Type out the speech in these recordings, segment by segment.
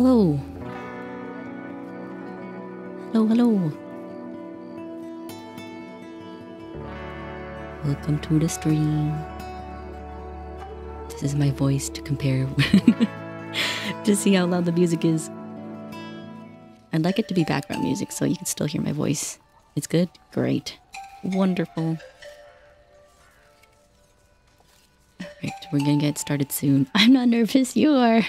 Hello. Hello, hello. Welcome to the stream. This is my voice to compare to see how loud the music is. I'd like it to be background music so you can still hear my voice. It's good? Great. Wonderful. Alright, we're gonna get started soon. I'm not nervous, you are.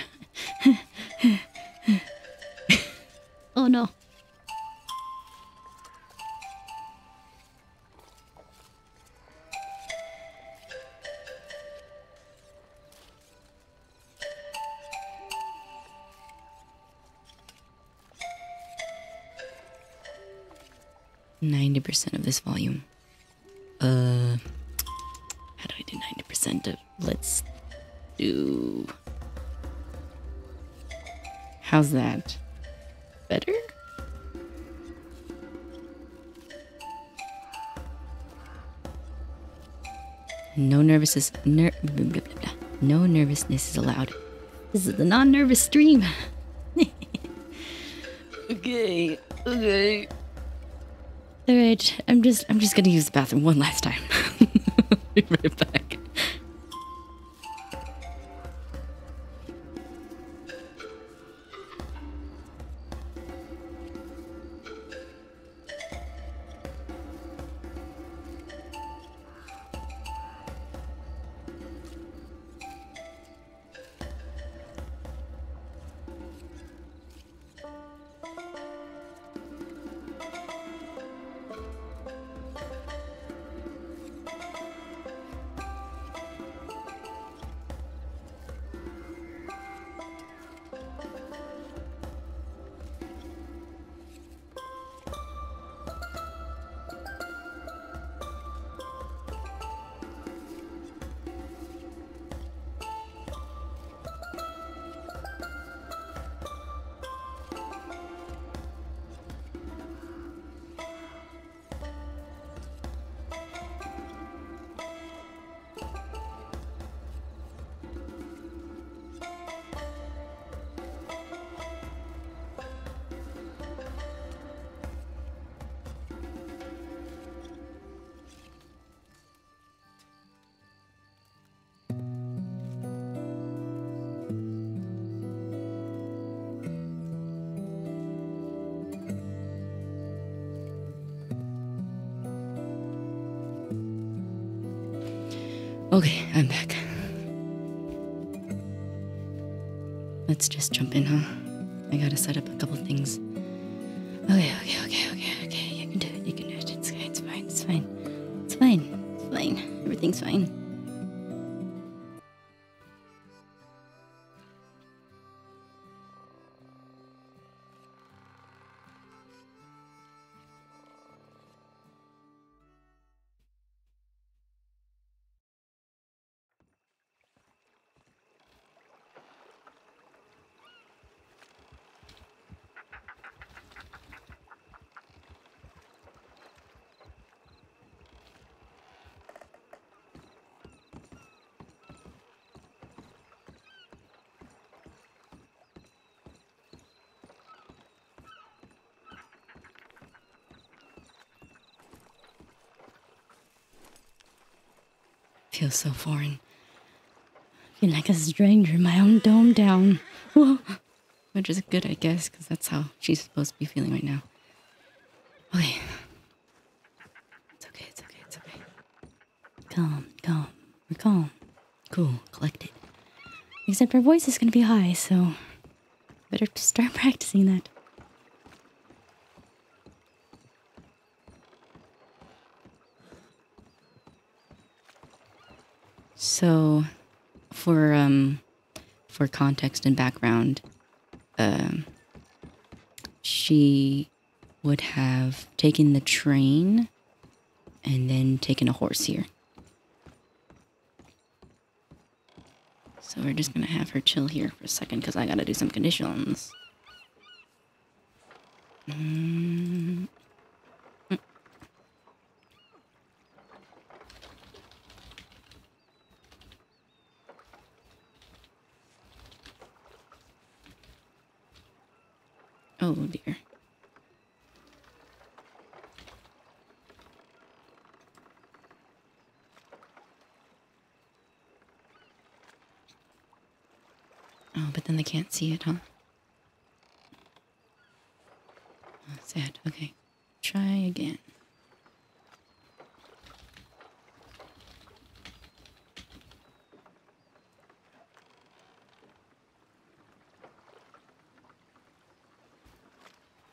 90% of this volume. Uh, how do I do 90% of, let's do, how's that? Better? No nervousness, ner blah, blah, blah, no nervousness is allowed. This is the non-nervous stream. okay, okay. All right. I'm just. I'm just gonna use the bathroom one last time. Be right back. Okay, I'm back. Let's just jump in, huh? I gotta set up a couple things. So foreign. feel like a stranger in my own dome down. Which is good, I guess, because that's how she's supposed to be feeling right now. Okay. It's okay, it's okay, it's okay. Calm, calm. We're calm. Cool, collected. Except our voice is gonna be high, so better start practicing that. So, for um, for context and background, um, she would have taken the train and then taken a horse here. So we're just gonna have her chill here for a second because I gotta do some conditions. Mm. Oh dear. Oh, but then they can't see it, huh? Oh, sad. Okay. Try again.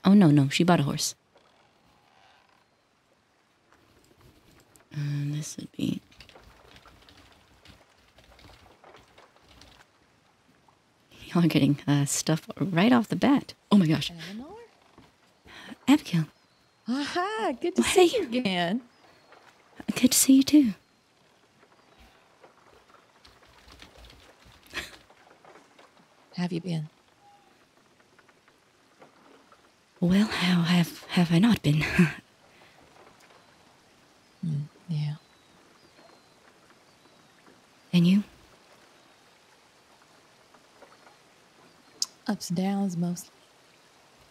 Oh, no, no. She bought a horse. And this would be. Y'all are getting uh, stuff right off the bat. Oh my gosh. Eleanor? Abigail, Aha, good to Well, see hey. you again. good to see you too. Have you been? Well, how have have I not been? Yeah. and you? Ups and downs mostly.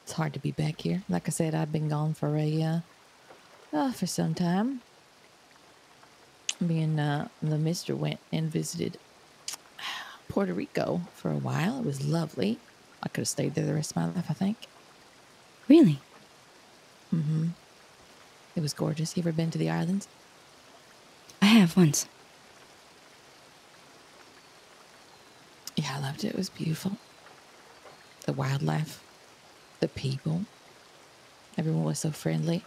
It's hard to be back here. Like I said, I've been gone for a uh, uh for some time. Me and uh, the mister went and visited Puerto Rico for a while. It was lovely. I could have stayed there the rest of my life, I think. Really? Mm-hmm. It was gorgeous. You ever been to the islands? I have once. Yeah, I loved it. It was beautiful. The wildlife, the people. Everyone was so friendly.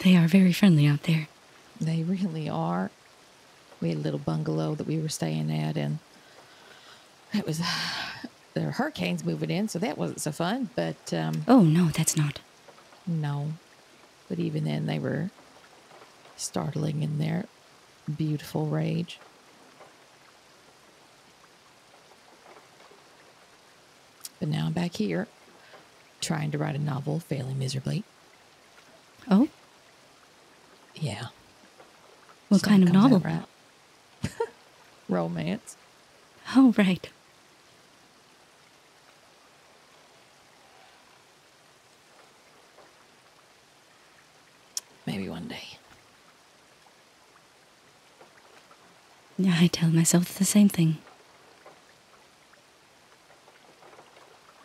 They are very friendly out there. They really are. We had a little bungalow that we were staying at, and it was there were hurricanes moving in, so that wasn't so fun. But um, Oh no, that's not. no, but even then, they were startling in their beautiful rage. But now I'm back here, trying to write a novel, failing miserably. Oh, Yeah. what kind of novel? right. Romance. Oh, right. Maybe one day. Yeah, I tell myself the same thing.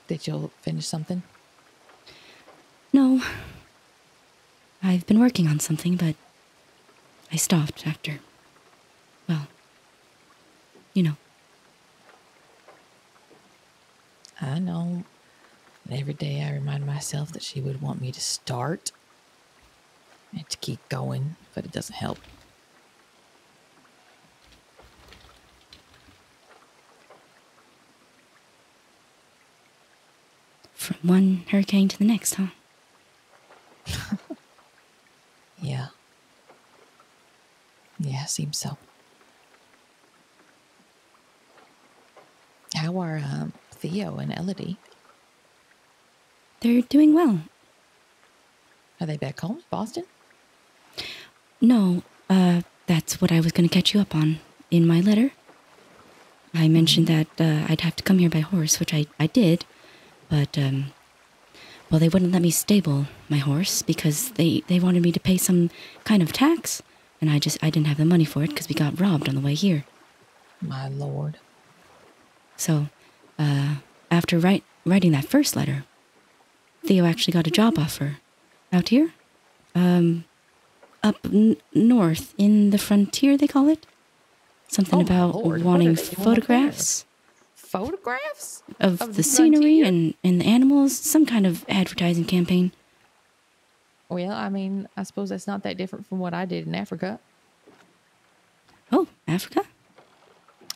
Did you finish something? No. I've been working on something, but I stopped after. Well, you know. I know. And every day I remind myself that she would want me to start and to keep going, but it doesn't help. From one hurricane to the next, huh? Yeah. Yeah, seems so. How are um, Theo and Elodie? They're doing well. Are they back home, Boston? No, uh, that's what I was going to catch you up on in my letter. I mentioned that uh, I'd have to come here by horse, which I, I did, but, um, well, they wouldn't let me stable my horse because they, they wanted me to pay some kind of tax, and I just, I didn't have the money for it because we got robbed on the way here. My lord. So, uh, after write, writing that first letter, Theo actually got a job offer out here, um, up n- north in the frontier, they call it. Something Oh, about Lord, wanting photographs Photographs? of, Of the the scenery and, and the animals, some kind of advertising campaign. Well, I mean, I suppose that's not that different from what I did in Africa. Oh, Africa?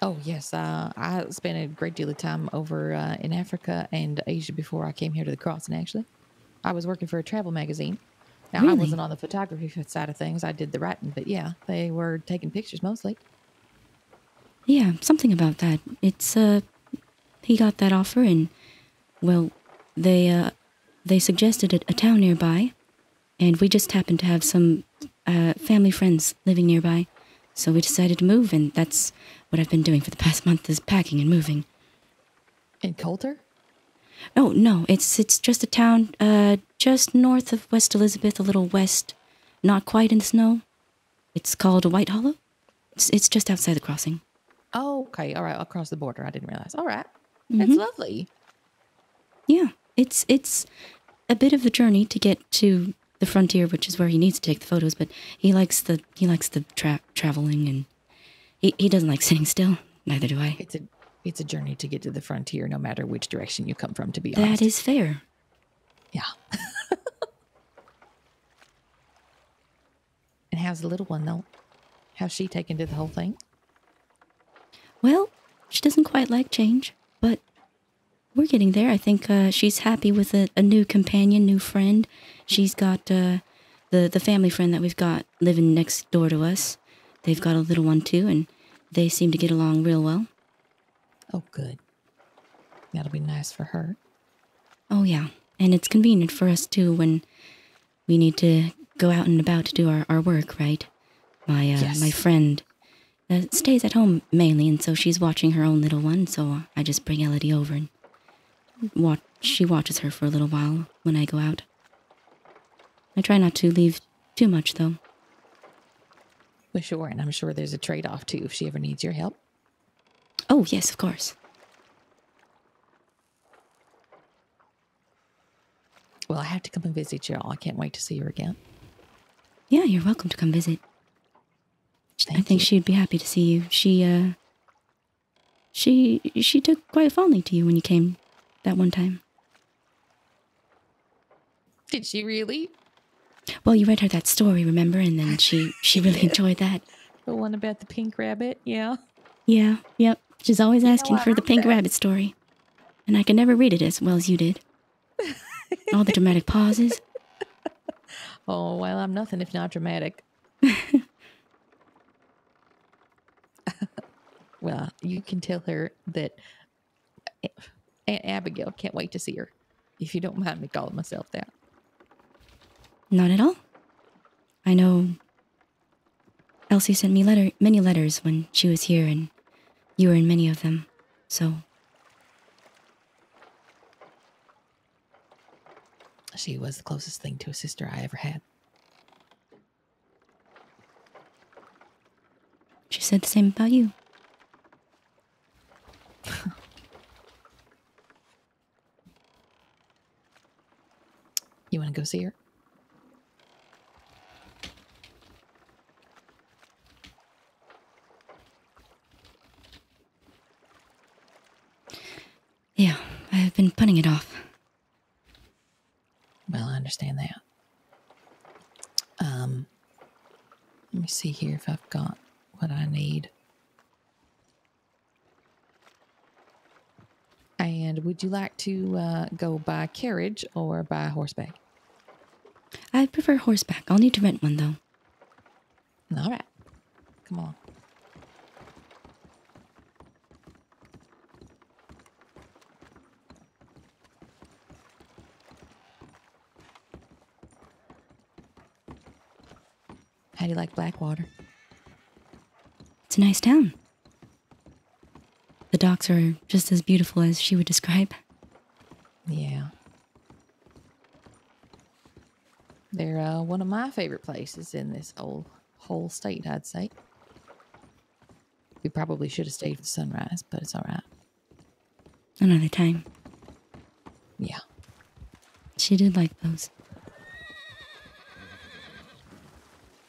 Oh, yes. Uh, I spent a great deal of time over uh, in Africa and Asia before I came here to the crossing, actually. I was working for a travel magazine. Now, I wasn't on the photography side of things. I did the writing, but yeah, they were taking pictures mostly. Yeah, something about that. It's uh he got that offer and well, they uh they suggested a, a town nearby and we just happened to have some uh family friends living nearby. So we decided to move and that's what I've been doing for the past month is packing and moving. In Colter? Oh no, it's it's just a town uh just north of West Elizabeth, a little west, not quite in the snow. It's called White Hollow. It's it's just outside the crossing. Oh, okay. All right. Across the border. I didn't realize. All right. That's mm-hmm. lovely. Yeah, it's it's a bit of a journey to get to the frontier, which is where he needs to take the photos. But he likes the he likes the tra- traveling, and he he doesn't like sitting still. Neither do I. It's a it's a journey to get to the frontier, no matter which direction you come from. To be honest. That is fair. Yeah. and how's the little one though? How's she taken to the whole thing? Well, she doesn't quite like change, but we're getting there. I think uh, she's happy with a, a new companion, new friend. She's got uh, the the family friend that we've got living next door to us. They've got a little one too, and they seem to get along real well. Oh, good. That'll be nice for her. Oh yeah, and it's convenient for us too when we need to go out and about to do our, our work, right? My uh, Yes. my friend uh, stays at home mainly, and so she's watching her own little one. So I just bring Elodie over and watch. She watches her for a little while when I go out. I try not to leave too much though. Well, sure, and I'm sure there's a trade off too if she ever needs your help. Oh yes, of course. Well, I have to come and visit y'all. I can't wait to see her again. Yeah, you're welcome to come visit. I think you. she'd be happy to see you. She uh she she took quite fondly to you when you came that one time. Did she really? Well, you read her that story, remember? And then she she really enjoyed that. The one about the pink rabbit? Yeah. Yeah, yep. She's always asking for the pink that. rabbit story. And I could never read it as well as you did. All the dramatic pauses. Oh, well, I'm nothing if not dramatic. well, you can tell her that Aunt Abigail can't wait to see her. If you don't mind me calling myself that. Not at all. I know Elsie sent me letter many letters when she was here and you were in many of them. So She was the closest thing to a sister I ever had. she said the same about you. You want to go see her? Yeah, I've been putting it off. Well, I understand that. Um, let me see here if I've got what I need. And would you like to uh, go by carriage or by horseback? I prefer horseback. I'll need to rent one though. All right. Come on. How do you like Blackwater? It's a nice town. The docks are just as beautiful as she would describe. Yeah. They're uh, one of my favorite places in this whole whole state, I'd say. We probably should have stayed for sunrise, but it's all right. Another time. Yeah. She did like those.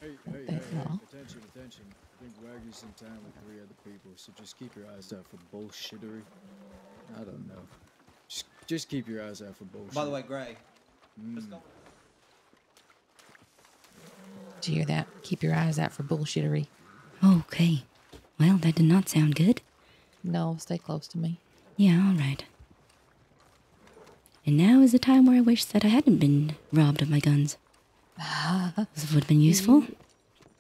Hey, hey, hey, attention, attention. I think Waggy's in town with three other people, so just keep your eyes out for bullshittery. I don't know. Just, just keep your eyes out for bullshit. By the way, Gray, mm. Did you hear that? Keep your eyes out for bullshittery. Okay. Well, that did not sound good. No, stay close to me. Yeah, all right. And now is the time where I wish that I hadn't been robbed of my guns. this would have been useful.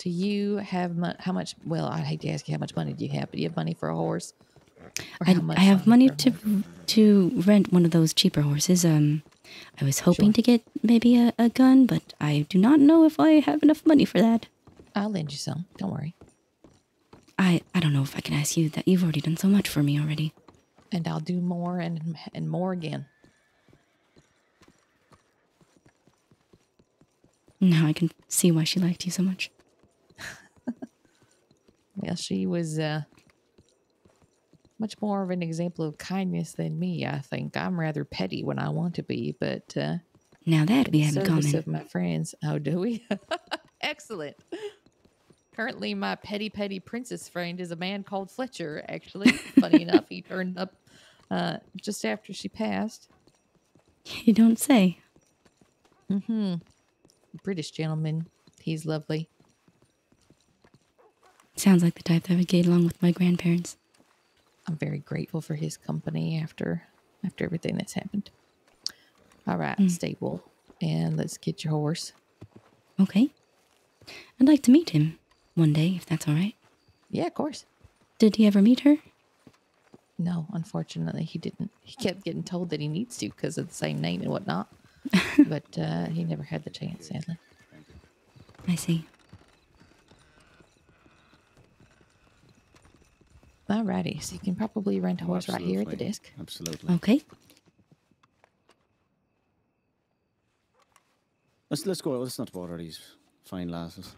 Do you have mo- how much? Well, I'd hate to ask you how much money do you have, but you have money for a horse. I, I, have money to to rent one of those cheaper horses. Um, I was hoping sure. to get maybe a, a gun, but I do not know if I have enough money for that. I'll lend you some. Don't worry. I I don't know if I can ask you that. You've already done so much for me already. And I'll do more and and more again. Now I can see why she liked you so much. Well, she was uh, much more of an example of kindness than me, I think. I'm rather petty when I want to be, but uh, Now that we have in common. of my friends. Oh, do we? Excellent. Currently, my petty, petty princess friend is a man called Fletcher, actually. Funny enough, he turned up uh, just after she passed. You don't say. Mm-hmm. British gentleman. He's lovely. Sounds like the type that would get along with my grandparents. I'm very grateful for his company after after everything that's happened. All right, stable. And let's get your horse. Okay. I'd like to meet him one day, if that's all right. Yeah, of course. Did he ever meet her? No, unfortunately, he didn't. He kept getting told that he needs to because of the same name and whatnot. but uh, he never had the chance, sadly. I see. Alrighty, so you can probably rent a Oh, horse right here at the desk. Absolutely. Okay. Let's let's go. Let's not bother these fine lasses.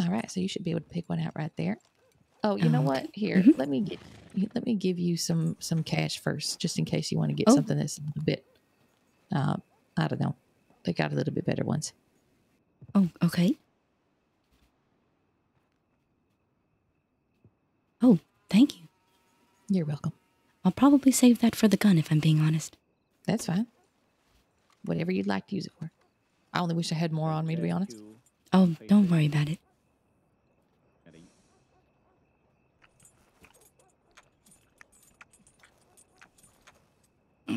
All right, so you should be able to pick one out right there. Oh, you know Okay. what? Here, let me get let me give you some some cash first, just in case you want to get Oh. something that's a bit. Uh, I don't know. They got a little bit better ones. Oh, okay. Oh, thank you. You're welcome. I'll probably save that for the gun if I'm being honest. That's fine. Whatever you'd like to use it for. I only wish I had more on me, to be honest. Oh, don't worry about it. I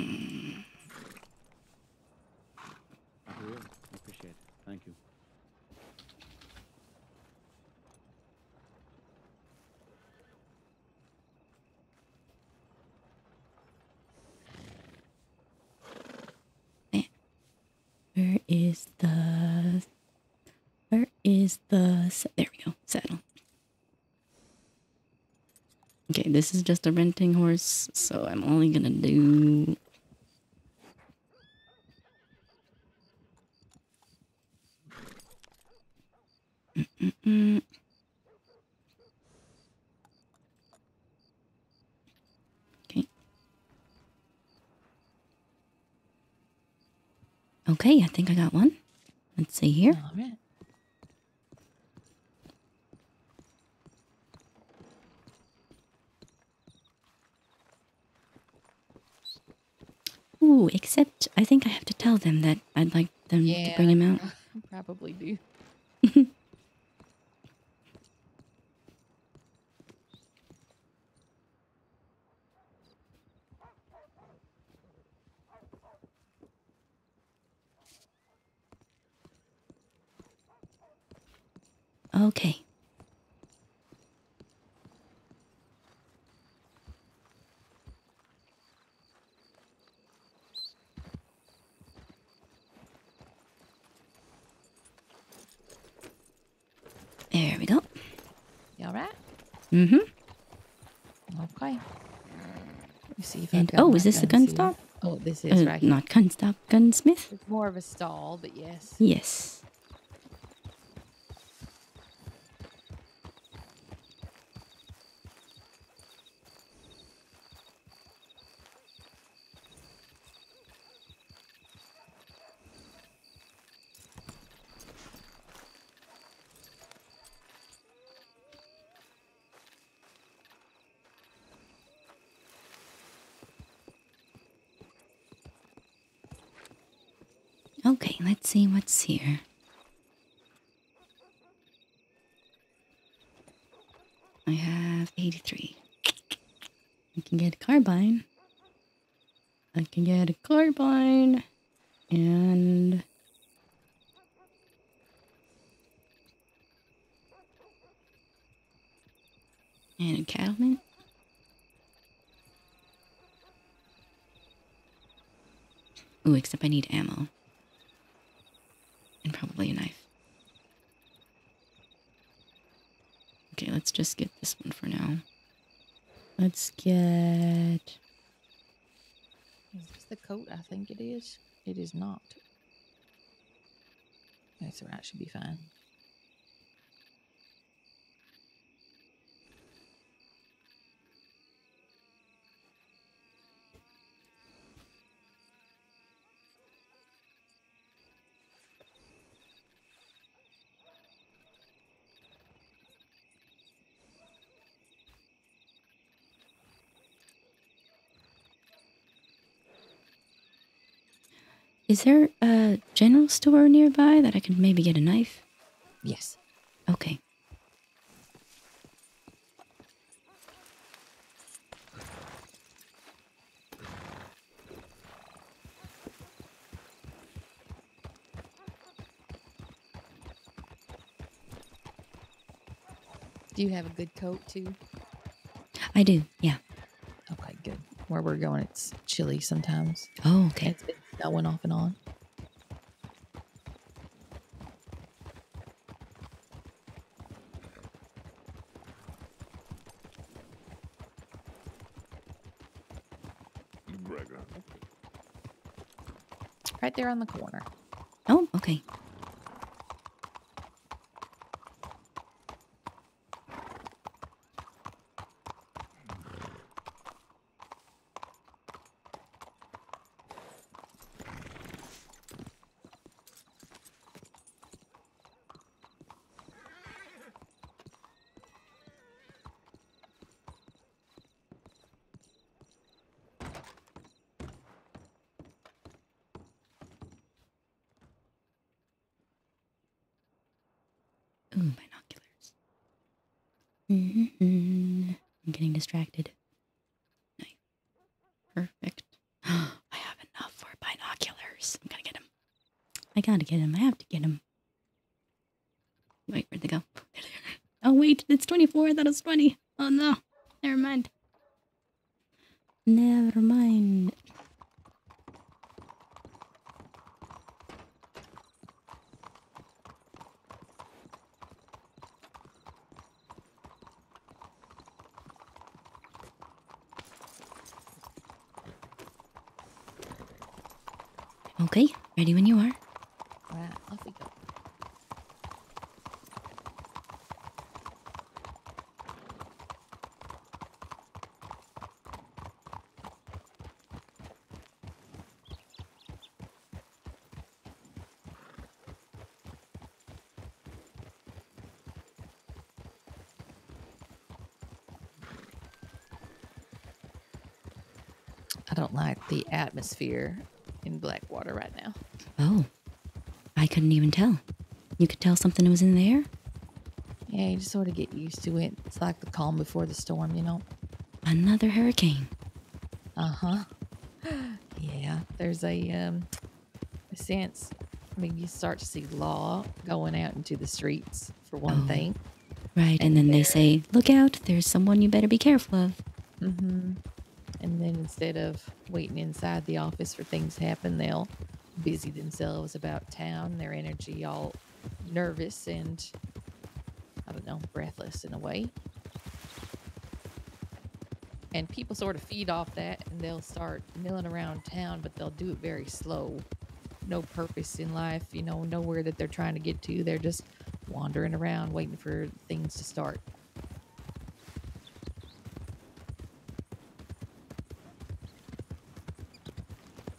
will. I appreciate it. Thank you. Where is the. Where is the. There we go. Saddle. Okay, this is just a renting horse, so I'm only gonna do. Mm-mm-mm. Okay. Okay, I think I got one. Let's see here. All right. Ooh, except I think I have to tell them that I'd like them to bring him out. Probably do. Okay. There we go. You all right? Mm-hmm. Okay. Let me see if And oh, is this a gun stop? Oh, this is Uh, right not gun stop, gunsmith. It's more of a stall, but yes. Yes. Okay, let's see what's here. I have 83. I can get a carbine. I can get a carbine. And. And a cattleman. Ooh, except I need ammo. And probably a knife. Okay, let's just get this one for now. Let's get. It's just the coat I think it is? It is not. That's all right. Should be fine. Is there a general store nearby that I could maybe get a knife? Yes. Okay. Do you have a good coat too? I do, yeah. Okay, good. Where we're going, it's chilly sometimes. Oh, okay. It's been snowing off and on. Right there on the corner. Oh, okay. Ooh, binoculars. Mm-hmm. I'm getting distracted. Nice. Perfect. I have enough for binoculars. I'm gonna get them. I gotta get them. I have to get them. Wait, where'd they go? There they are. Oh, wait, it's 24. I thought it was 20. Oh, no. Never mind. Never mind. Okay, ready when you are. Right, off we go. I don't like the atmosphere in Blackwater right now. Oh, I couldn't even tell. You could tell something was in the air? Yeah, you just sort of get used to it. It's like the calm before the storm, you know? Another hurricane. Uh huh. Yeah, there's a um a sense. I mean, you start to see law going out into the streets for one Oh. thing. Right, and, And then they say, look out, there's someone you better be careful of. Mm-hmm. And then instead of waiting inside the office for things to happen, they'll busy themselves about town. Their energy all nervous and I don't know, breathless in a way. And people sort of feed off that and they'll start milling around town, but they'll do it very slow. No purpose in life, you know, nowhere that they're trying to get to. They're just wandering around waiting for things to start.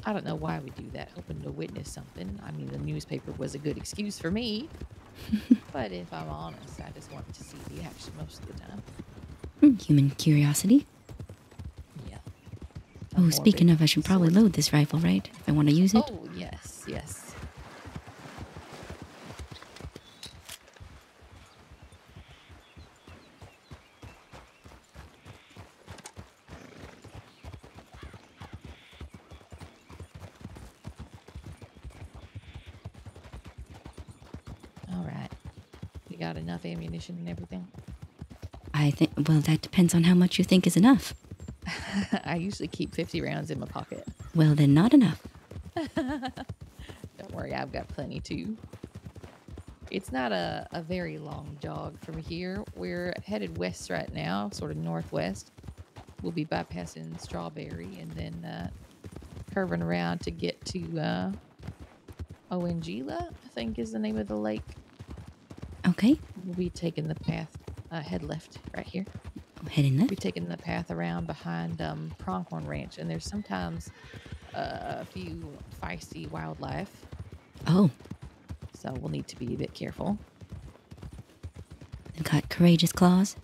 I don't know why we do that, hoping to witness something. I mean, the newspaper was a good excuse for me. but if I'm honest, I just wanted to see the action most of the time. Hmm, Human curiosity. Yeah. Oh, speaking of, I should probably load this rifle, right? If I want to use it. Oh, yes, yes. All right. You got and everything? I think, well, that depends on how much you think is enough. I usually keep 50 rounds in my pocket. Well, then not enough. Don't worry, I've got plenty too. It's not a, a very long jog from here. We're headed west right now, sort of northwest. We'll be bypassing Strawberry and then uh, curving around to get to uh, Owanjila, I think is the name of the lake. Be taking the path, uh, head left right here. I'm heading left. be taking the path around behind um, Pronghorn Ranch, and there's sometimes uh, a few feisty wildlife, Oh, so we'll need to be a bit careful. they've got courageous claws.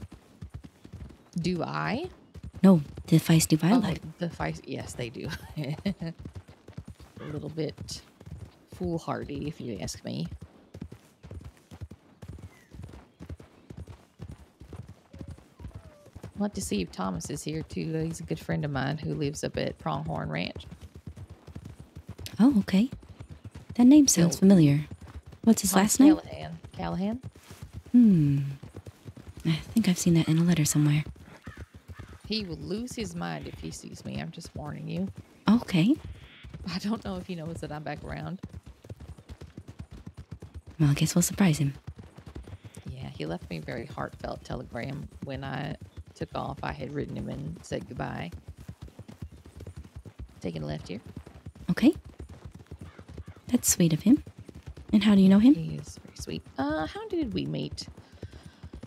Do I? No, the feisty wildlife. Oh, the feisty, Yes, they do. a little bit foolhardy, if you ask me. Like to see if Thomas is here too. He's a good friend of mine who lives up at Pronghorn Ranch. Oh, okay. That name sounds familiar. What's his Thomas last name? Callahan. Callahan? Hmm. I think I've seen that in a letter somewhere. He will lose his mind if he sees me. I'm just warning you. Okay. I don't know if he knows that I'm back around. Well, I guess we'll surprise him. Yeah, he left me a very heartfelt telegram when I took off. I had written him and said goodbye. Taking a left here. Okay. That's sweet of him. And how do you know him? He is very sweet. Uh, how did we meet?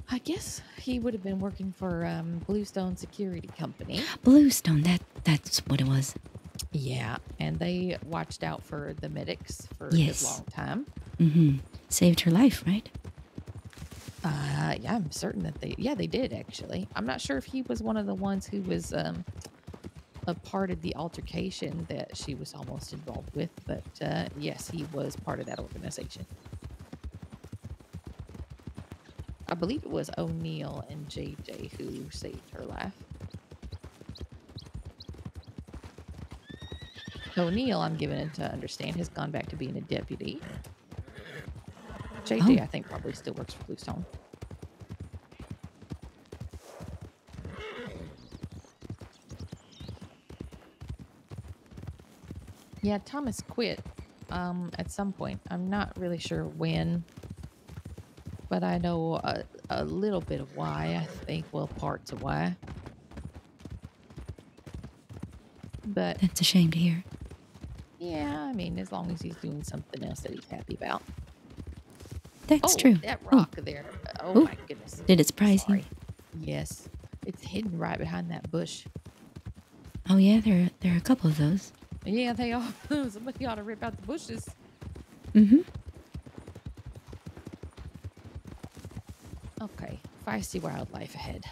I guess he would have been working for um, Bluestone Security Company. Bluestone. That that's what it was. Yeah, and they watched out for the medics for Yes. a long time. Mm-hmm. Saved her life, right? Uh, yeah, I'm certain that they, yeah, they did actually. I'm not sure if he was one of the ones who was um, a part of the altercation that she was almost involved with, but uh, yes, he was part of that organization. I believe it was O'Neill and JJ who saved her life. O'Neill, I'm given it to understand, has gone back to being a deputy. JJ, Oh. I think, probably still works for Bluestone. Yeah, Thomas quit um, at some point. I'm not really sure when, but I know a, a little bit of why. I think, well, parts of why. But That's a shame to hear. yeah, I mean, as long as he's doing something else that he's happy about. That's oh, true. that Oh, rock there. Oh Ooh. my goodness. Did it surprise you? Yes. It's hidden right behind that bush. Oh yeah, there there are a couple of those. Yeah, they are. Somebody ought to rip out the bushes. Mm-hmm. Okay. Feisty wildlife ahead.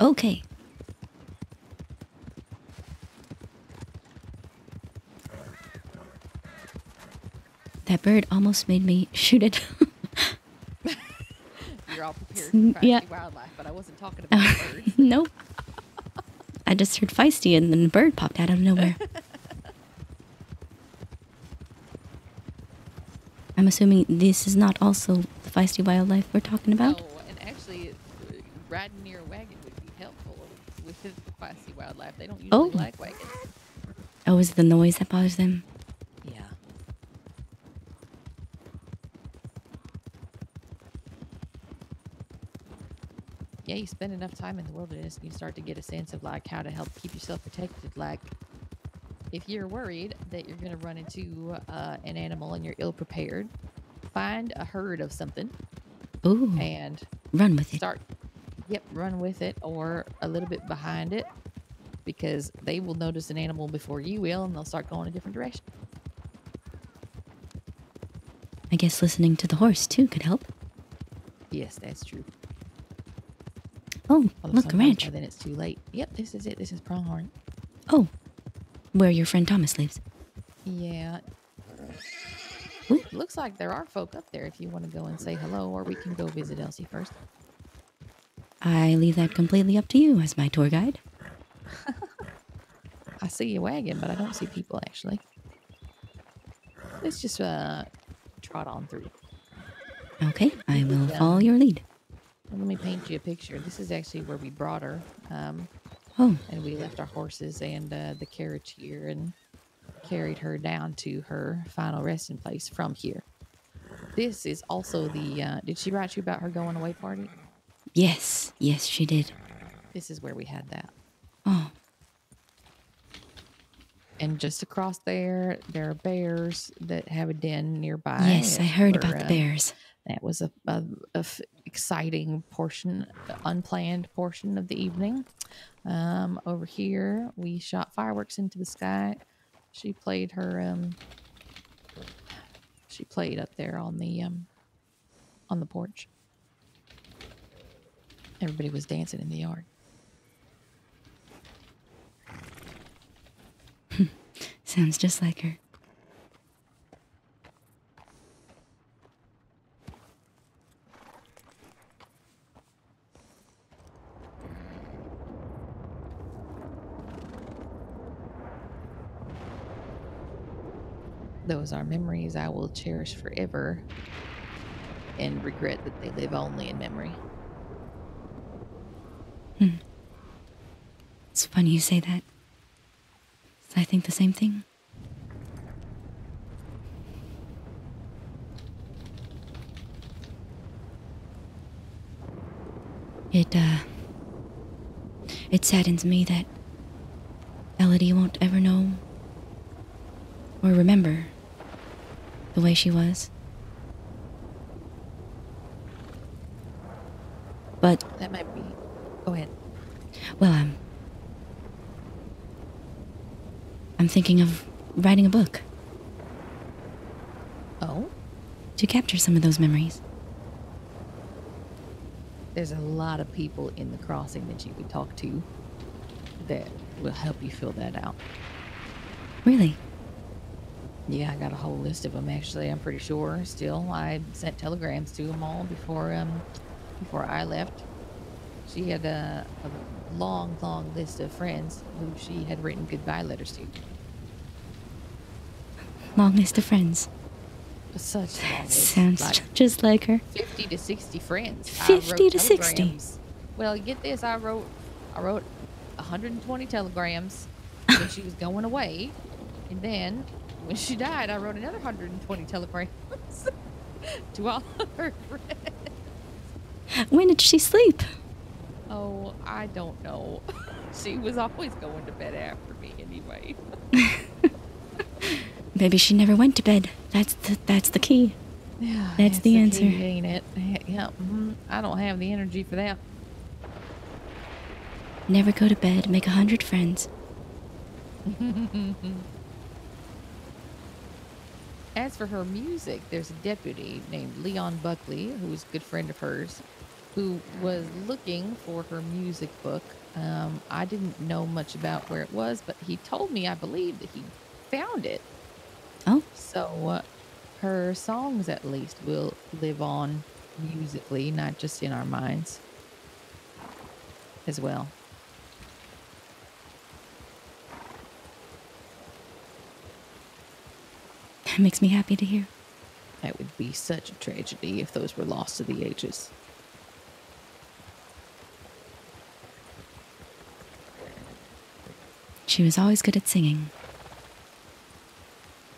Okay. That bird almost made me shoot it. You're all prepared for feisty yeah. wildlife, but I wasn't talking about birds. nope. I just heard feisty and then a bird popped out of nowhere. I'm assuming this is not also the feisty wildlife we're talking about. No, and actually, uh, riding near a wagon would be helpful with the feisty wildlife. They don't usually Oh. like wagons. Oh, is it the noise that bothers them? Yeah. Yeah, you spend enough time in the wilderness and you start to get a sense of like how to help keep yourself protected. Like, if you're worried that you're going to run into uh, an animal and you're ill prepared, find a herd of something Ooh, and run with it. start yep run with it or a little bit behind it because they will notice an animal before you will and they'll start going a different direction. I guess listening to the horse too could help. yes that's true. Oh, Although look, a ranch. then it's too late. Yep this is it. This is pronghorn. Oh, where your friend Thomas lives. yeah Ooh. looks like there are folk up there if you want to go and say hello or we can go visit elsie first I leave that completely up to you as my tour guide. i see a wagon but i don't see people actually let's just uh trot on through Okay, I will Yeah. follow your lead. Let me paint you a picture. This is actually where we brought her. Um, Oh, and we left our horses and uh, the carriage here and carried her down to her final resting place from here. This is also the. Uh, did she write you about her going away party? yes, yes, she did. This is where we had that. Oh, and just across there, there are bears that have a den nearby. yes, I heard we're, about the um, bears. That was a, a, a exciting portion, unplanned portion of the evening. Um, over here, we shot fireworks into the sky. She played her. Um, she played up there on the um, on the porch. Everybody was dancing in the yard. Sounds just like her. Those are memories I will cherish forever and regret that they live only in memory. It's funny you say that. I think the same thing. It, uh. It saddens me that Elodie won't ever know or remember the way she was. But That might be. Go ahead. Well, um, I'm thinking of writing a book Oh, to capture some of those memories. there's a lot of people in the crossing that you could talk to that will help you fill that out. Really? Yeah, I got a whole list of them actually. I'm pretty sure. Still, I sent telegrams to them all before um before I left. She had a, a long, long list of friends who she had written goodbye letters to. Long list of friends. Such a long list, Sounds like just like her. 50 to 60 friends. 50 wrote to 60. Well, get this, I wrote I wrote 120 telegrams when she was going away, and then when she died, I wrote another 120 telegrams to all of her friends. When did she sleep? Oh, I don't know. she was always going to bed after me anyway. Maybe she never went to bed. That's the, that's the key. Yeah, That's the answer. key, ain't it? Yeah, mhm. I don't have the energy for that. Never go to bed, make a hundred friends. As for her music, there's a deputy named Leon Buckley, who is a good friend of hers, who was looking for her music book. Um, I didn't know much about where it was, but he told me, I believe, that he found it. Oh, So uh, her songs, at least, will live on musically, not just in our minds as well. That makes me happy to hear. That would be such a tragedy if those were lost to the ages. She was always good at singing.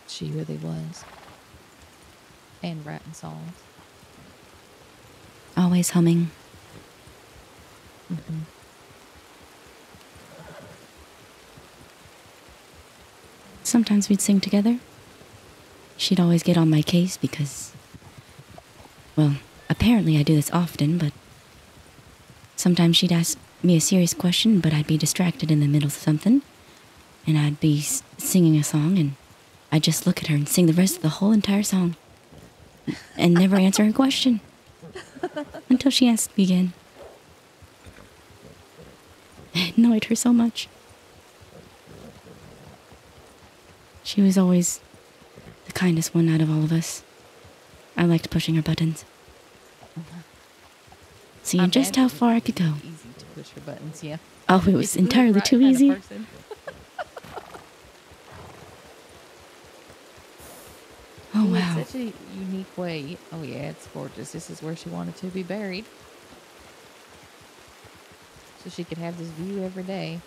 She really was. And writing songs. Always humming. Mm-hmm. Sometimes we'd sing together. She'd always get on my case because, well, apparently I do this often, but sometimes she'd ask me a serious question, but I'd be distracted in the middle of something, and I'd be s- singing a song, and I'd just look at her and sing the rest of the whole entire song and never answer her question until she asked me again. It annoyed her so much. She was always the kindest one out of all of us. I liked pushing her buttons. Seeing just how far I could go. Easy to push her buttons, yeah. Oh, it was the entirely too easy. Oh, wow. It's such a unique way. Oh yeah, it's gorgeous. This is where she wanted to be buried. So she could have this view every day.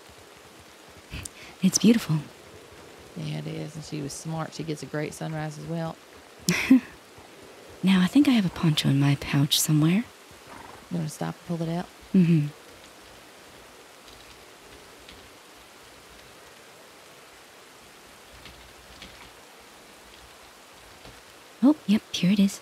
It's beautiful. Yeah, it is. And she was smart. She gets a great sunrise as well. now, I think I have a poncho in my pouch somewhere. You want to stop and pull it out? Mm hmm. Oh, yep, here it is.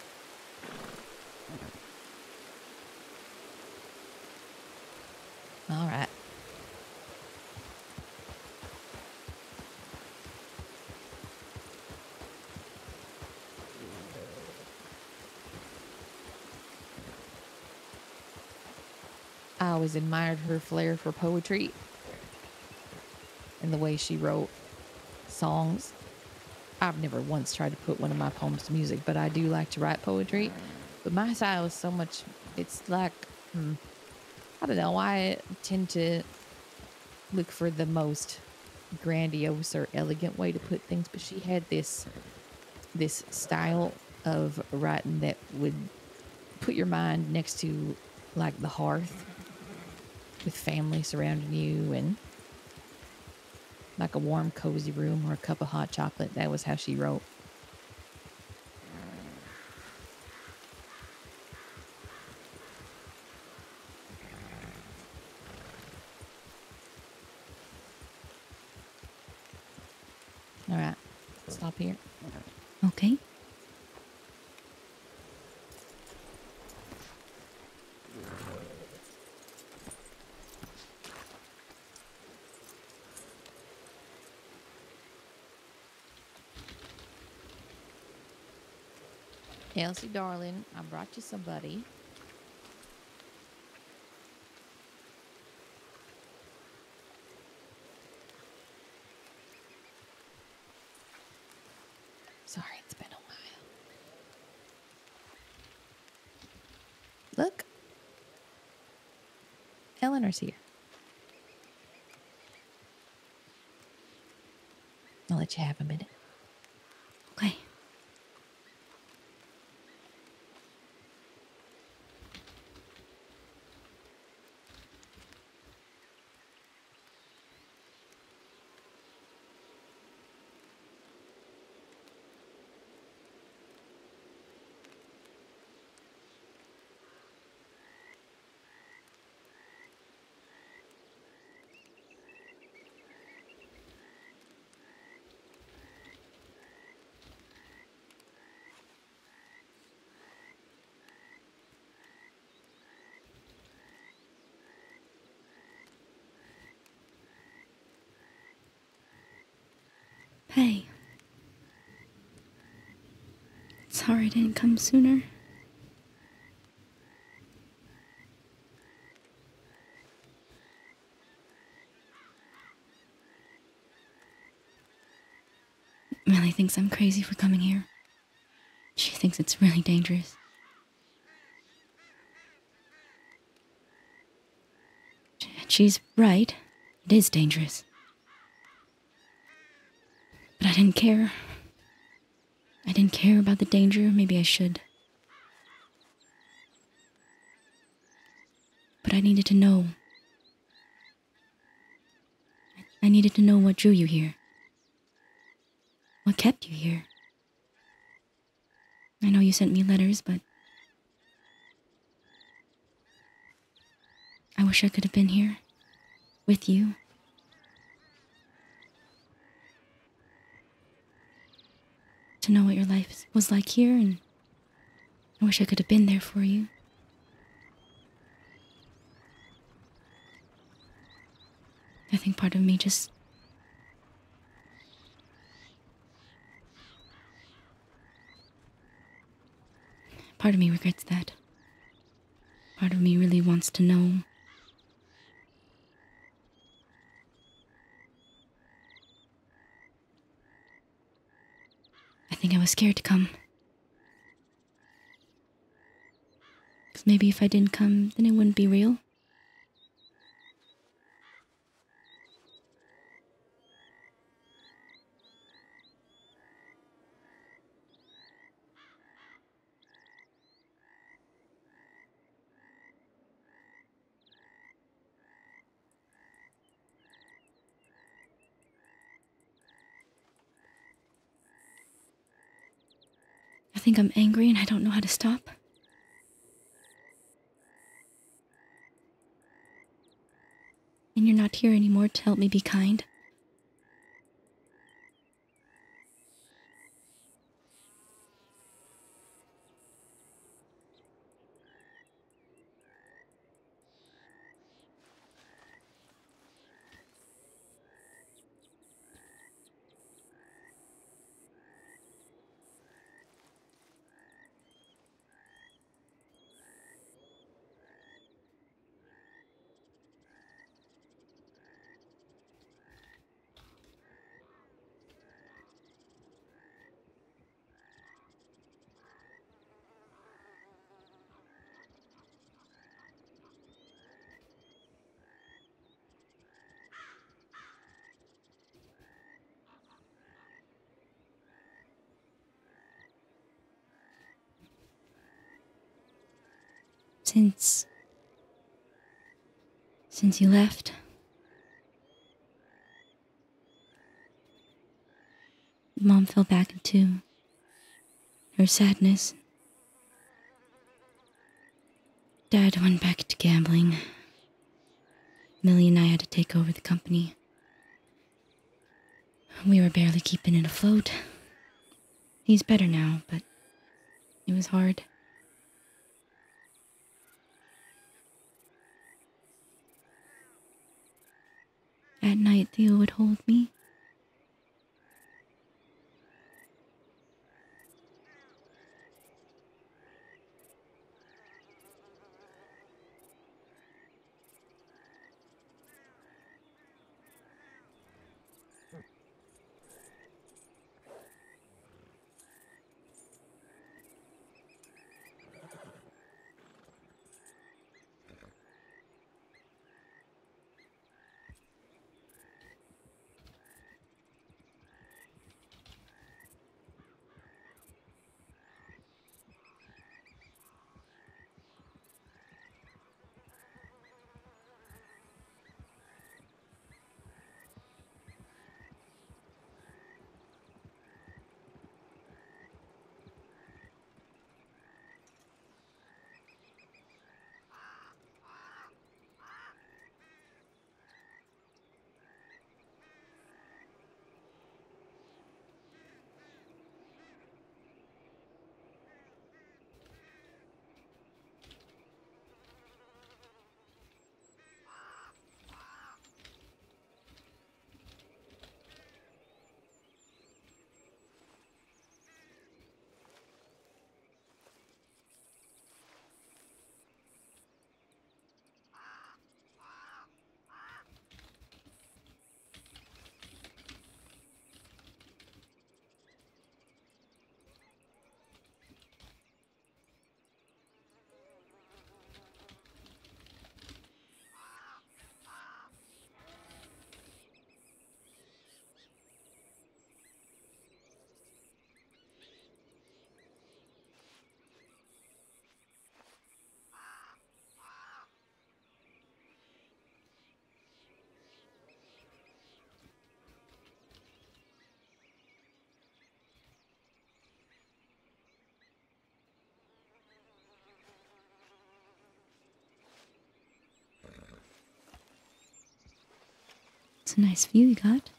Admired her flair for poetry and the way she wrote songs. I've never once tried to put one of my poems to music, but I do like to write poetry. But my style is so much, it's like, hmm, I don't know. I tend to look for the most grandiose or elegant way to put things, but she had this this style of writing that would put your mind next to like the hearth with family surrounding you and like a warm cozy room or a cup of hot chocolate. That was how she wrote all right stop here Okay. Elsie darling i brought you somebody sorry it's been a while. Look. Eleanor's here. I'll let you have a minute Hey. Sorry I didn't come sooner. Millie thinks I'm crazy for coming here. She thinks it's really dangerous. She's right. It is dangerous. But I didn't care. I didn't care about the danger. Maybe I should. But I needed to know. I needed to know what drew you here. What kept you here. I know you sent me letters, but. I wish I could have been here. With you. To know what your life was like here, and I wish I could have been there for you. I think part of me just. Part of me regrets that. Part of me really wants to know. I think I was scared to come. Because maybe if I didn't come, then it wouldn't be real. I think I'm angry and I don't know how to stop. And you're not here anymore to help me be kind. Since. since you left. Mom fell back into her sadness. Dad went back to gambling. Millie and I had to take over the company. We were barely keeping it afloat. He's better now, but it was hard. At night, Theo would hold me. It's a nice view you got.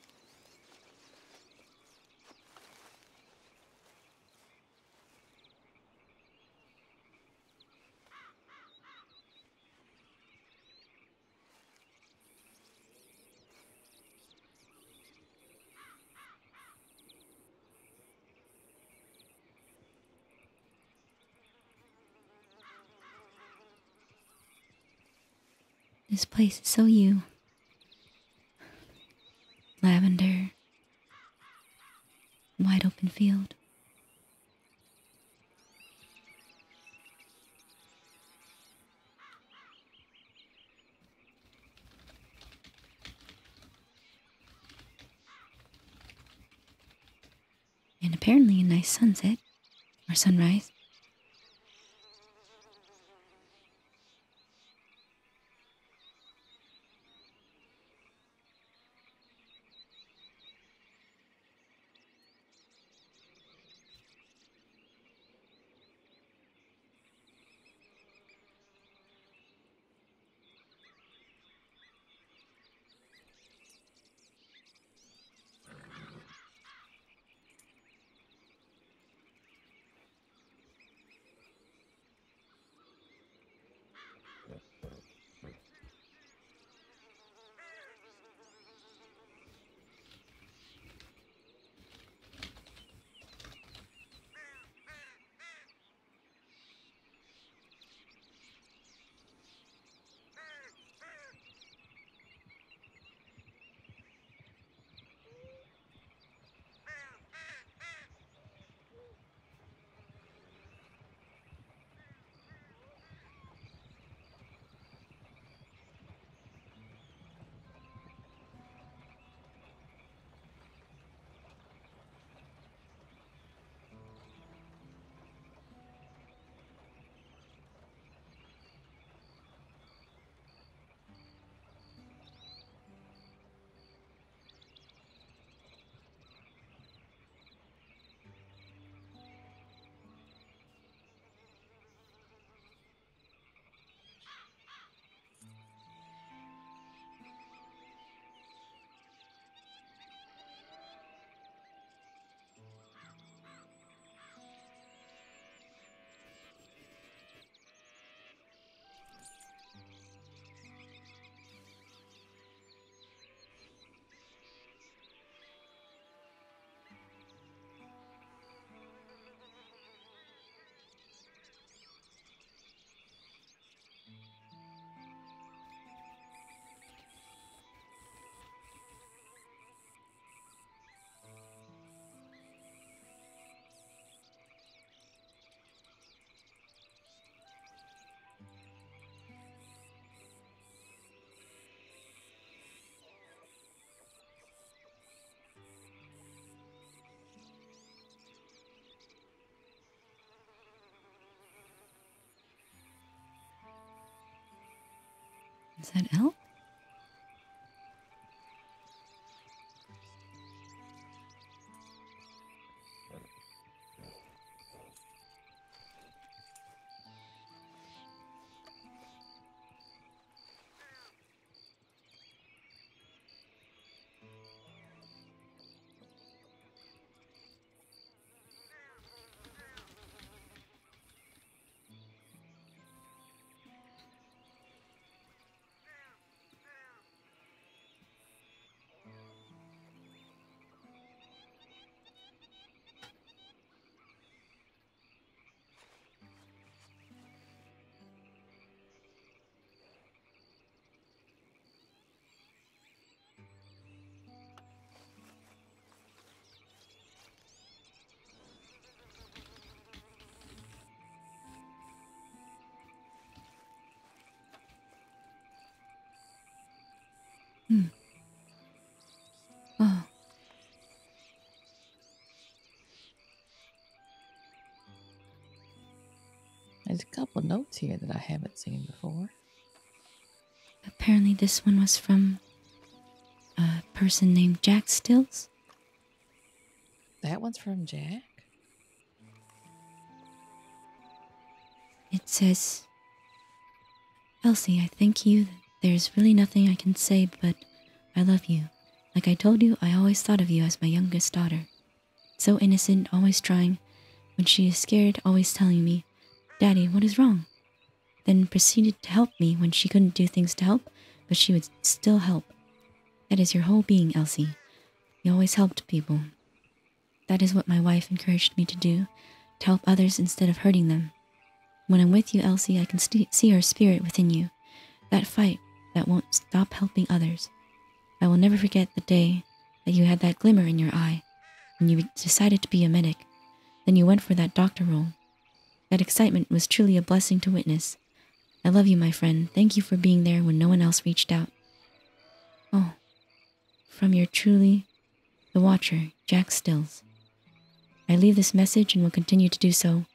This place is so you. Lavender. Wide open field. And apparently a nice sunset or sunrise. Is that elk? There's a couple of notes here that I haven't seen before. apparently this one was from a person named Jack Stills. That one's from Jack. It says, Elsie, I thank you. There's really nothing I can say, but I love you. Like I told you, I always thought of you as my youngest daughter. So innocent, always trying. When she is scared, always telling me, Daddy, what is wrong? Then proceeded to help me when she couldn't do things to help, but she would still help. That is your whole being, Elsie. You always helped people. That is what my wife encouraged me to do, to help others instead of hurting them. When I'm with you, Elsie, I can see her spirit within you. That fight that won't stop helping others. I will never forget the day that you had that glimmer in your eye when you decided to be a medic. Then you went for that doctor role. That excitement was truly a blessing to witness. I love you, my friend. Thank you for being there when no one else reached out. Oh, from your truly, the Watcher, Jack Stills. I leave this message and will continue to do so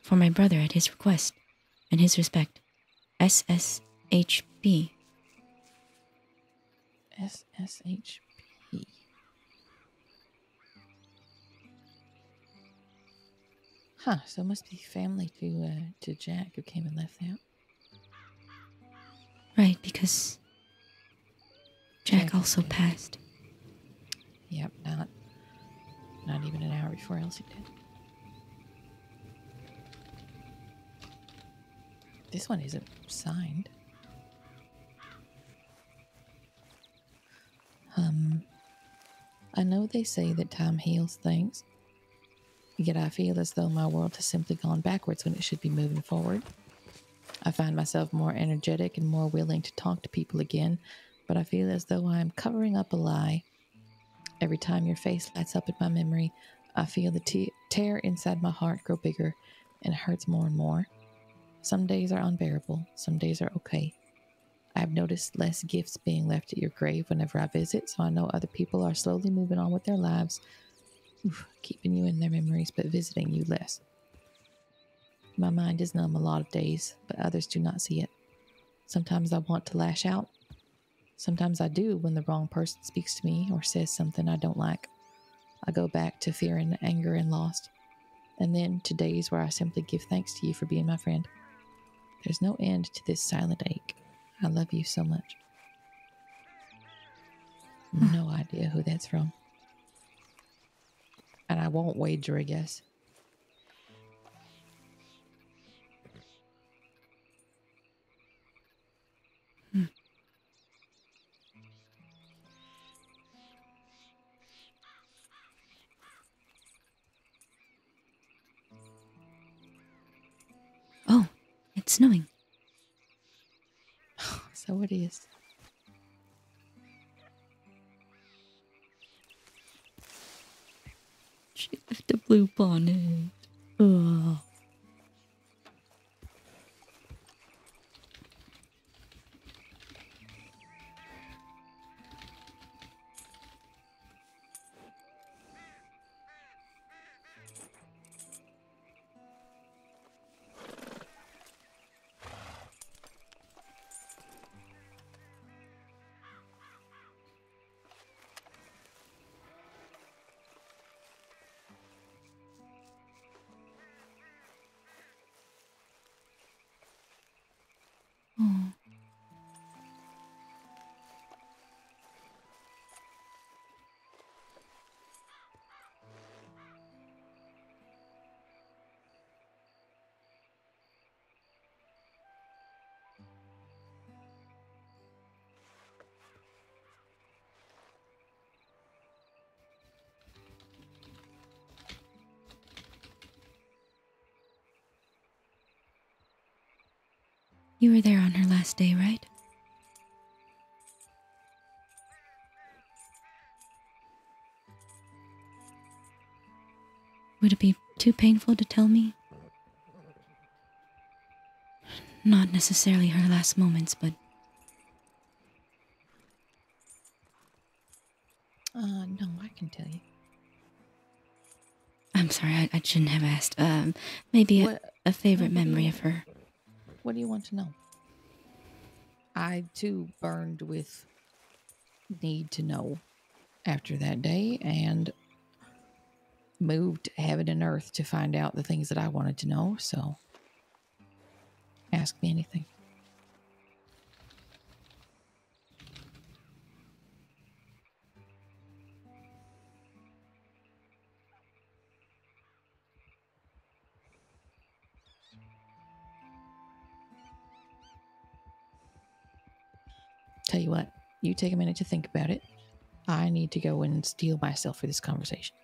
for my brother at his request and his respect. SSHB. SSHP. Huh, so it must be family to uh, to Jack who came and left out. Right, because Jack Jack also did. passed. Yep, not not even an hour before Elsie did. This one isn't signed. Um, I know they say that time heals things, yet I feel as though my world has simply gone backwards when it should be moving forward. I find myself more energetic and more willing to talk to people again, but I feel as though I am covering up a lie. Every time your face lights up in my memory, I feel the te- tear inside my heart grow bigger and hurts more and more. Some days are unbearable, some days are okay. I've noticed less gifts being left at your grave whenever I visit, so I know other people are slowly moving on with their lives, keeping you in their memories but visiting you less. My mind is numb a lot of days, but others do not see it. Sometimes I want to lash out. Sometimes I do when the wrong person speaks to me or says something I don't like. I go back to fear and anger and lost, and then to days where I simply give thanks to you for being my friend. There's no end to this silent ache. I love you so much. No idea who that's from. And I won't wager a guess. Hmm. Oh, it's snowing. So it is. She left a blue bonnet. Ugh. You were there on her last day, right? Would it be too painful to tell me? Not necessarily her last moments, but Uh, no, I can tell you. I'm sorry, I, I shouldn't have asked. Um, maybe a, a favorite what do you memory of her. What do you want to know? I too burned with need to know after that day and moved heaven and earth to find out the things that I wanted to know. So ask me anything. Tell you what, you take a minute to think about it. I need to go and steel myself for this conversation.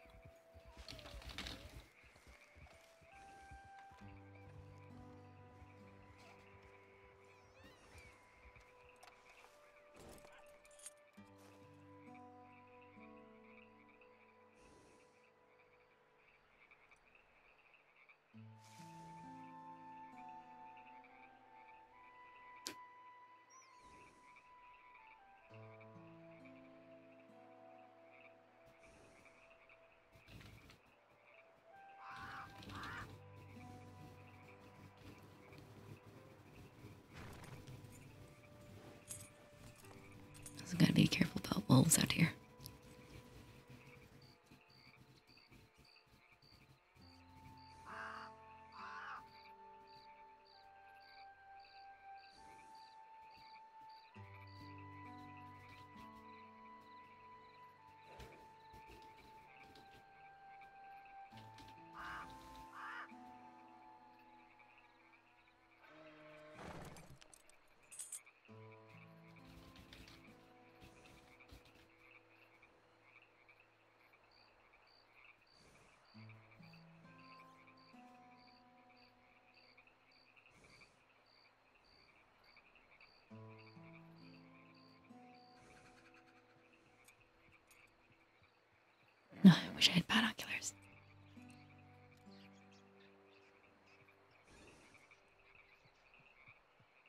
Wish I had binoculars.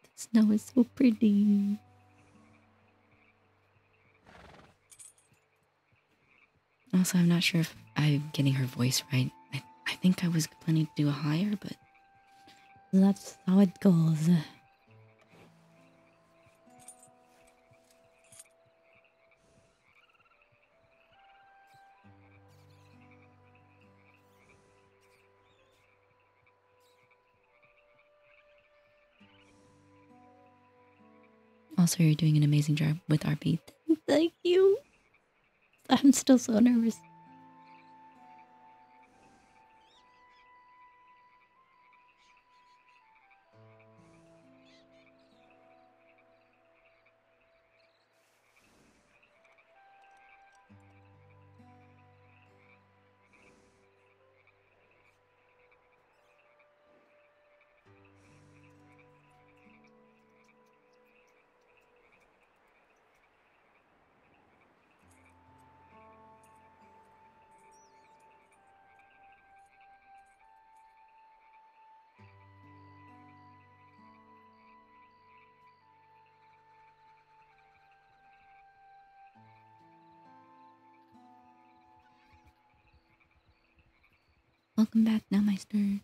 The snow is so pretty. Also, I'm not sure if I'm getting her voice right. I, I think I was planning to do a higher, but that's how it goes. Also, you're doing an amazing job with our beat. Thank you. I'm still so nervous. Welcome back, now, Meister.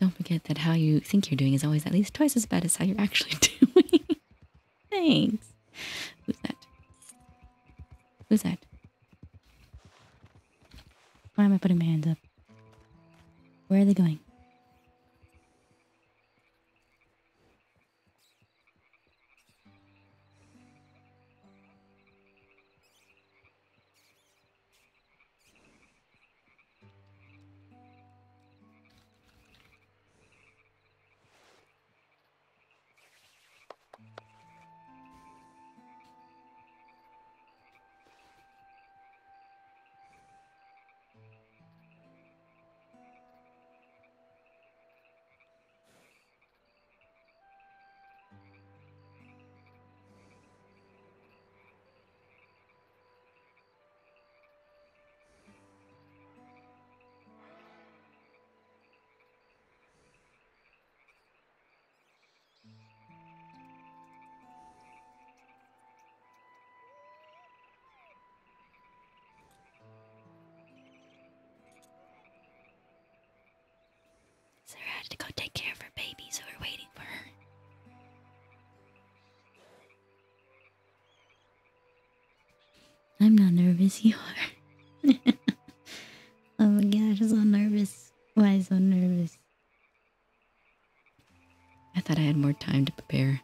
Don't forget that how you think you're doing is always at least twice as bad as how you're actually doing. Thanks. Who's that? Who's that? Why am I putting my hands up? Where are they going? Nervous you are. oh my gosh, I'm so nervous. Why so nervous? I thought I had more time to prepare.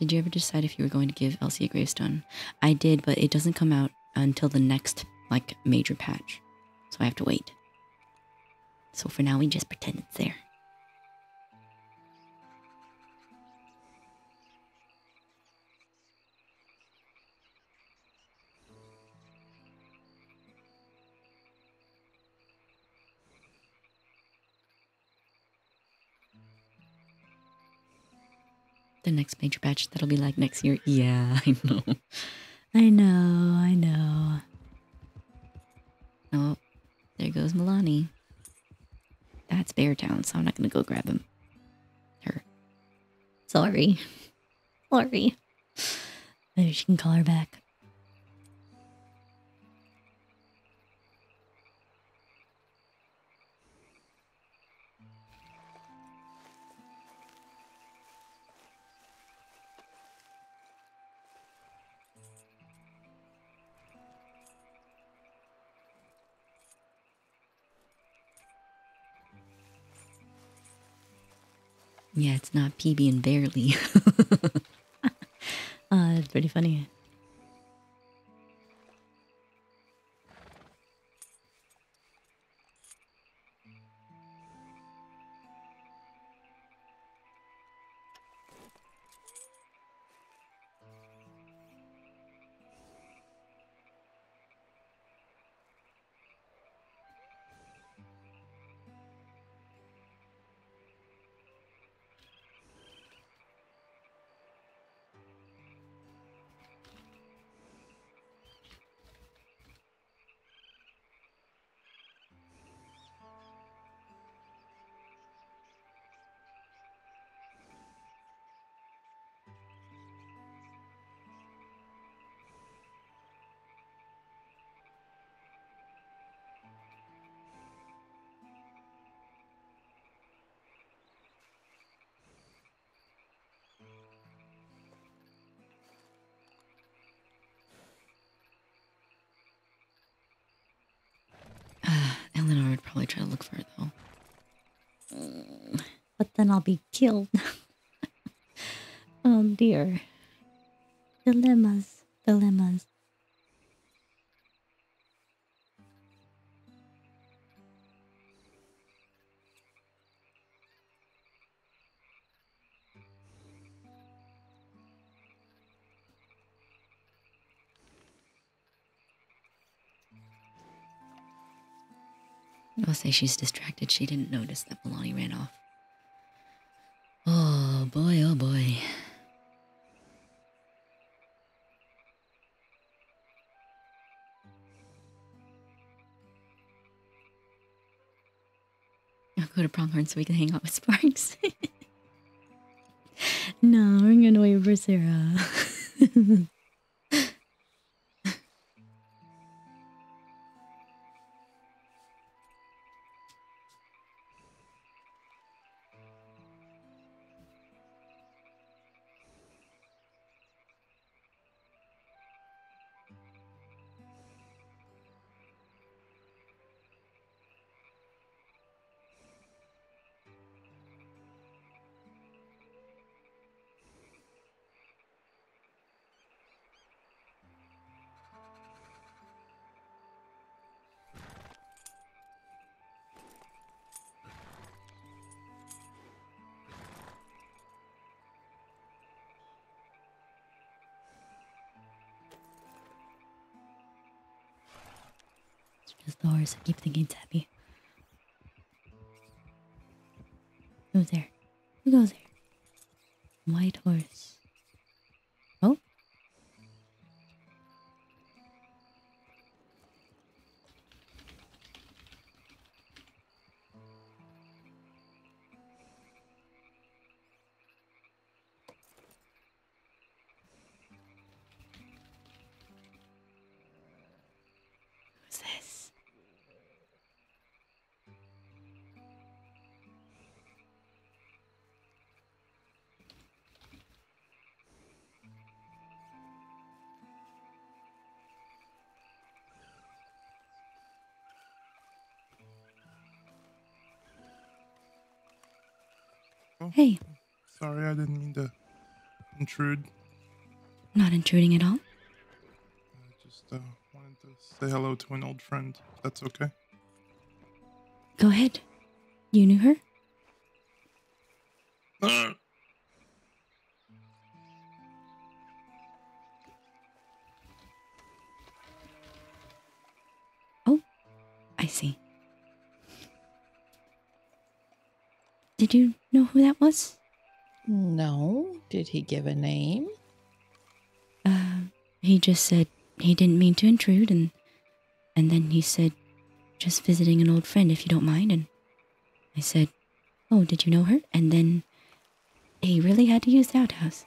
Did you ever decide if you were going to give Elsie a gravestone? I did, but it doesn't come out until the next like major patch. So I have to wait. So for now we just pretend it's there. The next major patch that'll be like next year. Yeah, I know. I know, I know. Oh, there goes Milani. That's Beartown, so I'm not gonna go grab him. Her. Sorry. Sorry. Maybe she can call her back. Yeah, it's not PB and barely. uh, it's pretty funny. Then I'll be killed. oh dear. Dilemmas. Dilemmas. I'll say she's distracted. She didn't notice that Milani ran off. Boy, oh boy. I'll go to Pronghorn so we can hang out with Sparks. no, we're gonna wait for Sarah. I keep thinking it's happy. Who's there? Who goes there? White horse. Hey, Sorry, I didn't mean to intrude. not intruding at all. I just uh, wanted to say hello to an old friend. If that's okay. Go ahead. You knew her? Uh, Oh, I see. Did you know who that was? No. Did he give a name? Uh, he just said he didn't mean to intrude, and and then he said, just visiting an old friend, if you don't mind. And I said, oh, did you know her? And then he really had to use the outhouse.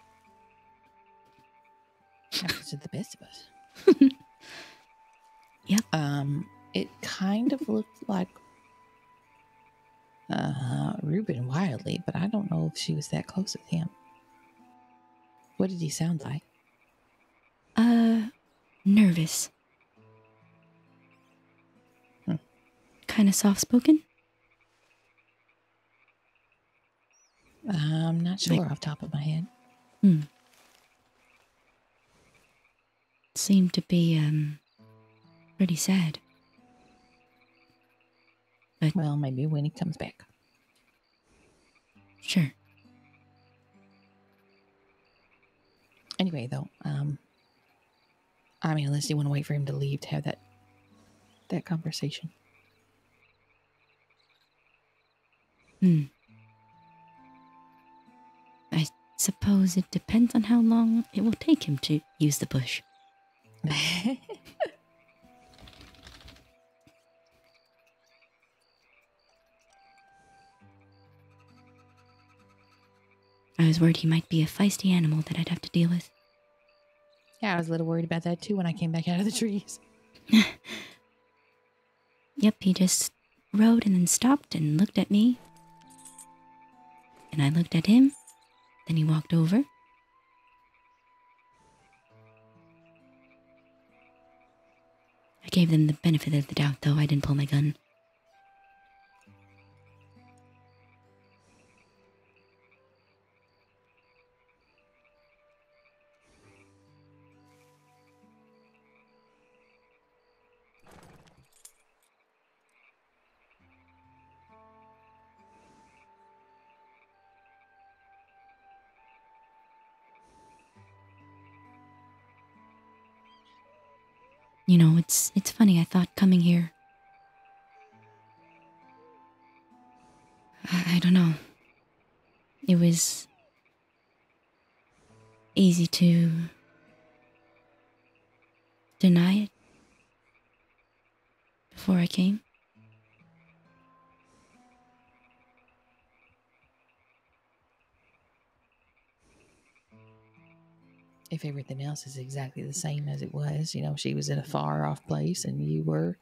Happens to the best of us. Yep. Um, it kind of looked like uh Reuben Wiley, but I don't know if she was that close with him. What did he sound like? Uh, nervous. Hmm. Kind of soft spoken. I'm not sure Like- off the top of my head. Hmm. Seemed to be, um, pretty sad. Well, maybe when he comes back. Sure. Anyway, though, um, I mean, unless you want to wait for him to leave to have that that conversation. Hmm. I suppose it depends on how long it will take him to use the bush. I was worried he might be a feisty animal that I'd have to deal with. yeah, I was a little worried about that too when I came back out of the trees. Yep, he just rode and then stopped and looked at me. And I looked at him. Then he walked over. I gave them the benefit of the doubt, though I didn't pull my gun. It's it's funny. I thought coming here. I, I don't know. It was easy to deny it before I came. If everything else is exactly the same as it was, you know, she was in a far off place and you were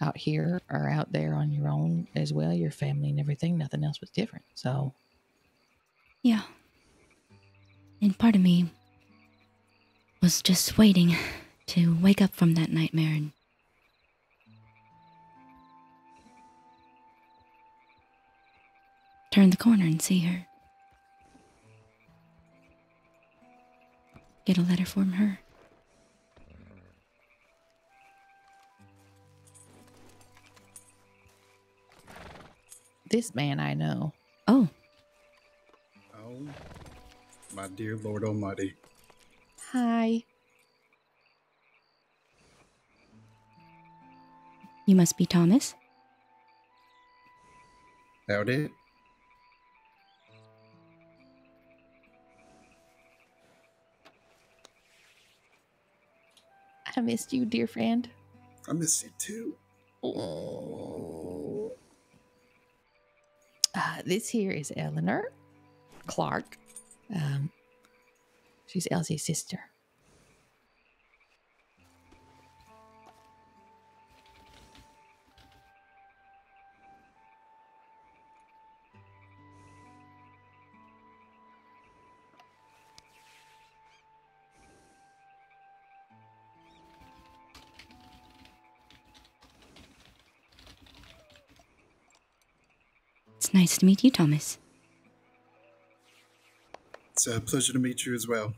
out here or out there on your own as well, your family and everything, nothing else was different. So, Yeah. And part of me was just waiting to wake up from that nightmare and turn the corner and see her. Get a letter from her. this man I know. Oh, Oh, my dear Lord Almighty. Hi. you must be Thomas. Howdy. I missed you, dear friend. I missed you too. Oh. Uh, this here is Eleanor Clark. Um, she's Elsie's sister. Nice to meet you, Thomas. It's a pleasure to meet you as well.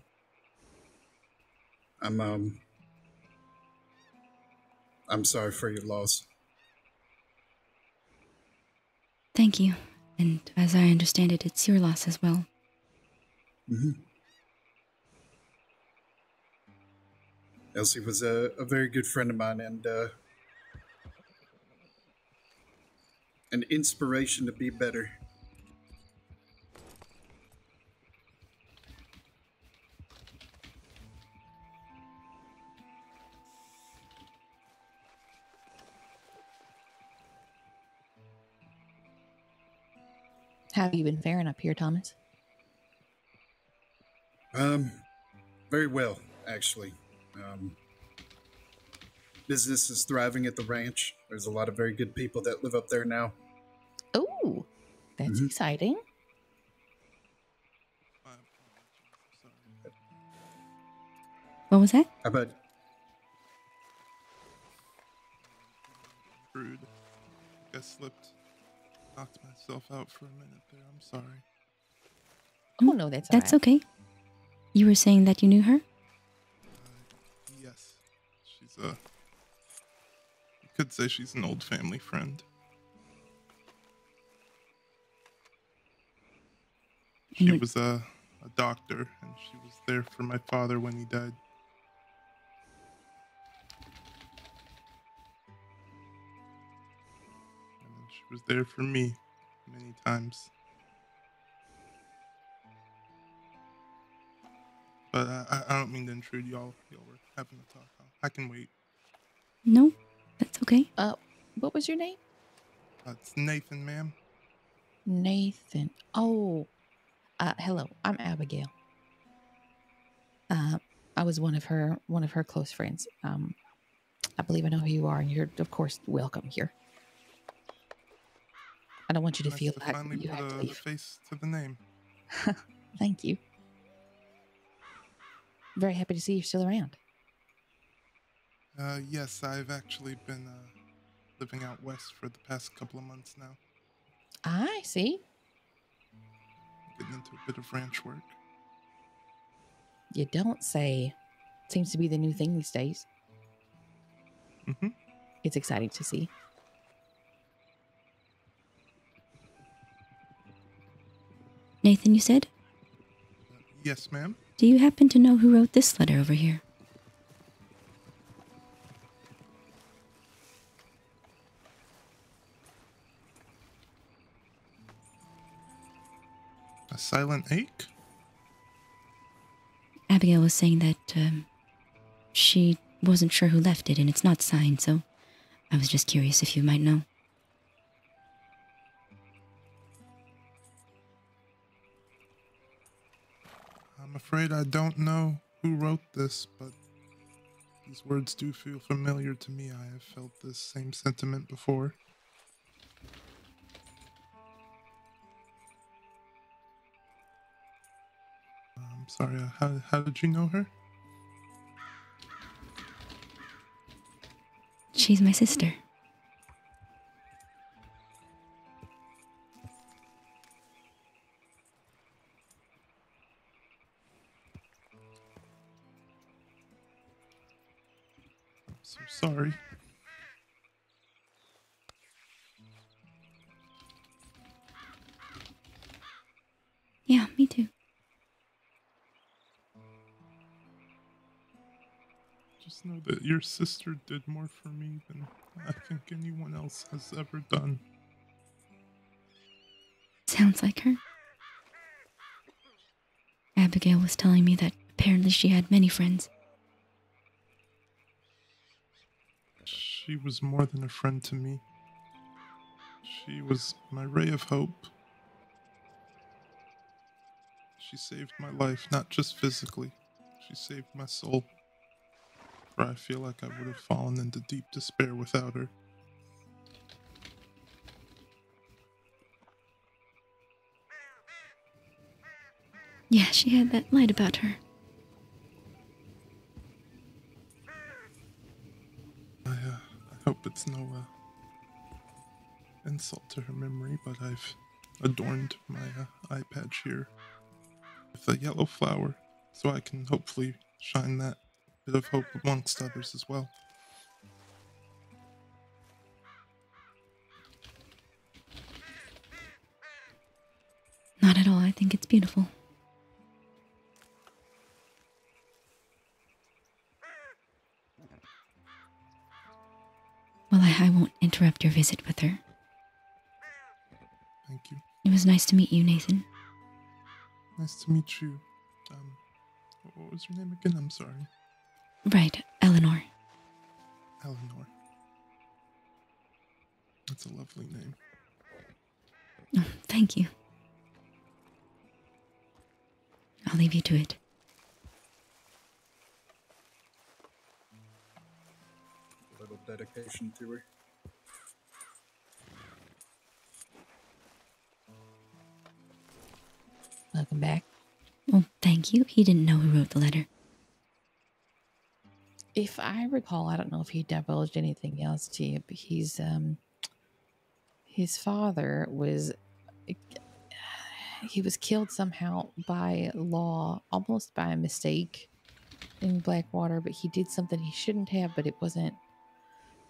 I'm um I'm sorry for your loss. Thank you. And as I understand it, it's your loss as well. hmm Elsie was a, a very good friend of mine and uh, an inspiration to be better. How have you been faring up here, Thomas? Um, very well, actually. Um, business is thriving at the ranch. There's a lot of very good people that live up there now. Oh, that's Mhm. exciting. My apologies. Sorry. What was that? How about Rude. I slipped. Knocked myself out for a minute there. I'm sorry. Oh no, that's That's alright. okay. You were saying that you knew her? Uh, yes. She's a. Could say she's an old family friend. She was a, a doctor, and she was there for my father when he died. And then she was there for me many times. But I, I- I don't mean to intrude. Y'all, y'all were having a talk. I can wait. No? That's okay. Uh, what was your name? Uh, it's Nathan, ma'am. Nathan. Oh, uh, hello. I'm Abigail. Uh, I was one of her one of her close friends. Um, I believe I know who you are, and you're of course welcome here. I don't want you to Nice feel to like finally you put have to a leave. face to the name. Thank you. Very happy to see you're still around. Uh, yes, I've actually been uh, living out west for the past couple of months now, I see. getting into a bit of ranch work. You don't say. Seems to be the new thing these days. Mm-hmm. It's exciting to see. Nathan, you said? Yes, ma'am. Do you happen to know who wrote this letter over here? Silent ache? Abigail was saying that um, she wasn't sure who left it and it's not signed, so I was just curious if you might know. I'm afraid I don't know who wrote this, but these words do feel familiar to me. I have felt this same sentiment before. Sorry, uh, how, how did you know her? She's my sister. So sorry. Yeah, me too. Know that your sister did more for me than I think anyone else has ever done. Sounds like her. Abigail was telling me that apparently she had many friends. She was more than a friend to me. She was my ray of hope. She saved my life, not just physically. She saved my soul. For I feel like I would have fallen into deep despair without her. Yeah, she had that light about her. I, uh, I hope it's no uh, insult to her memory, but I've adorned my uh, eye patch here with a yellow flower so I can hopefully shine that bit of hope amongst others as well. Not at all. I think it's beautiful. Well, I, I won't interrupt your visit with her. Thank you. It was nice to meet you, Nathan. Nice to meet you. Um, what was your name again? I'm sorry. Right, Eleanor. Eleanor. That's a lovely name. Oh, thank you. I'll leave you to it. A little dedication to her. Welcome back. Well, thank you. He didn't know who wrote the letter. If I recall, I don't know if he divulged anything else to you, but he's um his father was he was killed somehow by law, almost by a mistake in Blackwater, but he did something he shouldn't have, but it wasn't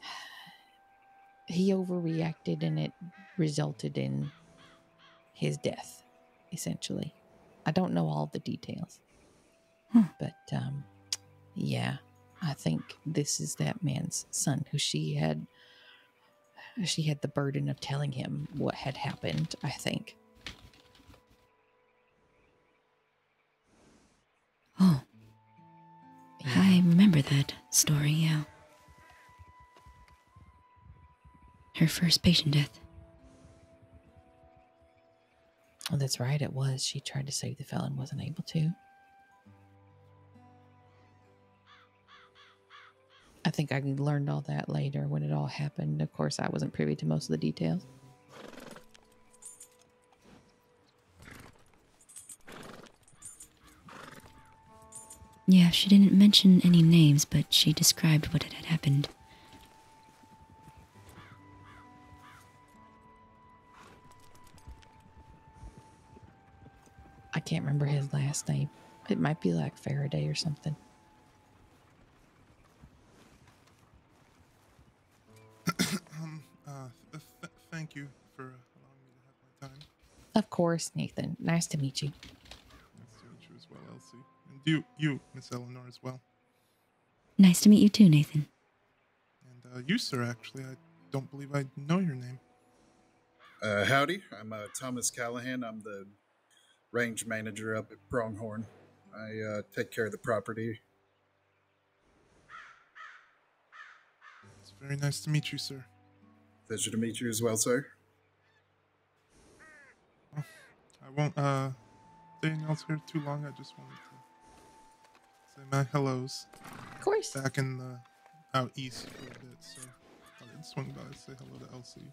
he overreacted and it resulted in his death, essentially. I don't know all the details. Hmm. But um yeah, I think this is that man's son who she had she had the burden of telling him what had happened, I think. Oh, Yeah. I remember that story, yeah. Her first patient death. Oh, that's right, it was. She tried to save the felon, wasn't able to. I think I learned all that later when it all happened. Of course, I wasn't privy to most of the details. Yeah, she didn't mention any names, but she described what had happened. I can't remember his last name. It might be like Faraday or something. Course, Nathan. Nice to meet you. Nice to meet you as well, Elsie. And you, you, Miss Eleanor, as well. Nice to meet you too, Nathan. And uh, you, sir, actually, I don't believe I know your name. Uh, howdy, I'm uh, Thomas Callahan. I'm the range manager up at Pronghorn. I uh, take care of the property. It's very nice to meet you, sir. Pleasure to meet you as well, sir. I won't uh stay in y'all's here too long. I just wanted to say my hellos. Of course. Back in the out east for a bit, so thought I'd swing by and say hello to Elsie.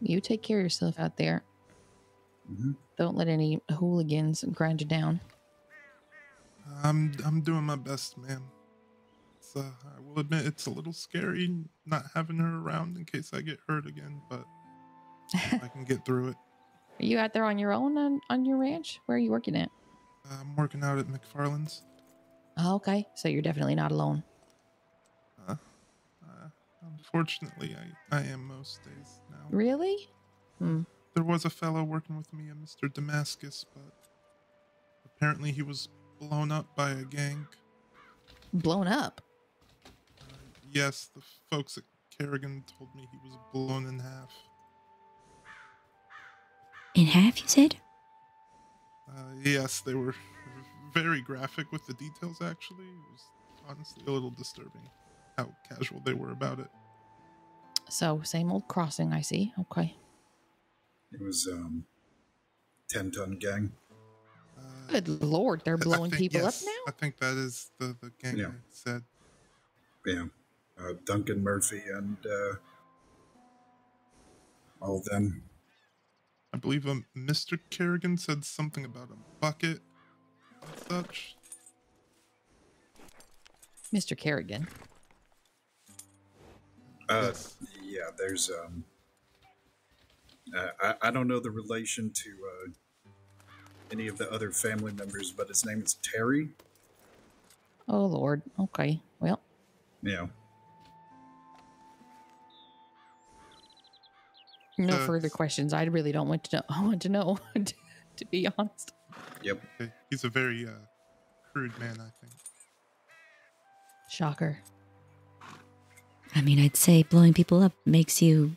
You take care of yourself out there. Mhm. Don't let any hooligans grind you down. I'm I'm doing my best, ma'am. Uh, I will admit it's a little scary not having her around in case I get hurt again, but I can get through it. Are you out there on your own on, on your ranch? Where are you working at? I'm working out at MacFarlane's. Oh, okay. So you're definitely not alone. Uh, uh, unfortunately, I, I am most days now. Really? Hmm. There was a fellow working with me, a Mr. Damascus, but apparently he was blown up by a gang. Blown up. Yes, the folks at Kerrigan told me he was blown in half. In half, you said? Uh, yes, they were very graphic with the details, actually. It was honestly a little disturbing how casual they were about it. So same old crossing, I see. Okay. It was um, ten ton gang. Uh, Good lord, they're blowing think- people yes, up now? I think that is the, the gang Yeah. I said. Yeah, uh, Duncan Murphy and uh, all of them. I believe um, Mr. Kerrigan said something about a bucket and such. Mr. Kerrigan. Uh, yeah, there's um, Uh, I, I don't know the relation to uh, any of the other family members, but his name is Terry. Oh Lord. Okay. Well, Yeah. No Uh, further questions. I really don't want to know. I want to know, to, to be honest. Yep. He's a very uh, crude man, I think. Shocker. I mean, I'd say blowing people up makes you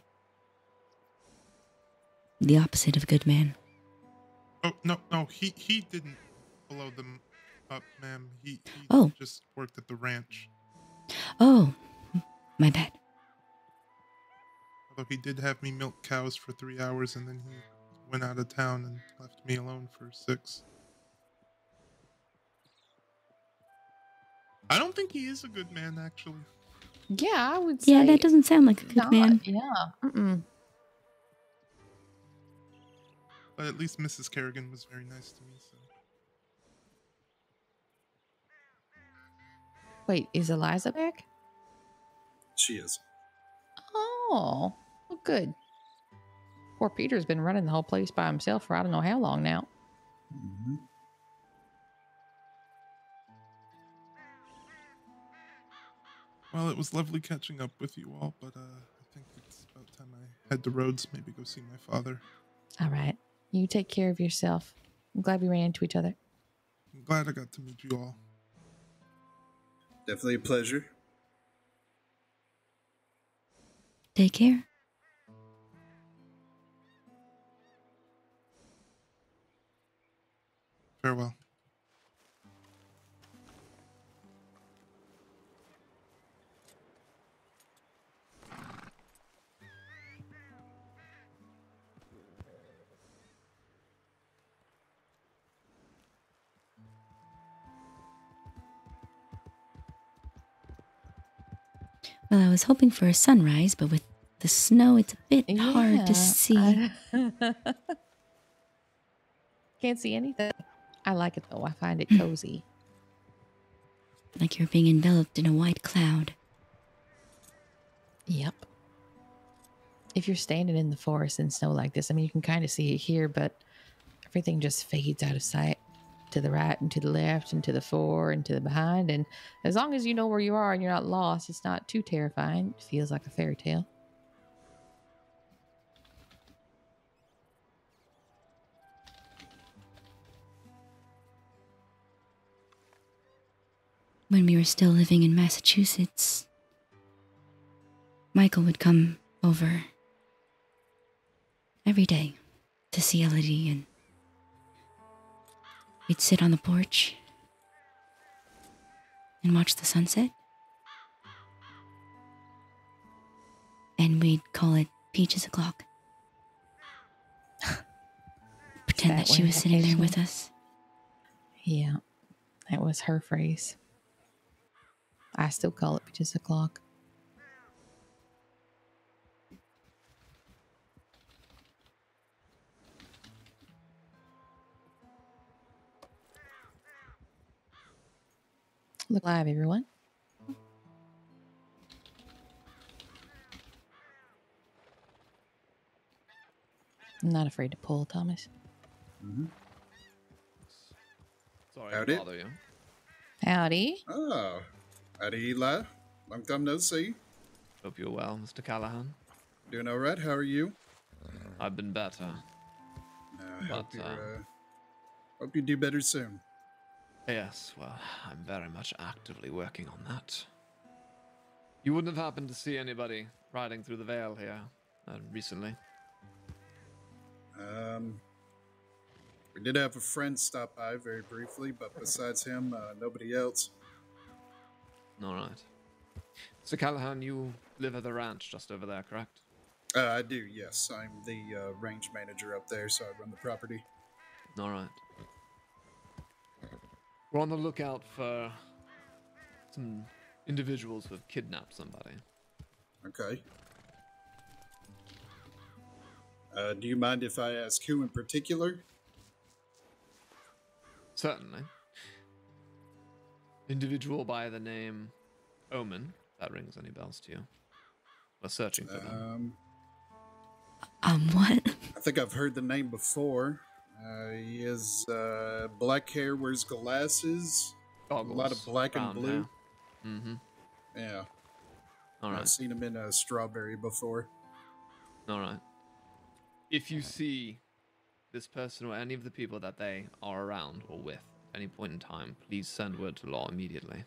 the opposite of a good man. Oh no, no, he he didn't blow them up, ma'am. He, he Oh. just worked at the ranch. Oh, my bad. Although he did have me milk cows for three hours, and then he went out of town and left me alone for six. I don't think he is a good man, actually. Yeah, I would say. Yeah, that doesn't sound like a good not- man. Yeah. Mm-mm. But at least Mrs. Kerrigan was very nice to me. So Wait, is Eliza back? She is. Oh, well, good. Poor Peter's been running the whole place by himself for I don't know how long now. hmm well, it was lovely catching up with you all, but uh, I think it's about time I head to Rhodes, maybe go see my father. All right. You take care of yourself. I'm glad we ran into each other. I'm glad I got to meet you all. Definitely a pleasure. Take care. Farewell. Well, I was hoping for a sunrise, but with the snow, it's a bit hard to see. I- Can't see anything. I like it though. I find it hmm. cozy. Like you're being enveloped in a white cloud. Yep. If you're standing in the forest in snow like this, I mean, you can kind of see it here, but everything just fades out of sight to the right and to the left and to the fore and to the behind. And as long as you know where you are and you're not lost, it's not too terrifying. It feels like a fairy tale. When we were still living in Massachusetts, Michael would come over every day to see Elodie, and we'd sit on the porch and watch the sunset. And we'd call it Peaches o'clock. Pretend that that she was sitting there with us. Yeah, that was her phrase. I still call it just o'clock. Look live, everyone. I'm not afraid to pull, Thomas. Mm-hmm. Sorry Howdy. to bother you. Howdy. Oh, howdy, Eli. Long time no see. Hope you're well, Mr. Callahan. Doing all right? How are you? I've been better. Uh, I hope, But, you're, uh, uh, hope you do better soon. Yes, well, I'm very much actively working on that. You wouldn't have happened to see anybody riding through the Vale here uh, recently. Um, we did have a friend stop by very briefly, but besides him, uh, nobody else. All right. So Callahan, you live at the ranch just over there, correct? Uh, I do, yes. I'm the uh, range manager up there, so I run the property. All right. We're on the lookout for some individuals who have kidnapped somebody. Okay. Uh, do you mind if I ask who in particular? Certainly. Individual by the name Omen. That rings any bells to you? We're searching for them. Um, Um, what? I think I've heard the name before. Uh, he has uh, black hair, wears glasses, a lot of black and blue. Mm-hmm. Yeah, All I've seen him in a strawberry before. All right. If you see this person or any of the people that they are around or with at any point in time, please send word to law immediately.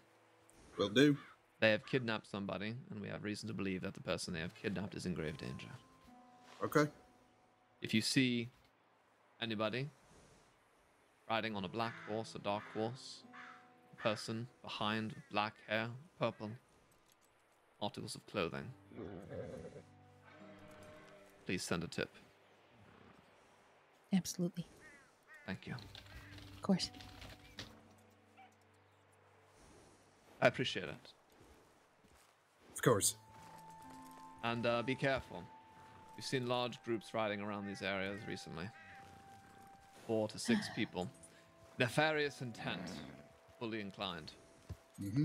Will do. They have kidnapped somebody, and we have reason to believe that the person they have kidnapped is in grave danger. Okay. If you see anybody riding on a black horse, a dark horse, a person behind with black hair, purple articles of clothing, please send a tip. Absolutely. Thank you. Of course. I appreciate it. Of course. And uh, be careful. We've seen large groups riding around these areas recently. Four to six people. Nefarious intent. Fully inclined. Mm-hmm.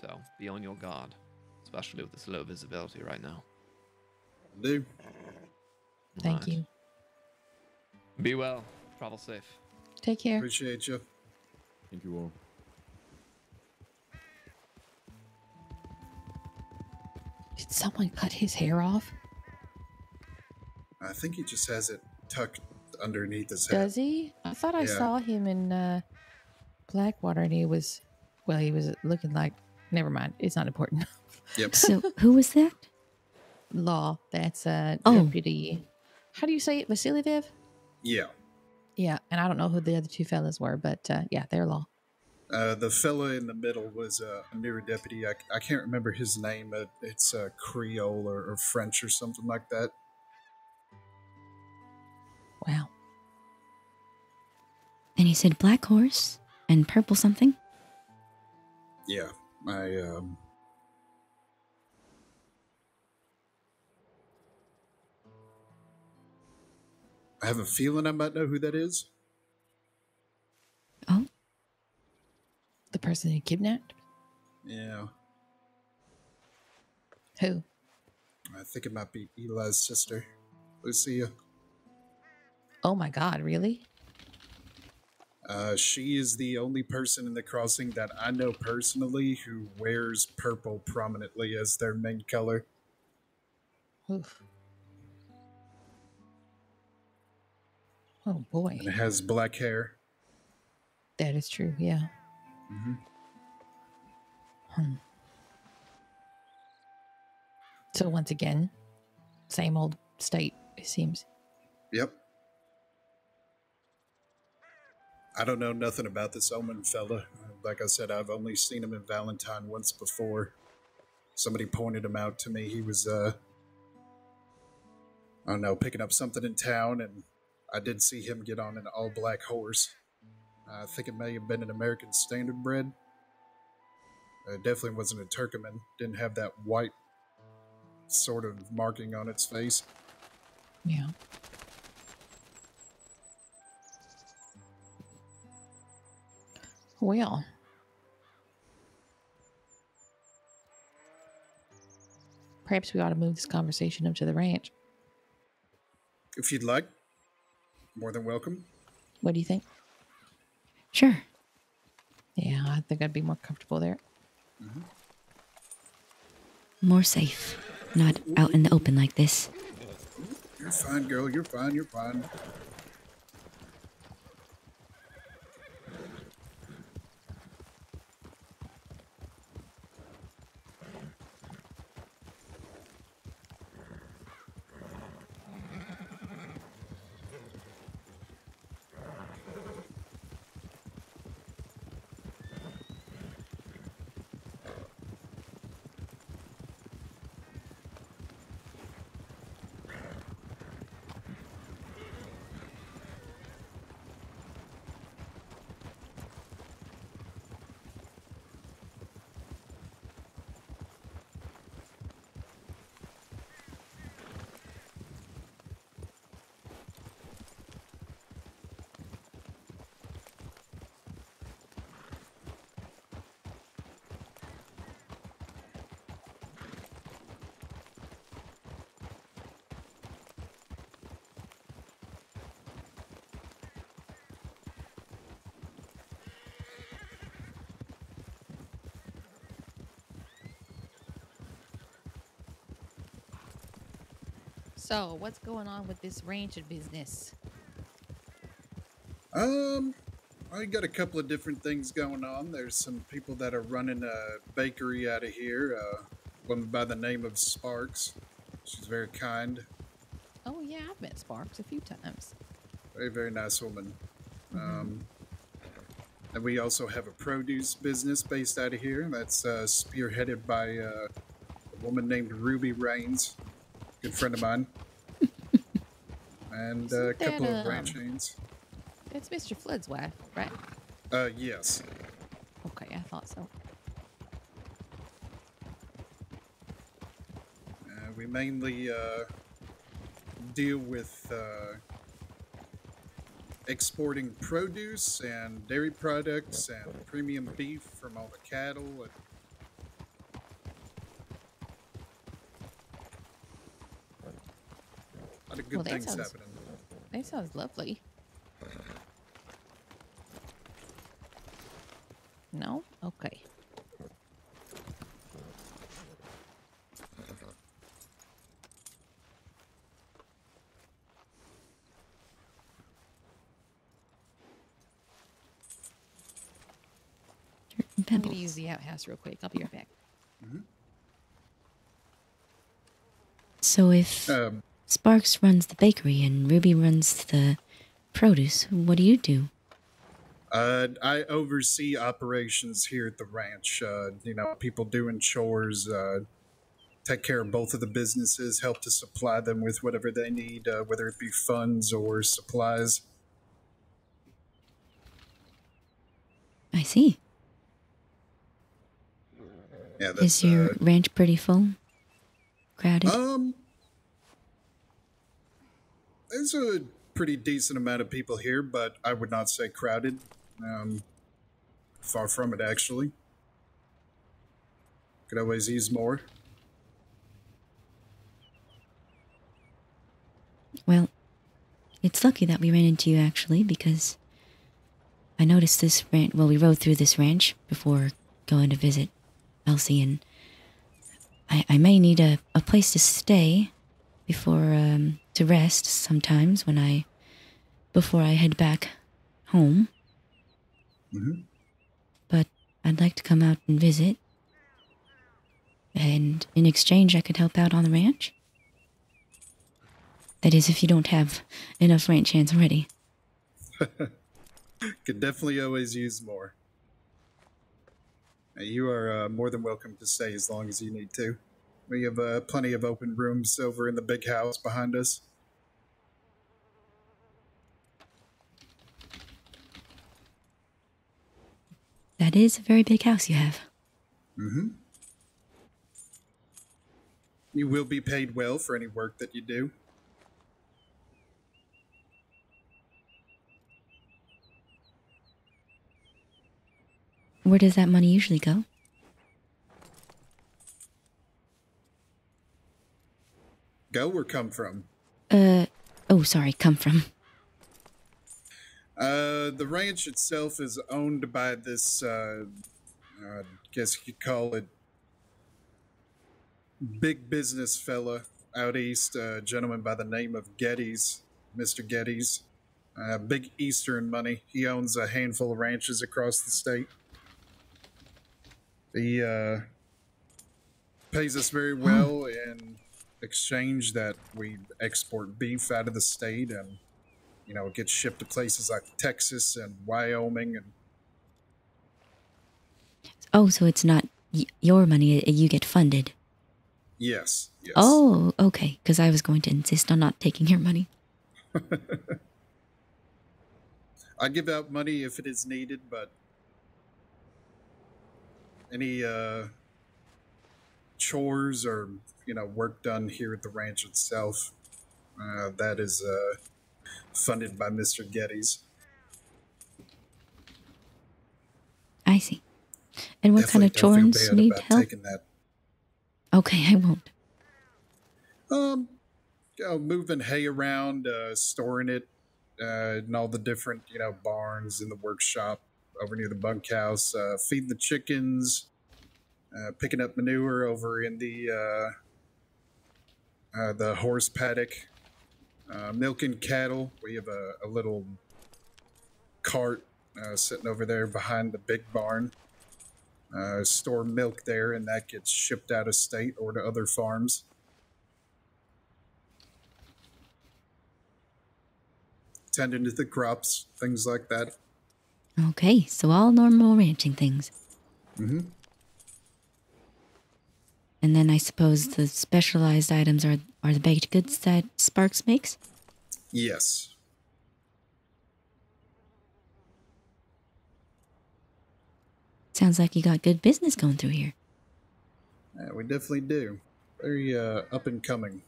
So be on your guard. Especially with this low visibility right now. Do. Thank Right. you. Be well. Travel safe. Take care. Appreciate you. Thank you all. Did someone cut his hair off? I think he just has it tucked underneath his head. Does he? I thought I Yeah. saw him in uh, Blackwater and he was, well, he was looking like, never mind. It's not important. Yep. So who was that? Law. That's a Oh. deputy. How do you say it? Vasiliev? Yeah. Yeah. And I don't know who the other two fellas were, but uh, yeah, they're law. Uh, the fella in the middle was uh, a newer deputy. I, I can't remember his name. But it's uh, Creole or, or French or something like that. Wow. And he said black horse and purple something. Yeah. I um. I have a feeling I might know who that is. Oh, The person he kidnapped? Yeah. Who? I think it might be Eli's sister, Lucia. Oh my God, really? Uh, she is the only person in the crossing that I know personally who wears purple prominently as their main color. Oof. Oh boy. And has black hair. That is true, yeah. Mhm. Hmm. So once again, same old state, it seems. Yep. I don't know nothing about this Omen fella. Like I said, I've only seen him in Valentine once before. Somebody pointed him out to me. He was, uh, I don't know, picking up something in town, and I did see him get on an all black horse. I think it may have been an American Standardbred. Uh, it definitely wasn't a Turkoman. Didn't have that white sort of marking on its face. Yeah. Well, perhaps we ought to move this conversation up to the ranch. If you'd like, more than welcome. What do you think? Sure. Yeah, I think I'd be more comfortable there. Mm-hmm. More safe. Not out in the open like this. You're fine, girl. You're fine. You're fine. So, what's going on with this of business? Um, I got a couple of different things going on. There's some people that are running a bakery out of here. Uh, woman by the name of Sparks. She's very kind, Oh yeah, I've met Sparks a few times. very very nice woman. Um, and we also have a produce business based out of here that's uh, spearheaded by uh, a woman named Ruby Raines, good friend of mine, and uh, a couple that, of um, hands. That's Mr. Flood's wife, right? Uh, yes. Okay, I thought so. Uh, we mainly uh, deal with uh, exporting produce and dairy products and premium beef from all the cattle. And a lot of good Well, that things sounds- happening. That sounds lovely. No? Okay. I'm going to use the outhouse real quick. I'll be right back. So if Um, Sparks runs the bakery and Ruby runs the produce, what do you do? Uh, I oversee operations here at the ranch. Uh, you know, people doing chores, uh, take care of both of the businesses, help to supply them with whatever they need, uh, whether it be funds or supplies. I see. Yeah, Is your uh, ranch pretty full? Crowded? um. There's a pretty decent amount of people here, but I would not say crowded. Um, far from it, actually. Could always use more. Well, it's lucky that we ran into you actually, because I noticed this ranch. Well, we rode through this ranch before going to visit Elsie, and I, I may need a, a place to stay before um, to rest sometimes when I before I head back home. Mhm. But I'd like to come out and visit, and in exchange, I could help out on the ranch. That is, if you don't have enough ranch hands already. Could definitely always use more. You are uh, more than welcome to stay as long as you need to. We have uh, plenty of open rooms over in the big house behind us. That is a very big house you have. Mm-hmm. You will be paid well for any work that you do. Where does that money usually go? Go or come from? Uh, oh, sorry, come from. Uh, the ranch itself is owned by this, uh, I guess you could call it, big business fella out east, a gentleman by the name of Geddes, Mr. Geddes. Uh, big Eastern money. He owns a handful of ranches across the state. He uh, pays us very well in exchange that we export beef out of the state and you know, it gets shipped to places like Texas and Wyoming and Oh, so it's not y- your money, uh, you get funded. yes, yes. Oh, okay, because I was going to insist on not taking your money. I give out money if it is needed, but any uh chores or you know work done here at the ranch itself, uh, that is uh funded by Mr. Gettys. I see. And what kind of Definitely don't feel chores need help? Taking that Okay, I won't. Um, you know, moving hay around, uh, storing it, uh, in all the different, you know, barns in the workshop over near the bunkhouse, uh, feeding the chickens, uh, picking up manure over in the, uh, the horse paddock, uh, milking cattle. We have a, a little cart uh, sitting over there behind the big barn. Uh, store milk there, and that gets shipped out of state or to other farms. Tending to the crops, things like that. Okay, so all normal ranching things. Mm-hmm. And then I suppose the specialized items are are the baked goods that Sparks makes. Yes. Sounds like you got good business going through here. Yeah, we definitely do. Very uh, up and coming.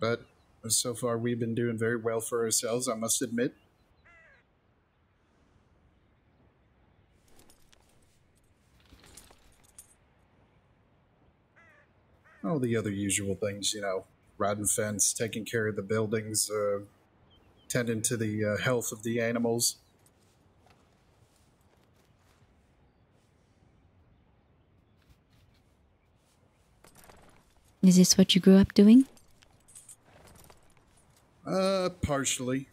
But so far, we've been doing very well for ourselves, I must admit. All the other usual things, you know, riding fence, taking care of the buildings, uh, tending to the uh, health of the animals. Is this what you grew up doing? Uh, partially.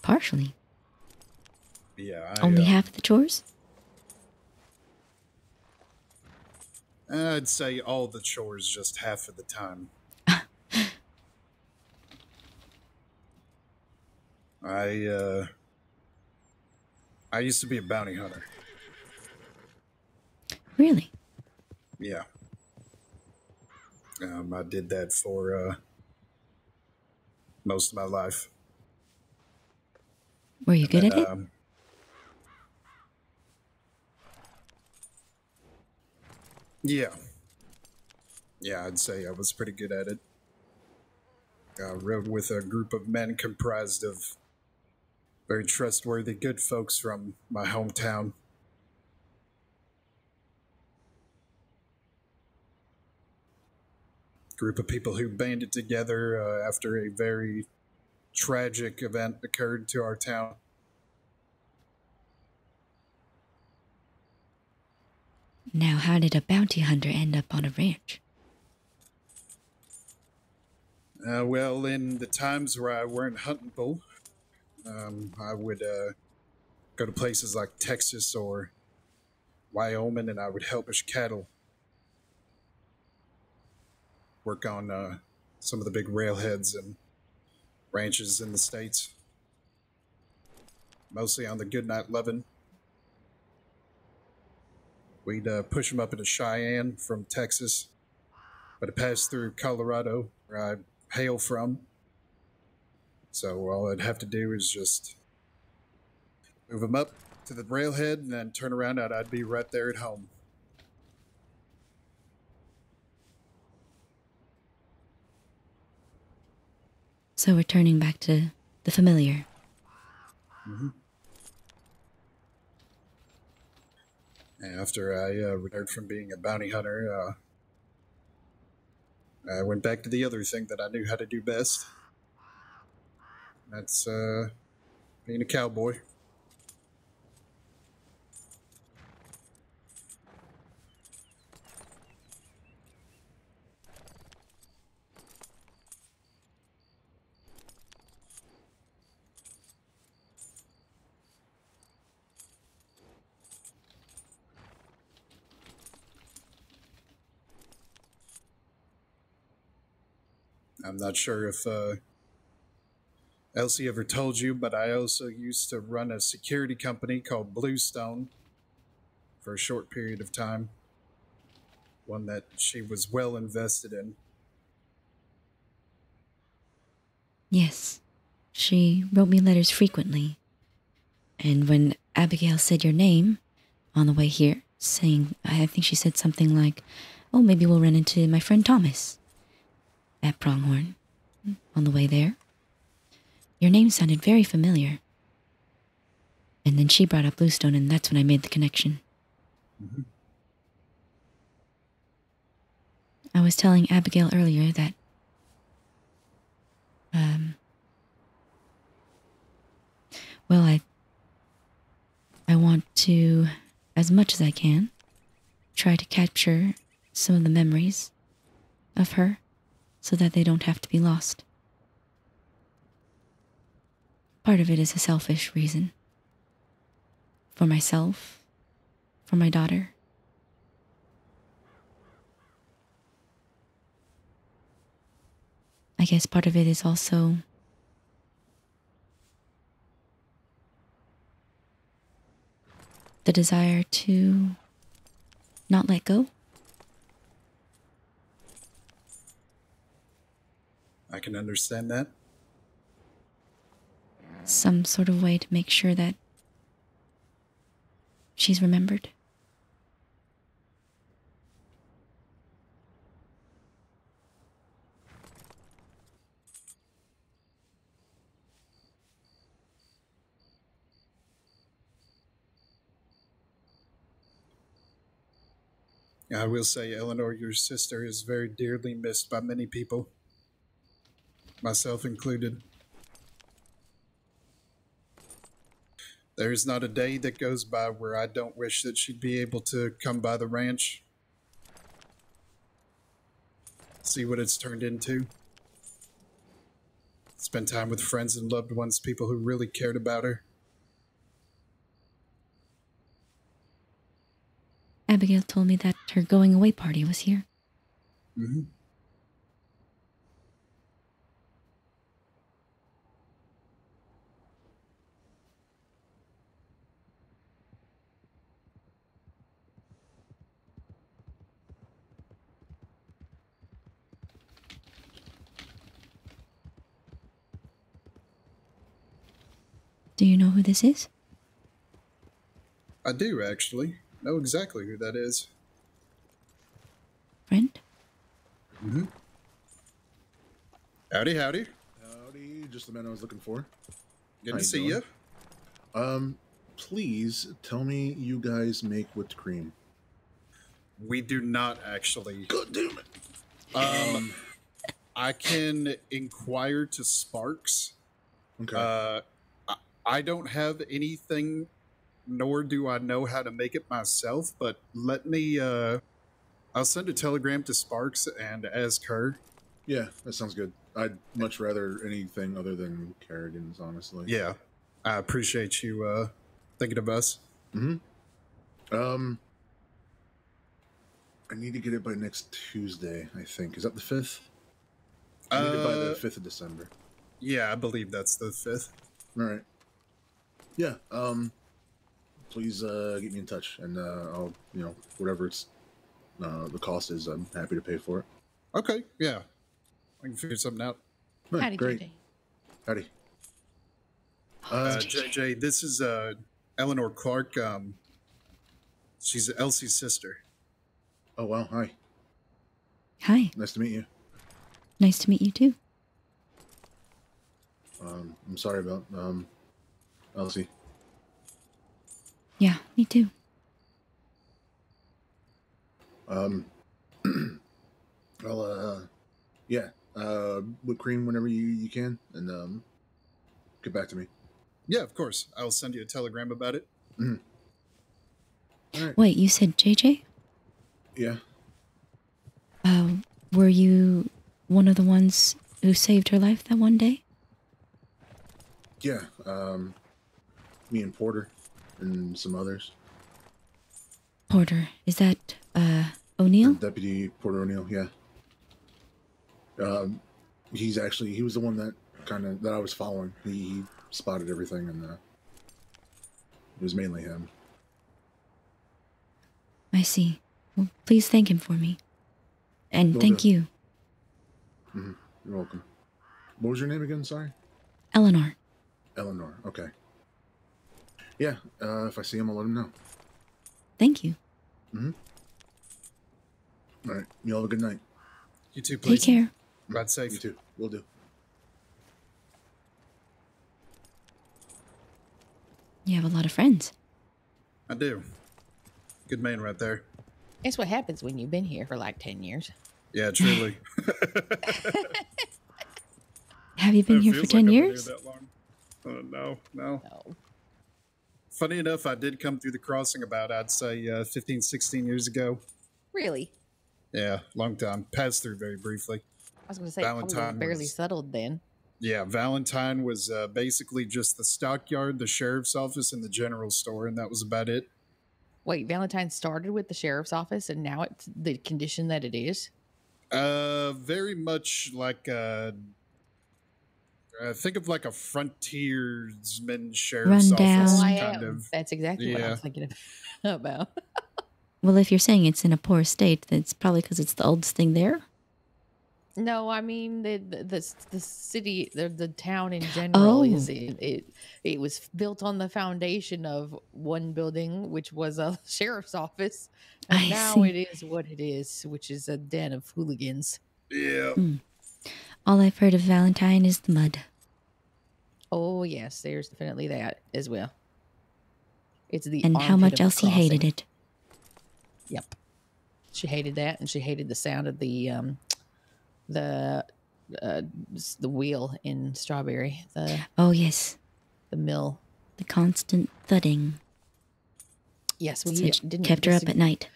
Partially. Yeah. I, Only uh, half the chores? I'd say all the chores just half of the time. I uh I used to be a bounty hunter. Really? Yeah. Um I did that for uh most of my life. Were you good at it? Um, yeah. Yeah, I'd say I was pretty good at it. I rode with a group of men comprised of very trustworthy, good folks from my hometown. Group of people who banded together uh, after a very tragic event occurred to our town. Now, how did a bounty hunter end up on a ranch? Uh, well, in the times where I weren't huntable, um, I would uh, go to places like Texas or Wyoming, and I would helpish cattle. Work on uh, some of the big railheads and ranches in the states. Mostly on the Goodnight Lovin'. We'd uh, push them up into Cheyenne from Texas, but it passed through Colorado, where I hail from. So all I'd have to do is just move them up to the railhead and then turn around and I'd be right there at home. So we're turning back to the familiar. After I uh, retired from being a bounty hunter, uh, I went back to the other thing that I knew how to do best. That's uh, being a cowboy. I'm not sure if uh, Elsie ever told you, but I also used to run a security company called Bluestone for a short period of time. One that she was well invested in. Yes, she wrote me letters frequently. And when Abigail said your name on the way here, saying, I think she said something like, Oh, maybe we'll run into my friend Thomas at Pronghorn on the way there. Your name sounded very familiar. And then she brought up Bluestone, and that's when I made the connection. I was telling Abigail earlier that um well I I want to as much as I can try to capture some of the memories of her so that they don't have to be lost. Part of it is a selfish reason. For myself, for my daughter. I guess part of it is also the desire to not let go. I can understand that. Some sort of way to make sure that she's remembered. I will say, Eleanor, your sister is very dearly missed by many people, myself included. There is not a day that goes by where I don't wish that she'd be able to come by the ranch, see what it's turned into, spend time with friends and loved ones, people who really cared about her. Abigail told me that her going away party was here. Mm-hmm. Do you know who this is? I do, actually. Know exactly who that is. Friend? Mm-hmm. Howdy, howdy. Howdy, just the man I was looking for. Good How to you see doing? you. Um, please tell me you guys make whipped cream. We do not actually. God damn it! Um, I can inquire to Sparks. Okay. Uh, I, I don't have anything, nor do I know how to make it myself. But let me. Uh, I'll send a telegram to Sparks and ask her. yeah, that sounds good. I'd much rather anything other than Kerrigan's, honestly. Yeah, I appreciate you uh, thinking of us. Mm-hmm. Um, I need to get it by next Tuesday. I think is that the fifth. I need it by the Uh, fifth of December. Yeah, I believe that's the fifth. All right. Yeah. Um, please uh, get me in touch, and uh, I'll you know whatever it's uh, the cost is, I'm happy to pay for it. Okay, yeah, I can figure something out. All right, Howdy, great. JJ. Howdy. Uh, Uh, JJ, this is uh, Eleanor Clark. Um, she's Elsie's sister. oh wow, hi. Hi. Nice to meet you. Nice to meet you too. Um, I'm sorry about um, Elsie. Yeah, me too. Um, I'll uh, yeah, uh, whipped cream whenever you you can, and um, get back to me. Yeah, of course. I'll send you a telegram about it. All right. Wait, you said JJ? Yeah. Uh, were you one of the ones who saved her life that one day? Yeah. Um, me and Porter, and some others. Porter, is that uh O'Neill? Deputy Porter O'Neill. Yeah. Um, he's actually he was the one that kind of that I was following. He, he spotted everything, and uh, it was mainly him. I see. Well, please thank him for me. And thank you, You're welcome. What was your name again? Sorry. Eleanor. Eleanor. Okay. Yeah. Uh, if I see him, I'll let him know. Thank you. Hmm. All right. You all have a good night. You too, please. Take care. Ride safe. You too. We'll do. You have a lot of friends. I do. Good man right there. It's what happens when you've been here for like 10 years. Yeah, truly. Have you been It here for 10 like I've been here years? that long. Uh, no, no. No. Funny enough, I did come through the crossing about, I'd say, uh, 15, 16 years ago. Really? Yeah, long time. Passed through very briefly. I was going to say Valentine barely was- settled then. Yeah, Valentine was uh, basically just the stockyard, the sheriff's office, and the general store, and that was about it. Wait, Valentine started with the sheriff's office, and now it's the condition that it is. Uh, very much like uh, uh think of like a frontiersman sheriff's Rundown. office, Oh, kind of. That's exactly what I Yeah. was thinking about. Well, if you're saying it's in a poor state, that's probably because it's the oldest thing there. No, I mean the the the, the city, the the town in general is Oh. it, it it was built on the foundation of one building, which was a sheriff's office, and I now see. it is what it is, which is a den of hooligans. Yeah. All I've heard of Valentine is the mud. Oh yes, there's definitely that as well. It's the and how much else he hated it. Yep. She hated that, and she hated the sound of the um, the uh, the wheel in Strawberry, the Oh, yes. the mill. The constant thudding. Yes, we didn't kept her up at night.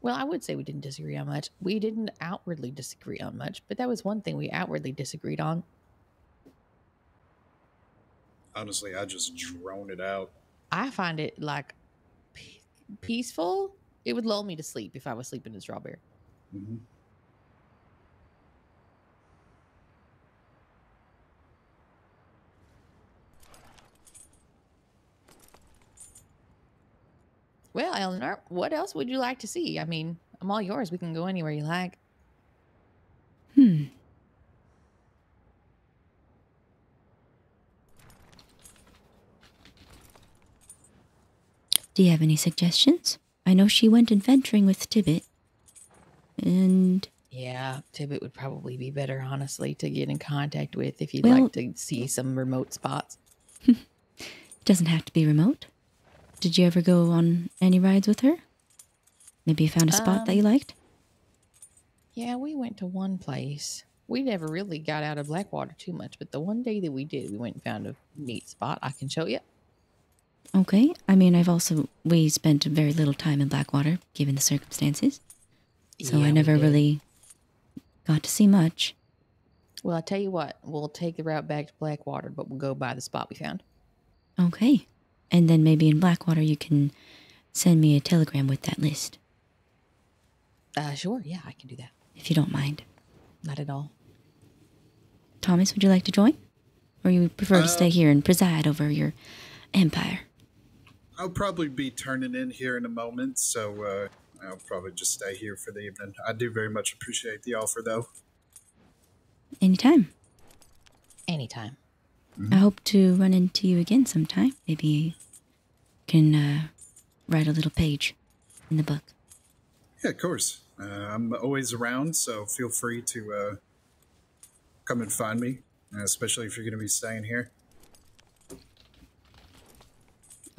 Well, I would say we didn't disagree on much. We didn't outwardly disagree on much, but that was one thing we outwardly disagreed on. Honestly, I just drone it out. I find it like pe- peaceful. It would lull me to sleep if I was sleeping in Strawberry. hmm Well, Eleanor, what else would you like to see? I mean, I'm all yours. We can go anywhere you like. Hmm. Do you have any suggestions? I know she went adventuring with Tibbet. And Yeah, Tibbet would probably be better, honestly, to get in contact with if you'd Well- like to see some remote spots. it doesn't have to be remote. Did you ever go on any rides with her? Maybe you found a spot that you Um, liked? Yeah, we went to one place. We never really got out of Blackwater too much, but the one day that we did, we went and found a neat spot. I can show you. Okay. I mean, I've also, we spent very little time in Blackwater, given the circumstances. So Yeah, I never really got to see much. Well, I tell you what, we'll take the route back to Blackwater, but we'll go by the spot we found. Okay. And then maybe in Blackwater you can send me a telegram with that list, Uh, sure, yeah, I can do that. if you don't mind. Not at all. Thomas, would you like to join? Or you prefer to stay Uh, here and preside over your empire? I'll probably be turning in here in a moment, so uh, I'll probably just stay here for the evening. I do very much appreciate the offer, though. Anytime. Anytime. I hope to run into you again sometime. Maybe you can uh, write a little page in the book. Yeah, of course. Uh, I'm always around, so feel free to uh, come and find me, uh, especially if you're going to be staying here.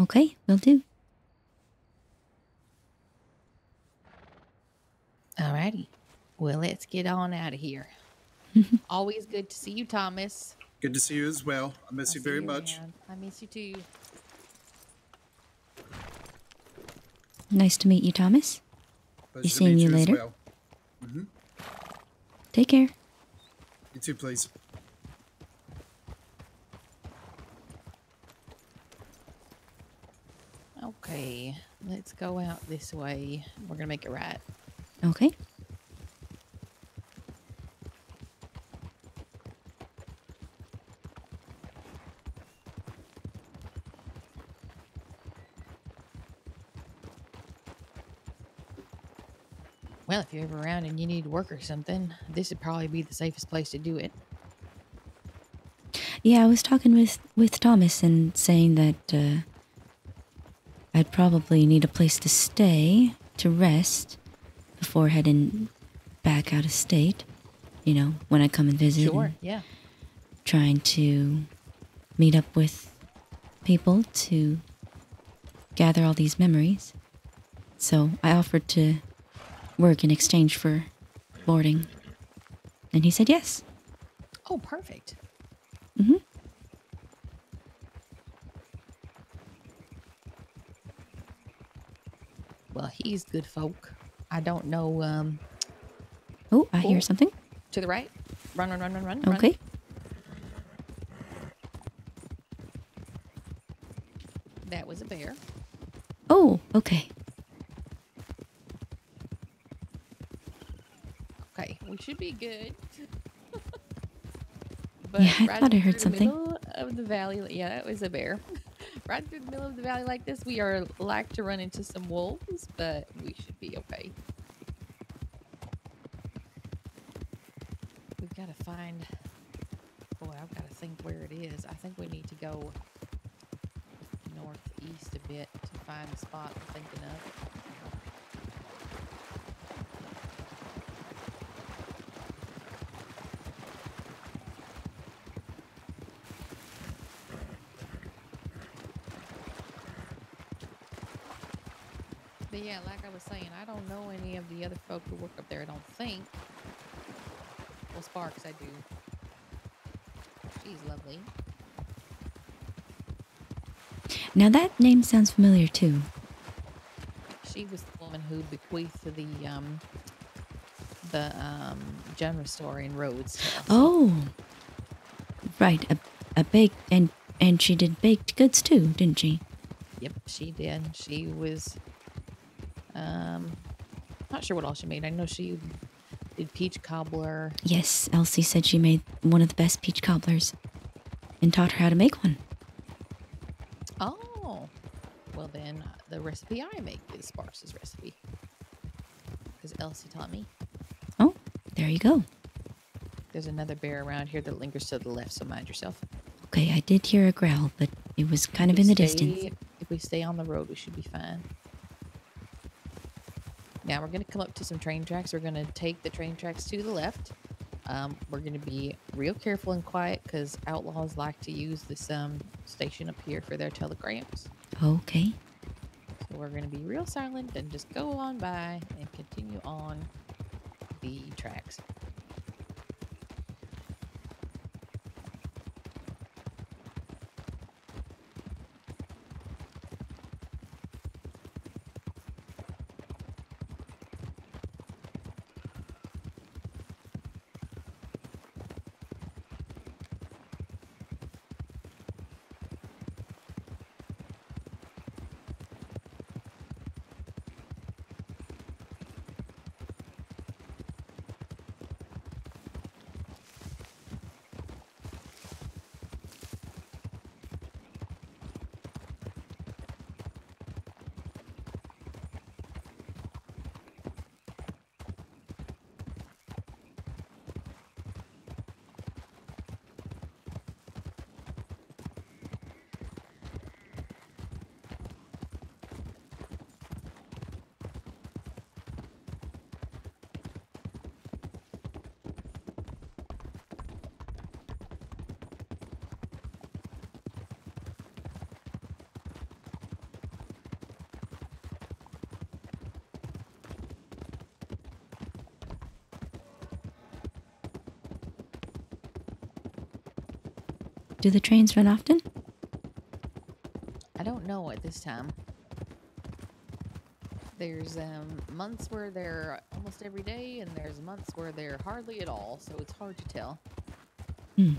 Okay, will do. Alrighty. Well, let's get on out of here. Always good to see you, Thomas. Good to see you as well. I miss I'll you see very much. around. I miss you too. Nice to meet you, Thomas. Pleasure to seeing meet you as later? well. Mm-hmm. Take care. You too, please. Okay, let's go out this way. We're gonna make it right. Okay. Well, if you're ever around and you need work or something, this would probably be the safest place to do it. Yeah, I was talking with with Thomas and saying that uh, I'd probably need a place to stay to rest before heading back out of state. You know, when I come and visit. Sure, and yeah. Trying to meet up with people to gather all these memories. So I offered to work in exchange for boarding, and he said yes. Oh, perfect. hmm Well, he's good folk. I don't know. Um, Oh, I hear something. to the right. Run, run, run, run, run. run. Okay. That was a bear. Oh, okay. Okay, we should be good. but Yeah, I right thought I heard something. Of the valley, yeah, that was a bear. Right through the middle of the valley like this, we are like to run into some wolves, but we should be okay. We've got to find. Boy, I've got to think where it is. I think we need to go northeast a bit to find the spot I'm thinking of. But yeah, like I was saying, I don't know any of the other folk who work up there. I don't think. Well, Sparks, I do. She's lovely. Now that name sounds familiar too. She was the woman who bequeathed the um the um general store in Rhodes. Oh, right. A, a baked and and she did baked goods too, didn't she? Yep, she did. She was um not sure what all she made. I know she did peach cobbler. Yes, Elsie said she made one of the best peach cobblers, and taught her how to make one. Oh, well then the recipe I make is Sparks' recipe because Elsie taught me. Oh, there you go. There's another bear around here that lingers to the left, so mind yourself. Okay, I did hear a growl, but it was kind of in the stay- distance. If we stay on the road, we should be fine. Now we're going to come up to some train tracks. We're going to take the train tracks to the left. Um, we're going to be real careful and quiet because outlaws like to use this um, station up here for their telegrams. Okay. So we're going to be real silent and just go on by and continue on the tracks. Do the trains run often? I don't know at this time. There's um, months where they're almost every day, and there's months where they're hardly at all, so it's hard to tell. Hmm.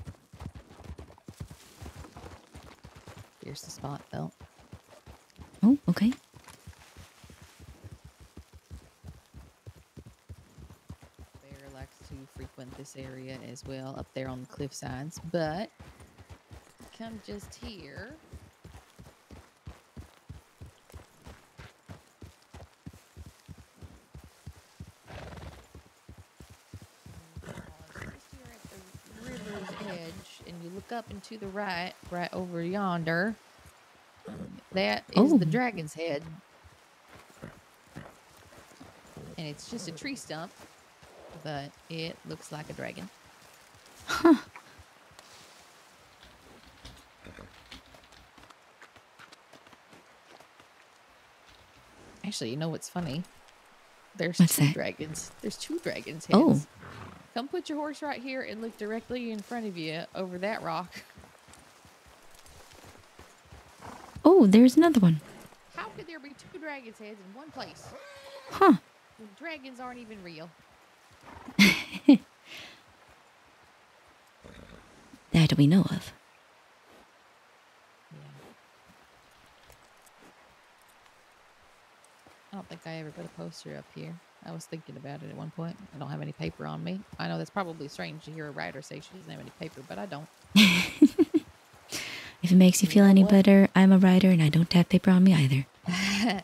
Here's the spot, though. Oh, okay. Bear likes to frequent this area as well, up there on the cliff sides, but come just here. Pause just here at the river's edge, and you look up and to the right, right over yonder. That is the Oh. dragon's head. And it's just a tree stump, but it looks like a dragon. Huh. Actually, you know what's funny? There's What's two that? dragons. There's two dragons' oh. heads. Oh. Come put your horse right here and look directly in front of you over that rock. Oh, there's another one. How could there be two dragons' heads in one place? Huh. When dragons aren't even real. that we know of. Yeah. I don't think I ever put a poster up here. I was thinking about it at one point. I don't have any paper on me. I know that's probably strange to hear a writer say she doesn't have any paper, but I don't. If it makes you feel any better, I'm a writer and I don't have paper on me either.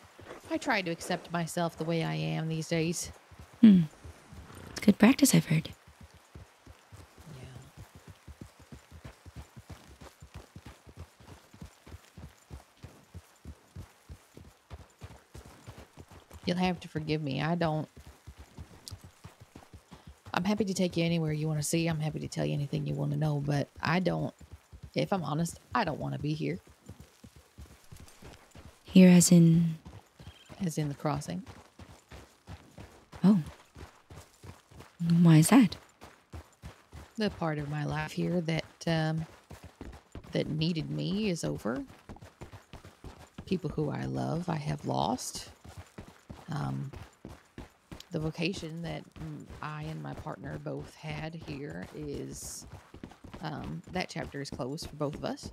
I try to accept myself the way I am these days. Hmm. It's good practice, I've heard. You'll have to forgive me. I don't. I'm happy to take you anywhere you want to see. I'm happy to tell you anything you want to know, but I don't. If I'm honest, I don't want to be here, Here, as in. as in the crossing. Oh. Why is that? The part of my life here that um, that needed me is over. People who I love, I have lost. Um, the vocation that I and my partner both had here is um, that chapter is closed for both of us.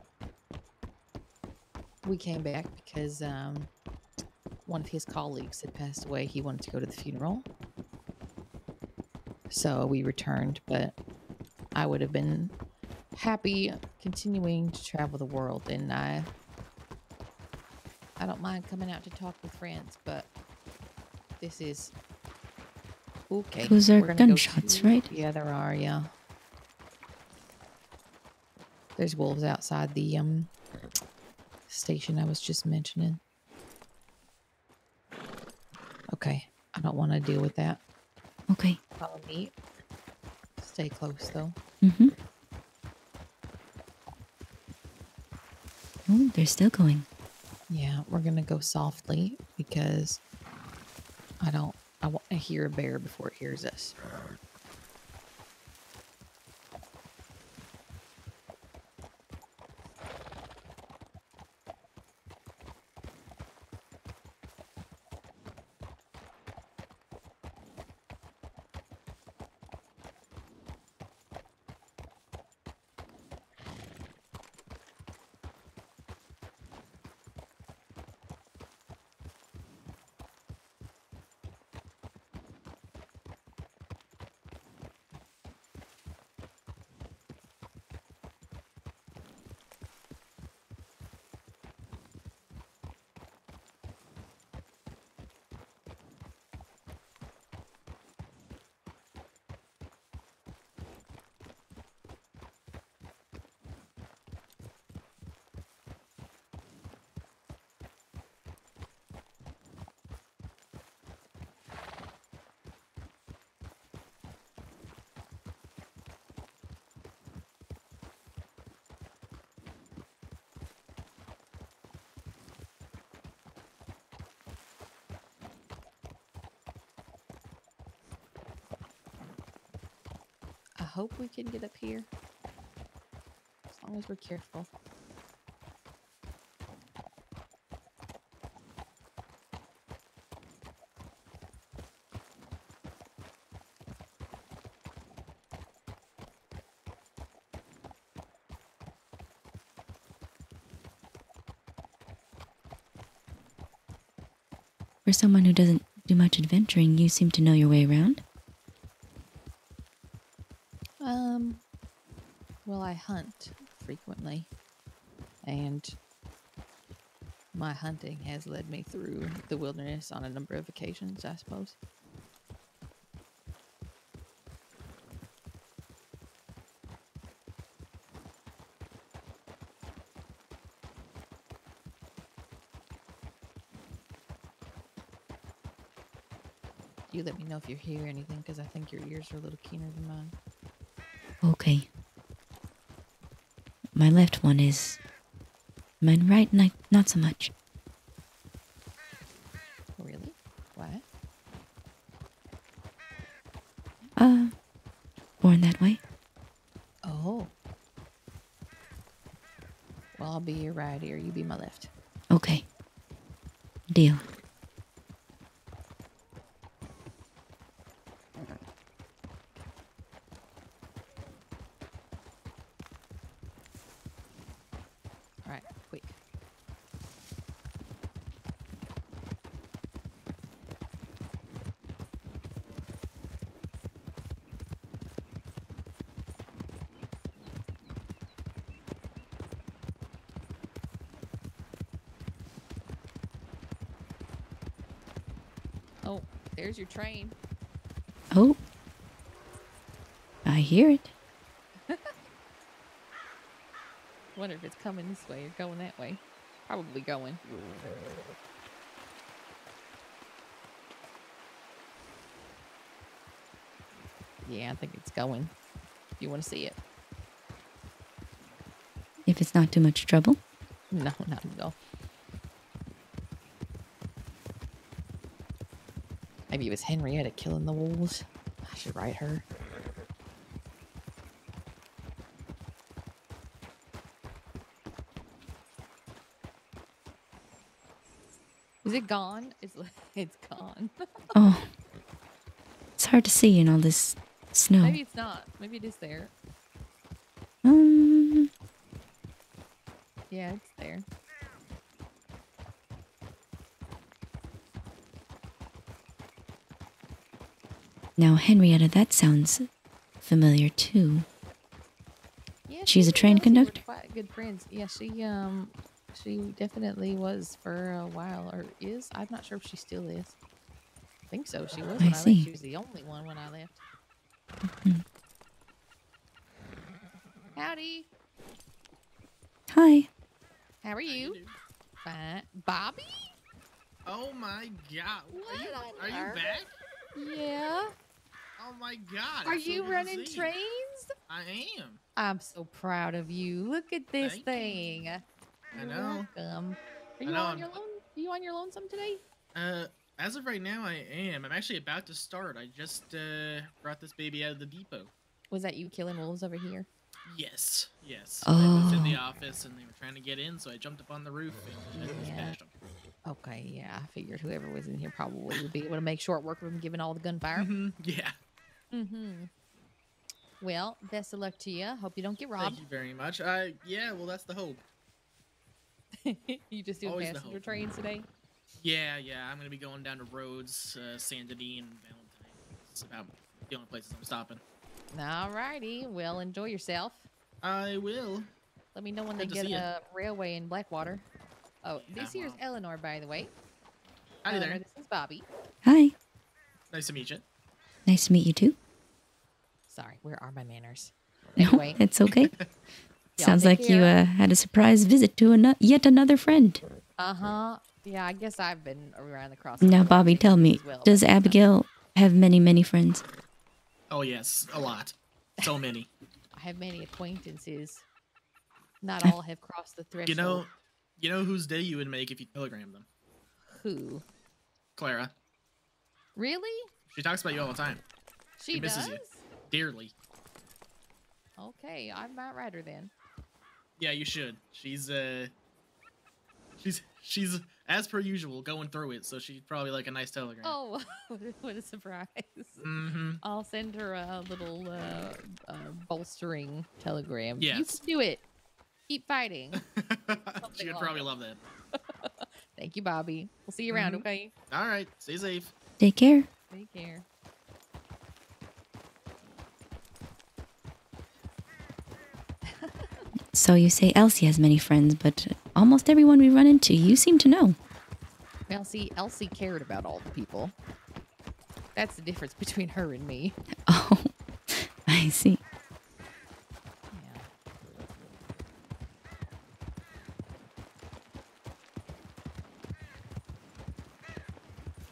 We came back because um, one of his colleagues had passed away. He wanted to go to the funeral. So we returned, but I would have been happy continuing to travel the world and I I don't mind coming out to talk with friends, but this is okay. Those are go gunshots, right? Yeah, there are, yeah. There's wolves outside the um station I was just mentioning. Okay, I don't want to deal with that. Okay. Follow me. Stay close though. Mm-hmm. Oh, they're still going. Yeah, we're gonna go softly because I don't. I want to hear a bear before it hears us. Hope we can get up here. As long as we're careful. For someone who doesn't do much adventuring, you seem to know your way around. Um, well, I hunt frequently, and my hunting has led me through the wilderness on a number of occasions, I suppose. You let me know if you hear anything, because I think your ears are a little keener than mine. Okay. My left one is. My right, not so much. Really? Why? Uh, born that way. Oh. Well, I'll be your right ear. You be my left. Okay. Deal. There's your train. Oh. I hear it. Wonder if it's coming this way or going that way. Probably going. Yeah, I think it's going. You want to see it. If it's not too much trouble. No, not at all. Maybe it was Henrietta killing the wolves. I should write her. Is it gone? It's it's gone. Oh. It's hard to see in all this snow. Maybe it's not. Maybe it is there. Um, Yeah, it's there. Now, Henrietta, that sounds familiar too. Yeah, She's she a train and Elsie were conductor? Quite good friends. Yeah, she um she definitely was for a while, or is. I'm not sure if she still is. I think so. She was I when I, see. left. She was the only one when I left. Mhm. Howdy. Hi. How are you? Fine. Bobby? Oh my god. Are you, What are on you earth? back? Yeah. Oh my god. Are it's so you good to running see. trains? I am. I'm so proud of you. Look at this Thank thing. I You're know. Welcome. Are you know, on I'm- your loan? Are you on your lonesome today? Uh, as of right now, I am. I'm actually about to start. I just uh brought this baby out of the depot. Was that you killing wolves over here? Yes, yes. I was in the Oh. office and they were trying to get in, so I jumped up on the roof and I just Yeah. them. Okay, yeah, I figured whoever was in here probably would be able to make short work of him giving all the gunfire. Mhm, Yeah. Mm-hmm. Well, best of luck to you. Hope you don't get robbed. Thank you very much. I yeah. Well, that's the hope. you just doing Always the passenger trains today? Yeah, yeah. I'm gonna be going down to Rhodes, uh, Saint Denis, and Valentine. It's about the only places I'm stopping. Alrighty. Well, enjoy yourself. I will. Let me know when Good they get see ya. a railway in Blackwater. Oh, Yeah, this here's well. Eleanor, by the way. Howdy Eleanor, there. this is Bobby. Hi. Nice to meet you. Nice to meet you too. Sorry, where are my manners? No, Anyway, it's okay. Sounds take like you uh, had a surprise visit to ano- yet another friend. uh huh. Yeah, I guess I've been around the cross. Now, Bobby, tell me, well, does but, uh, Abigail have many, many friends? Oh yes, a lot. So many. I have many acquaintances. Not all have crossed the threshold. You know, you know whose day you would make if you telegram them. who? Clara. Really? She talks about you all the time, She, She misses does. you. Dearly. Okay, I might write her then. Yeah, you should. She's uh, she's she's as per usual going through it, so she'd probably like a nice telegram. Oh, what a surprise! Mm-hmm. I'll send her a little uh, uh, bolstering telegram. You Yes. can do it. Keep fighting. she would probably love that. Thank you, Bobby. We'll see you around, Mhm. okay? All right, stay safe. Take care. Take care. So you say Elsie has many friends, but almost everyone we run into, you seem to know. Well, see, Elsie cared about all the people. That's the difference between her and me. Oh, I see.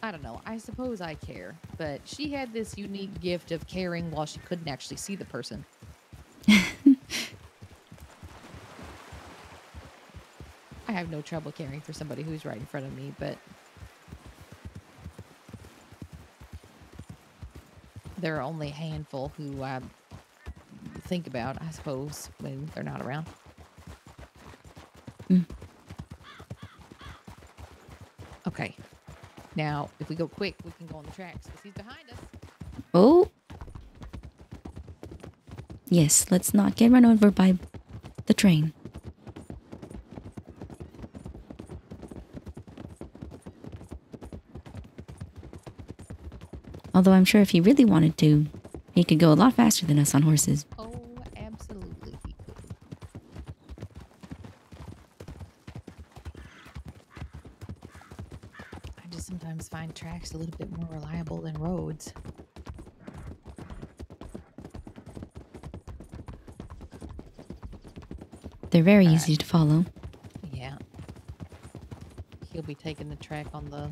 I don't know. I suppose I care, but she had this unique gift of caring while she couldn't actually see the person. I have no trouble caring for somebody who's right in front of me, but there are only a handful who I think about, I suppose, when they're not around. Mm. Okay. Now, if we go quick, we can go on the tracks because he's behind us. Oh. Yes, let's not get run over by the train. Although I'm sure if he really wanted to, he could go a lot faster than us on horses. Oh, absolutely. I just sometimes find tracks a little bit more reliable than roads. They're very Alright. easy to follow. Yeah. He'll be taking the track on the.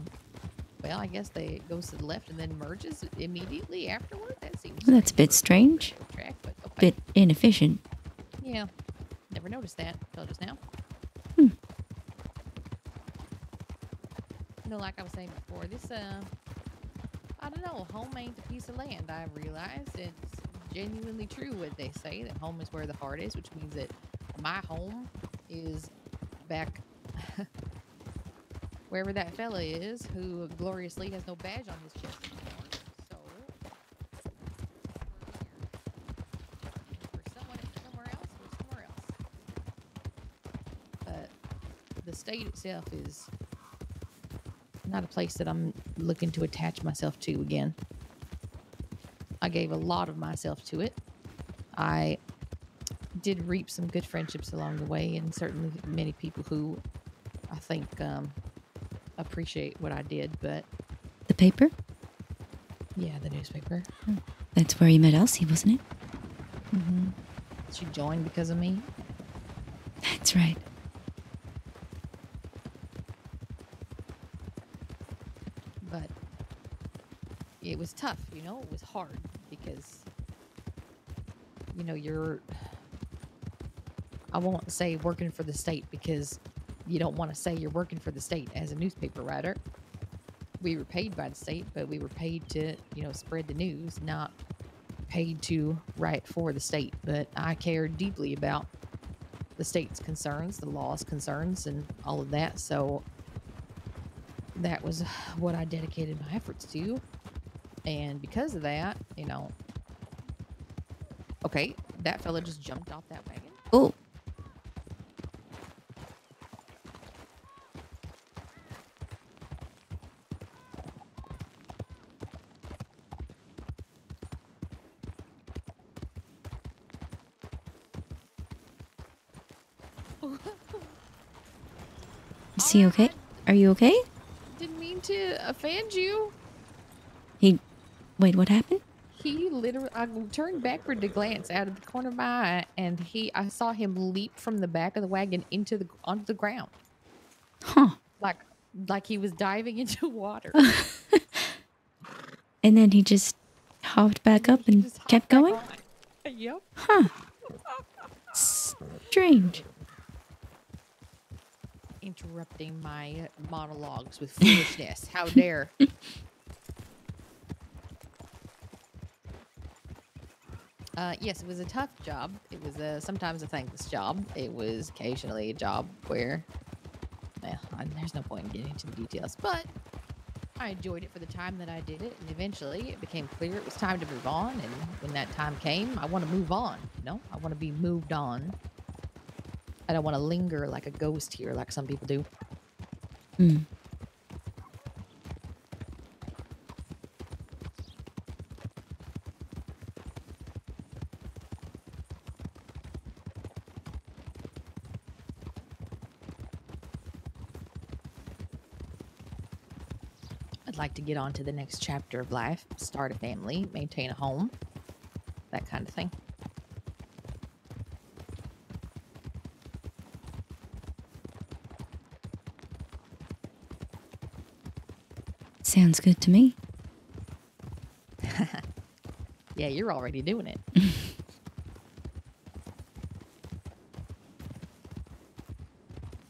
Well, I guess they it goes to the left and then merges immediately afterward. That seems. Well, that's a bit strange Track, but okay. Bit inefficient. Yeah. Never noticed that until just now. Hmm. You know, like I was saying before, this uh, I don't know, home ain't a piece of land. I realized it's genuinely true what they say that home is where the heart is, which means that my home is back wherever that fella is who gloriously has no badge on his chest. But the state itself is not a place that I'm looking to attach myself to again. I gave a lot of myself to it. I did reap some good friendships along the way, and certainly many people who I think um, appreciate what I did. But The paper? yeah, the newspaper. That's where you met Elsie, wasn't it? Mm-hmm. She joined because of me. That's right. but it was tough you know it was hard because you know you're i won't say working for the state because you don't want to say you're working for the state as a newspaper writer. We were paid by the state but we were paid to you know spread the news not paid to write for the state. But i cared deeply about the state's concerns the law's concerns and all of that. So that was what I dedicated my efforts to. And because of that, you know, okay, that fella just jumped off that wagon. Oh, is he okay? Are you okay? Didn't mean to offend you. He. Wait, what happened? He literally, I turned backward to glance out of the corner of my eye, and he, I saw him leap from the back of the wagon into the onto the ground, Huh. like like he was diving into water. And then he just hopped back up and kept going? on. Yep. Huh. Strange. Interrupting my monologues with foolishness. How dare. Uh, yes, it was a tough job. It was a, sometimes a thankless job. It was occasionally a job where, well, I, there's no point in getting into the details, but I enjoyed it for the time that I did it. And eventually it became clear it was time to move on. And when that time came, I want to move on. You know, I want to be moved on. I don't want to linger like a ghost here, like some people do. Hmm. I'd like to get on to the next chapter of life, start a family, maintain a home, that kind of thing. Sounds good to me. Yeah, you're already doing it.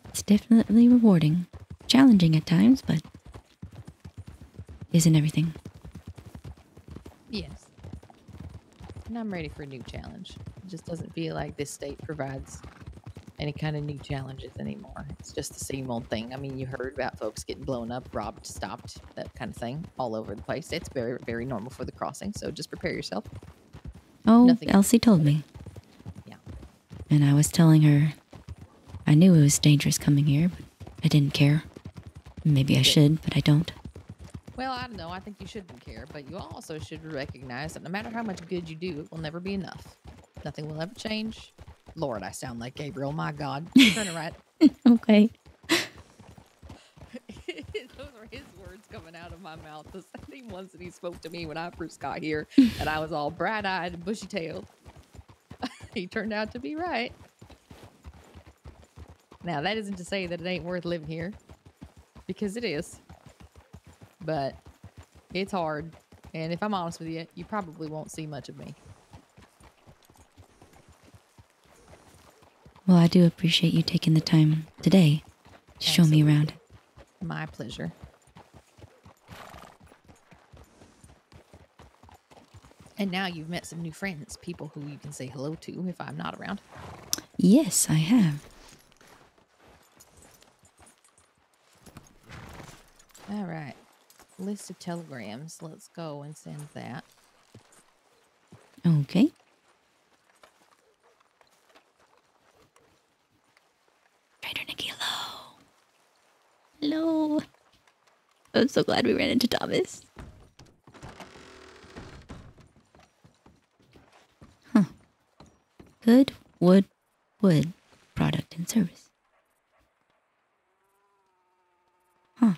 It's definitely rewarding. Challenging at times, but isn't everything. Yes. And I'm ready for a new challenge. It just doesn't feel like this state provides any kind of new challenges anymore. It's just the same old thing. I mean, you heard about folks getting blown up, robbed, stopped, that kind of thing all over the place. It's very, very normal for the crossing, so just prepare yourself. Oh, Nothing. Elsie told me. Yeah. And I was telling her I knew it was dangerous coming here, but I didn't care. Maybe I should, but I don't. Well, I don't know. I think you shouldn't care, but you also should recognize that no matter how much good you do, it will never be enough. Nothing will ever change. Lord, I sound like Gabriel. My God. Turn it right. Okay. Those are were his words coming out of my mouth. The same ones that he spoke to me when I first got here, and I was all bright eyed and bushy tailed. he turned out to be right. Now, that isn't to say that it ain't worth living here, because it is. But it's hard. And if I'm honest with you, you probably won't see much of me. Well, I do appreciate you taking the time today to show me around. My pleasure. And now you've met some new friends, people who you can say hello to if I'm not around. Yes, I have. All right. List of telegrams. Let's go and send that. Okay. Trader Nikki, hello. Hello. I'm so glad we ran into Thomas. Huh. Good wood, wood product and service. Huh.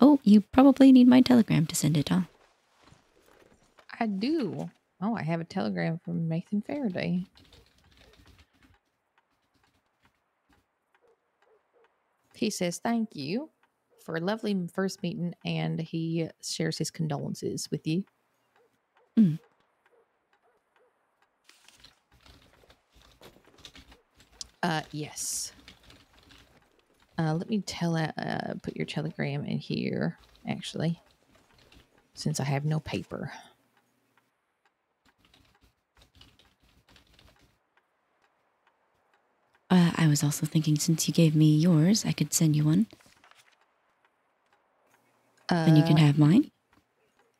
Oh, you probably need my telegram to send it, huh? I do. Oh, I have a telegram from Nathan Faraday. He says thank you for a lovely first meeting and he shares his condolences with you. Mm. Uh, yes. Uh, let me tell uh, uh, put your telegram in here, actually, since I have no paper. Uh, I was also thinking since you gave me yours, I could send you one. and you can Uh, have mine.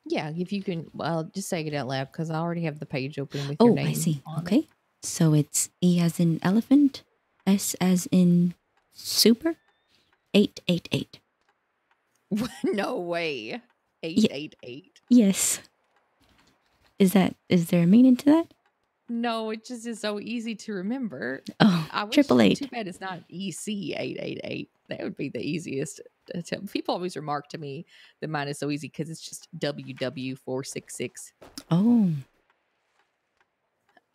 Yeah, if you can, well, just say it out loud because I already have the page open with your name. Oh. I see. on it. Okay. So it's E as in elephant, S as in super, 888. no way. Eight eight eight. Yes. Is that, is there a meaning to that? No, it just is so easy to remember. Oh, I triple eight. Too bad it's not EC eight eight eight. That would be the easiest. To tell. People always remark to me that mine is so easy because it's just WW four six six. Oh,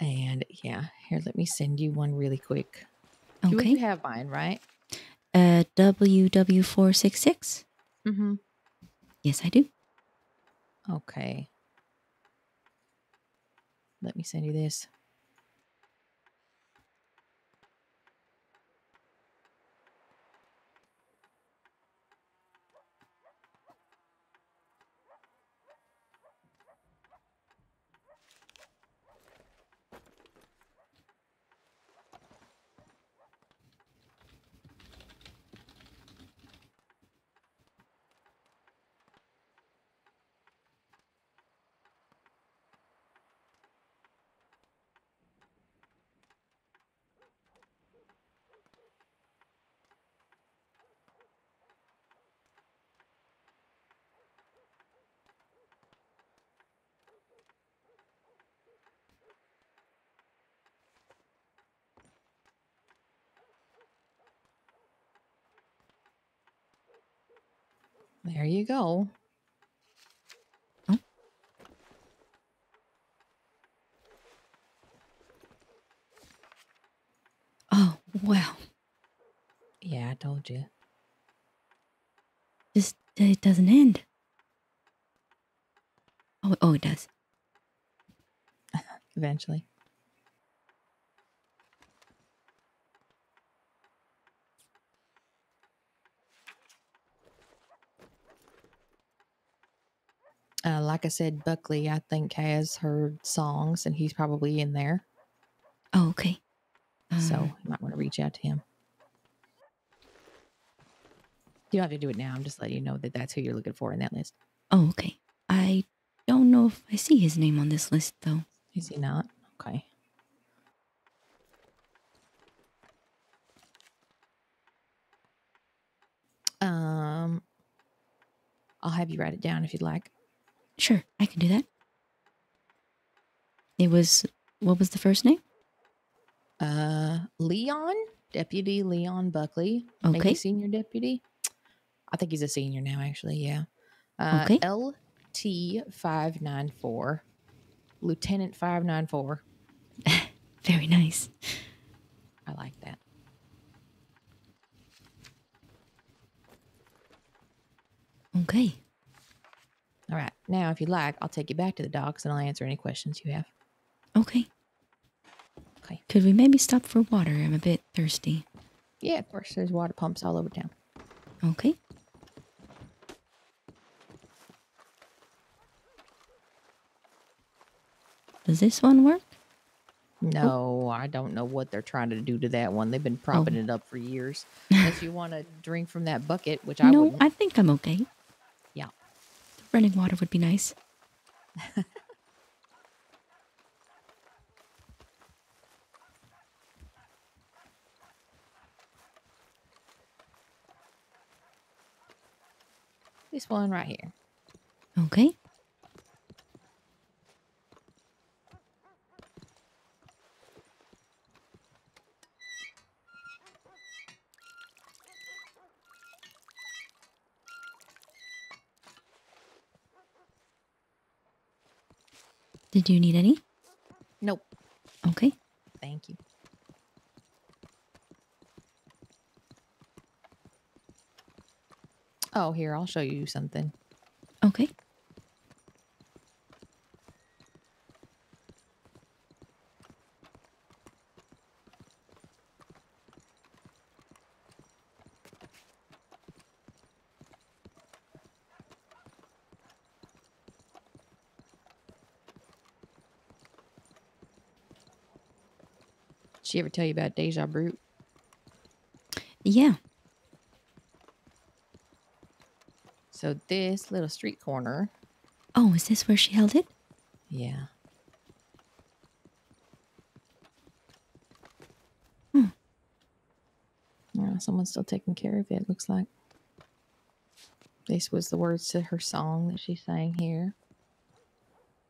And yeah, here, let me send you one really quick. You, you have mine, right? Uh, WW466? Mm-hmm. Yes, I do. Okay. Let me send you this. There you go. Oh, oh, well. Yeah, I told you. Just, it doesn't end. Oh, oh, it does. Eventually. Uh, like I said, Buckley, I think, has heard songs and he's probably in there. Oh, okay. so Um, you might want to reach out to him. You don't have to do it now. I'm just letting you know that that's who you're looking for in that list. Oh, okay. I don't know if I see his name on this list, though. Is he not? Okay. Um, I'll have you write it down if you'd like. Sure, I can do that. It was, what was the first name? Uh, Leon, Deputy Leon Buckley, maybe Okay. senior deputy. I think he's a senior now, actually. Yeah. Uh, Okay. LT five nine four, Lieutenant five nine four. Very nice. I like that. Okay. All right. Now, if you'd like, I'll take you back to the docks and I'll answer any questions you have. Okay. Okay. Could we maybe stop for water? I'm a bit thirsty. Yeah, of course. There's water pumps all over town. Okay. Does this one work? No, oh. I don't know what they're trying to do to that one. They've been oh. propping it up for years. Unless you want to drink from that bucket, which I no, wouldn't. I think I'm okay. Running water would be nice. This one right here. Okay. Did you need any? Nope. Okay. Thank you. Oh, here, I'll show you something. Okay. Ever tell you about Deja Brute? Yeah. So this little street corner, Oh, is this where she held it? yeah. Hmm. Yeah, someone's still taking care of it, looks like. This was the words to her song that she sang here.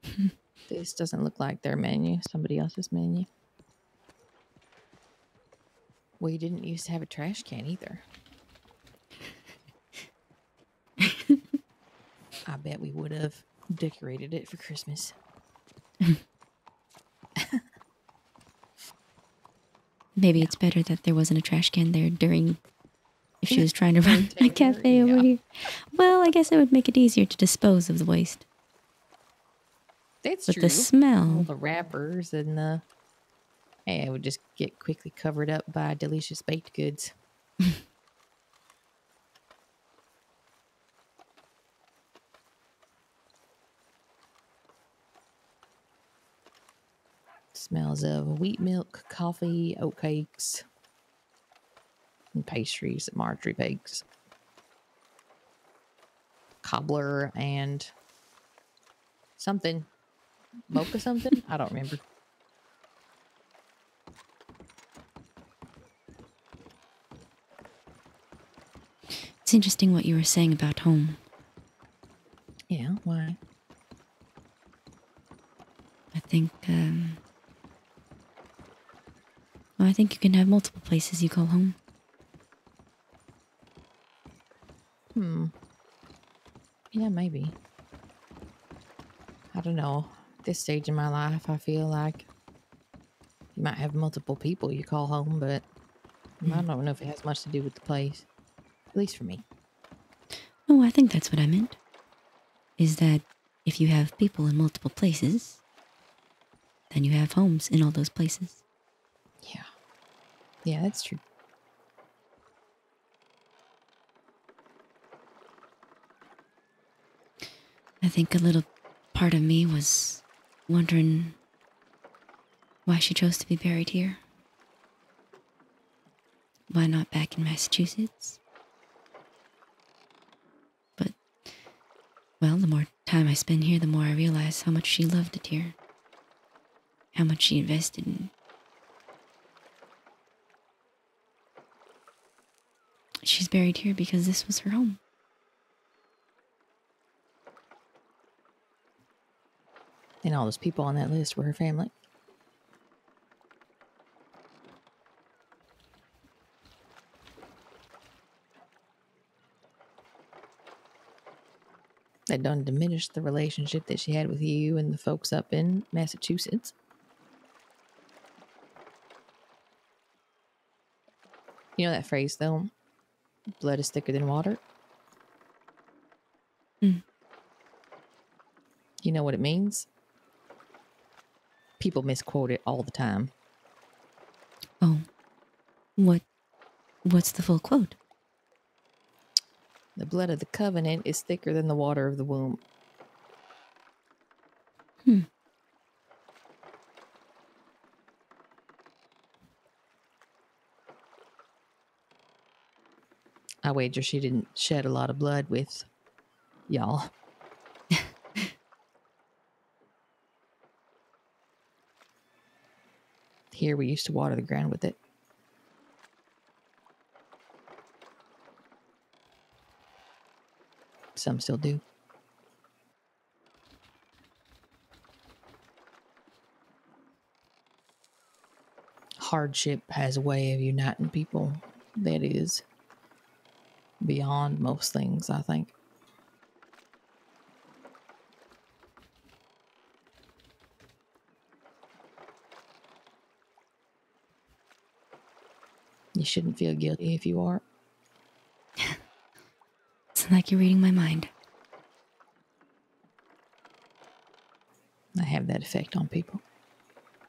this doesn't look like their menu, somebody else's menu. We didn't used to have a trash can either. I bet we would have decorated it for Christmas. Maybe it's better that there wasn't a trash can there during if she was trying to run a cafe over here. Well, I guess it would make it easier to dispose of the waste. That's But true. the All smell. the wrappers and the and it would just get quickly covered up by delicious baked goods. Smells of wheat milk, coffee, oat cakes, and pastries that Marjorie bakes. Cobbler and something. Mocha something? I don't remember. It's interesting what you were saying about home. Yeah, why? I think um well, I think you can have multiple places you call home. Hmm. Yeah, maybe. I don't know. This stage in my life, I feel like you might have multiple people you call home, but I don't know if it has much to do with the place. At least for me. Oh, I think that's what I meant. Is that if you have people in multiple places, then you have homes in all those places. Yeah. Yeah, that's true. I think a little part of me was wondering why she chose to be buried here. Why not back in Massachusetts? Well, the more time I spend here, the more I realize how much she loved it here. How much she invested in. She's buried here because this was her home. And all those people on that list were her family. That don't diminish the relationship that she had with you and the folks up in Massachusetts. You know that phrase though? Blood is thicker than water. Hmm. You know what it means? People misquote it all the time. Oh, what? What's the full quote? The blood of the covenant is thicker than the water of the womb. Hmm. I wager she didn't shed a lot of blood with y'all. Here we used to water the ground with it. Some still do. Hardship has a way of uniting people that is beyond most things, I think. You shouldn't feel guilty if you are. It's like you're reading my mind. I have that effect on people.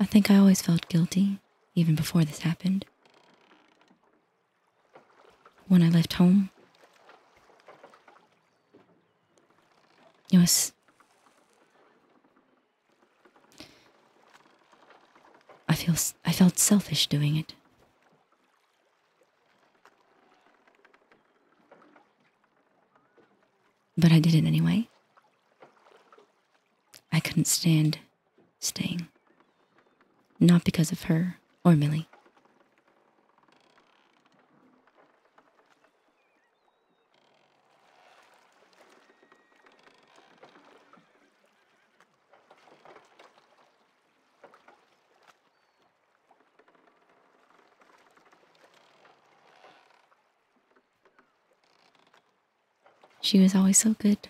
I think I always felt guilty, even before this happened. When I left home, it was. Feel I felt selfish doing it. But I did it anyway. I couldn't stand staying. Not because of her or Millie. She was always so good.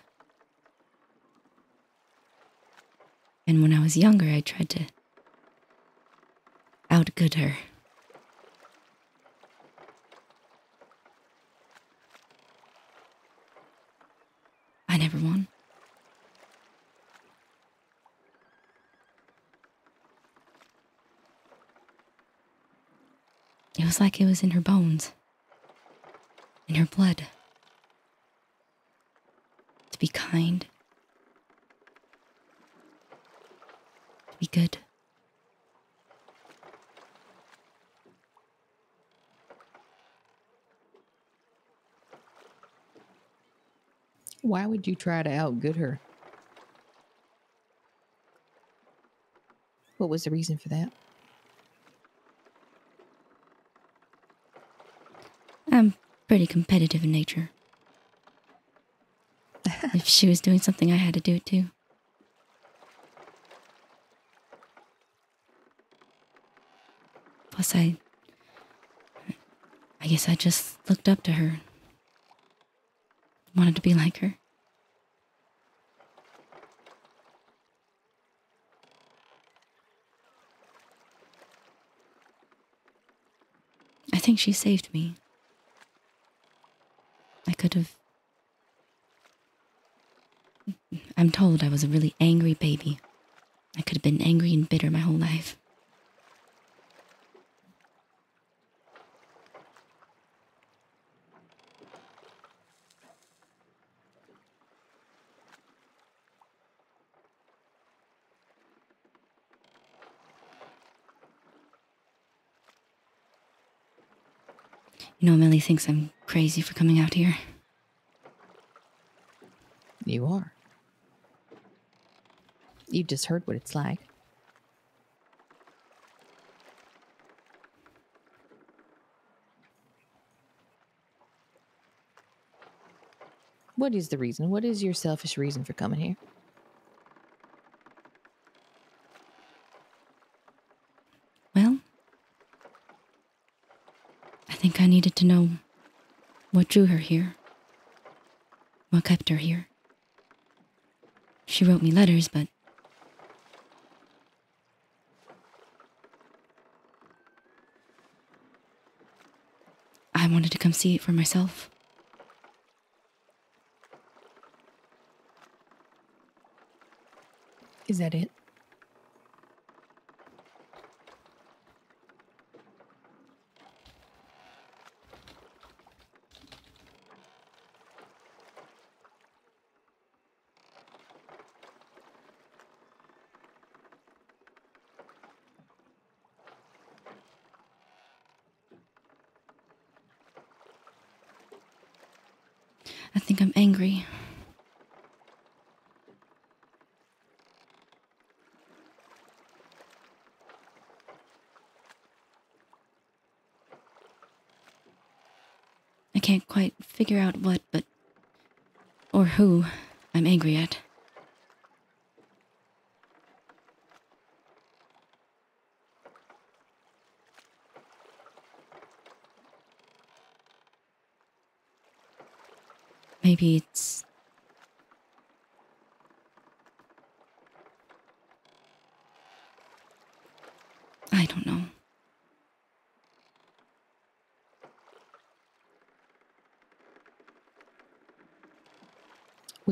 And when I was younger, I tried to outgood her. I never won. It was like it was in her bones, in her blood. Be kind, to be good. Why would you try to outgood her? What was the reason for that? I'm pretty competitive in nature. if she was doing something, I had to do it too. Plus, I. I guess I just looked up to her. Wanted to be like her. I think she saved me. I could have. I'm told I was a really angry baby. I could have been angry and bitter my whole life. You know, Millie thinks I'm crazy for coming out here. You are. You've just heard what it's like. What is the reason? What is your selfish reason for coming here? Well, I think I needed to know what drew her here, what kept her here. She wrote me letters, but to come see it for myself. Is that it? I think I'm angry. I can't quite figure out what, but. or who I'm angry at. Maybe it's. I don't know.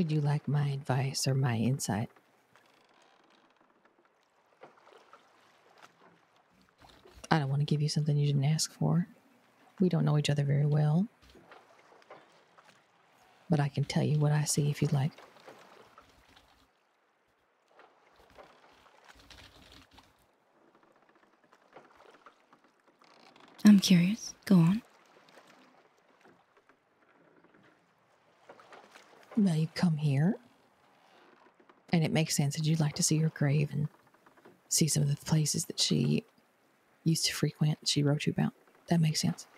Would you like my advice or my insight? I don't want to give you something you didn't ask for. We don't know each other very well. But I can tell you what I see if you'd like. I'm curious. Go on. Well, you come here, and it makes sense that you'd like to see her grave and see some of the places that she used to frequent, she wrote you about. That makes sense.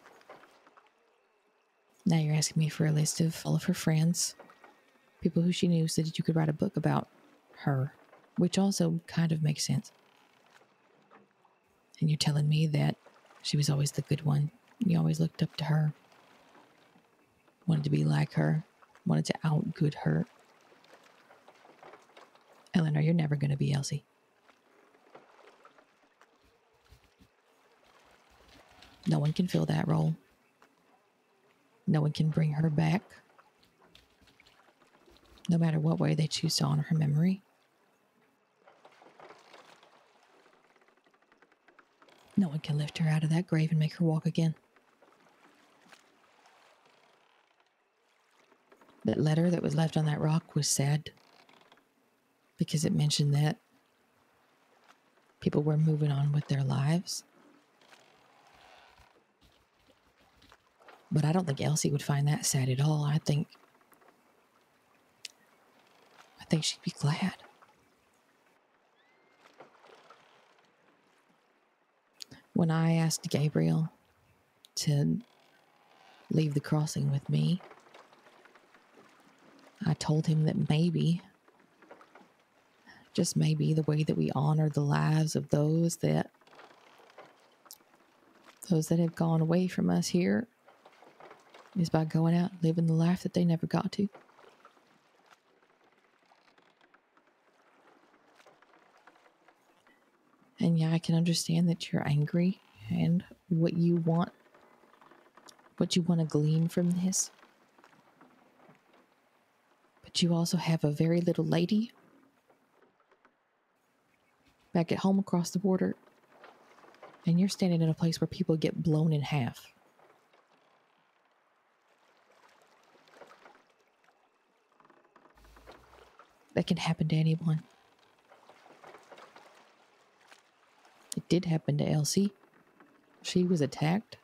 Now you're asking me for a list of all of her friends, people who she knew, so that you could write a book about her, which also kind of makes sense. And you're telling me that she was always the good one. You always looked up to her, wanted to be like her, wanted to outgood her. Eleanor, you're never going to be Elsie. No one can fill that role. No one can bring her back. No matter what way they choose to honor her memory. No one can lift her out of that grave and make her walk again. That letter that was left on that rock was sad because it mentioned that people were moving on with their lives. But I don't think Elsie would find that sad at all. I think I think she'd be glad. When I asked Gabriel to leave the crossing with me, I told him that maybe, just maybe, the way that we honor the lives of those that those that have gone away from us here is by going out living the life that they never got to. And yeah, I can understand that you're angry and what you want, what you want to glean from this. But you also have a very little lady back at home across the border, and you're standing in a place where people get blown in half. That can happen to anyone. It did happen to Elsie. She was attacked.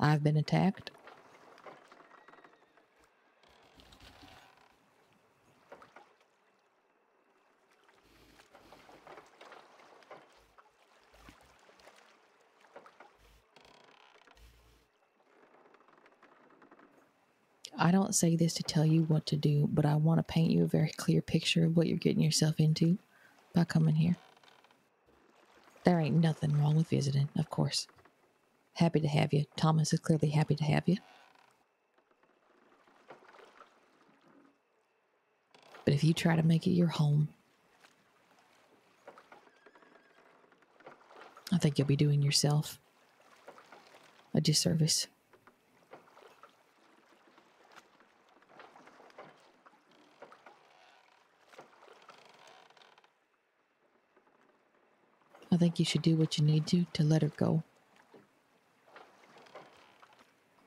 I've been attacked. I don't say this to tell you what to do, but I want to paint you a very clear picture of what you're getting yourself into by coming here. There ain't nothing wrong with visiting, of course. happy to have you. Thomas is clearly happy to have you. But if you try to make it your home, I think you'll be doing yourself a disservice. I think you should do what you need to to let her go.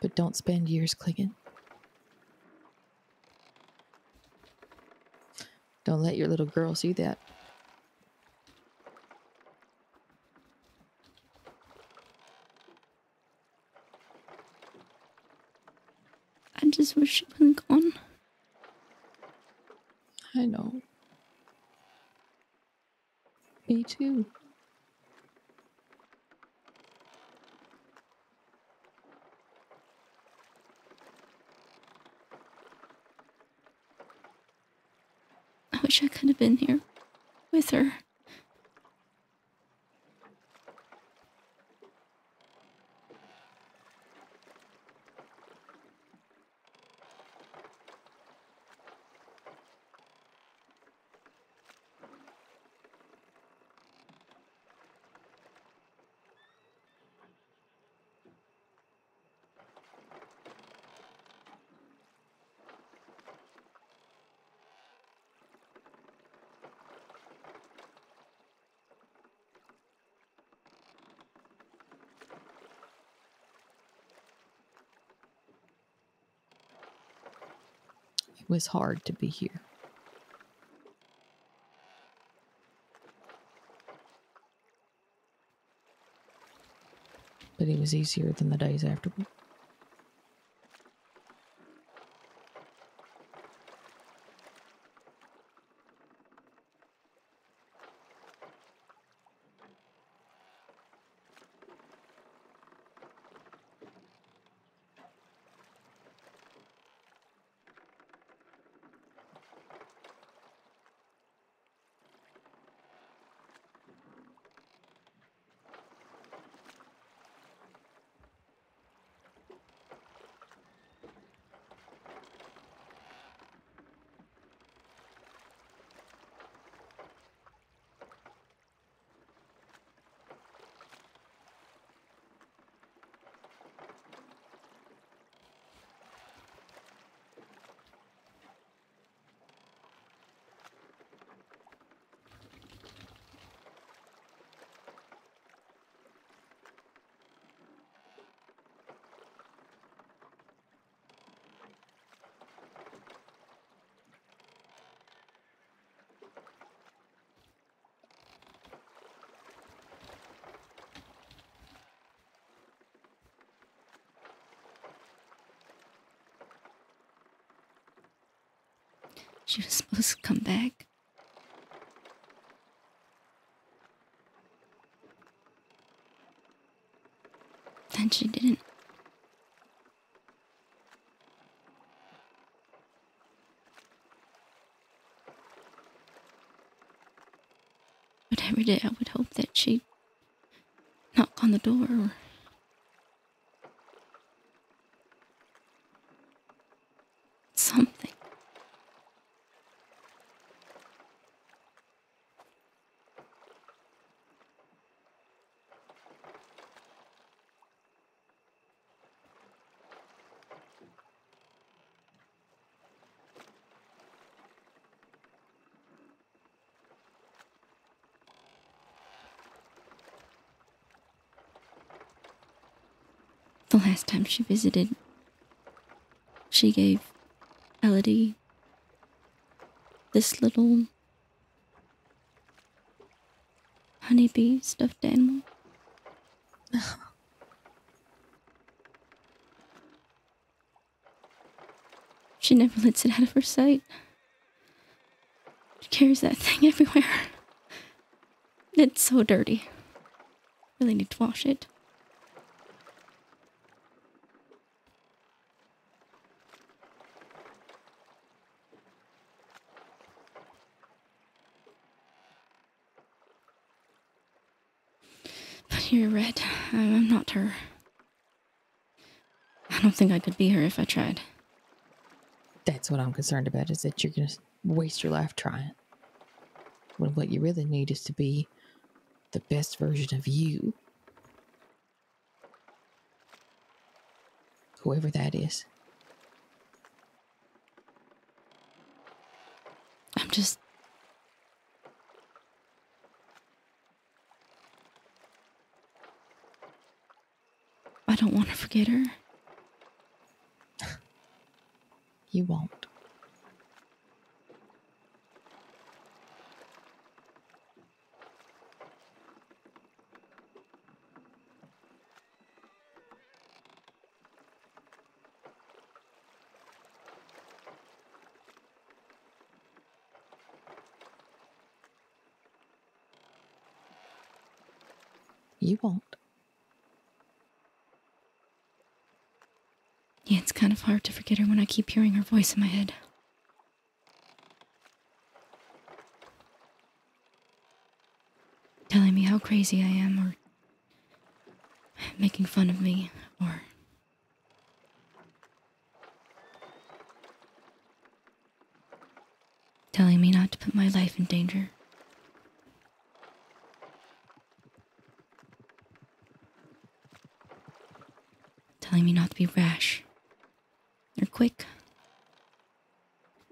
But don't spend years clinging. Don't let your little girl see that. I just wish she wasn't gone. I know. Me too. I wish I could have been here with her. Was hard to be here. But it was easier than the days afterward. She was supposed to come back. Then she didn't. But every day I would hope that she'd knock on the door or something. The last time she visited, she gave Elodie this little honeybee stuffed animal. She never lets it out of her sight. She carries that thing everywhere. It's so dirty. Really need to wash it. But you're right. I'm not her. I don't think I could be her if I tried. That's what I'm concerned about is that you're going to waste your life trying. When what you really need is to be the best version of you. Whoever that is. I'm just. I don't want to forget her. You won't. You won't. Yeah, it's kind of hard to forget her when I keep hearing her voice in my head. Telling me how crazy I am, or making fun of me, or. Telling me not to put my life in danger. Telling me not to be rash quick,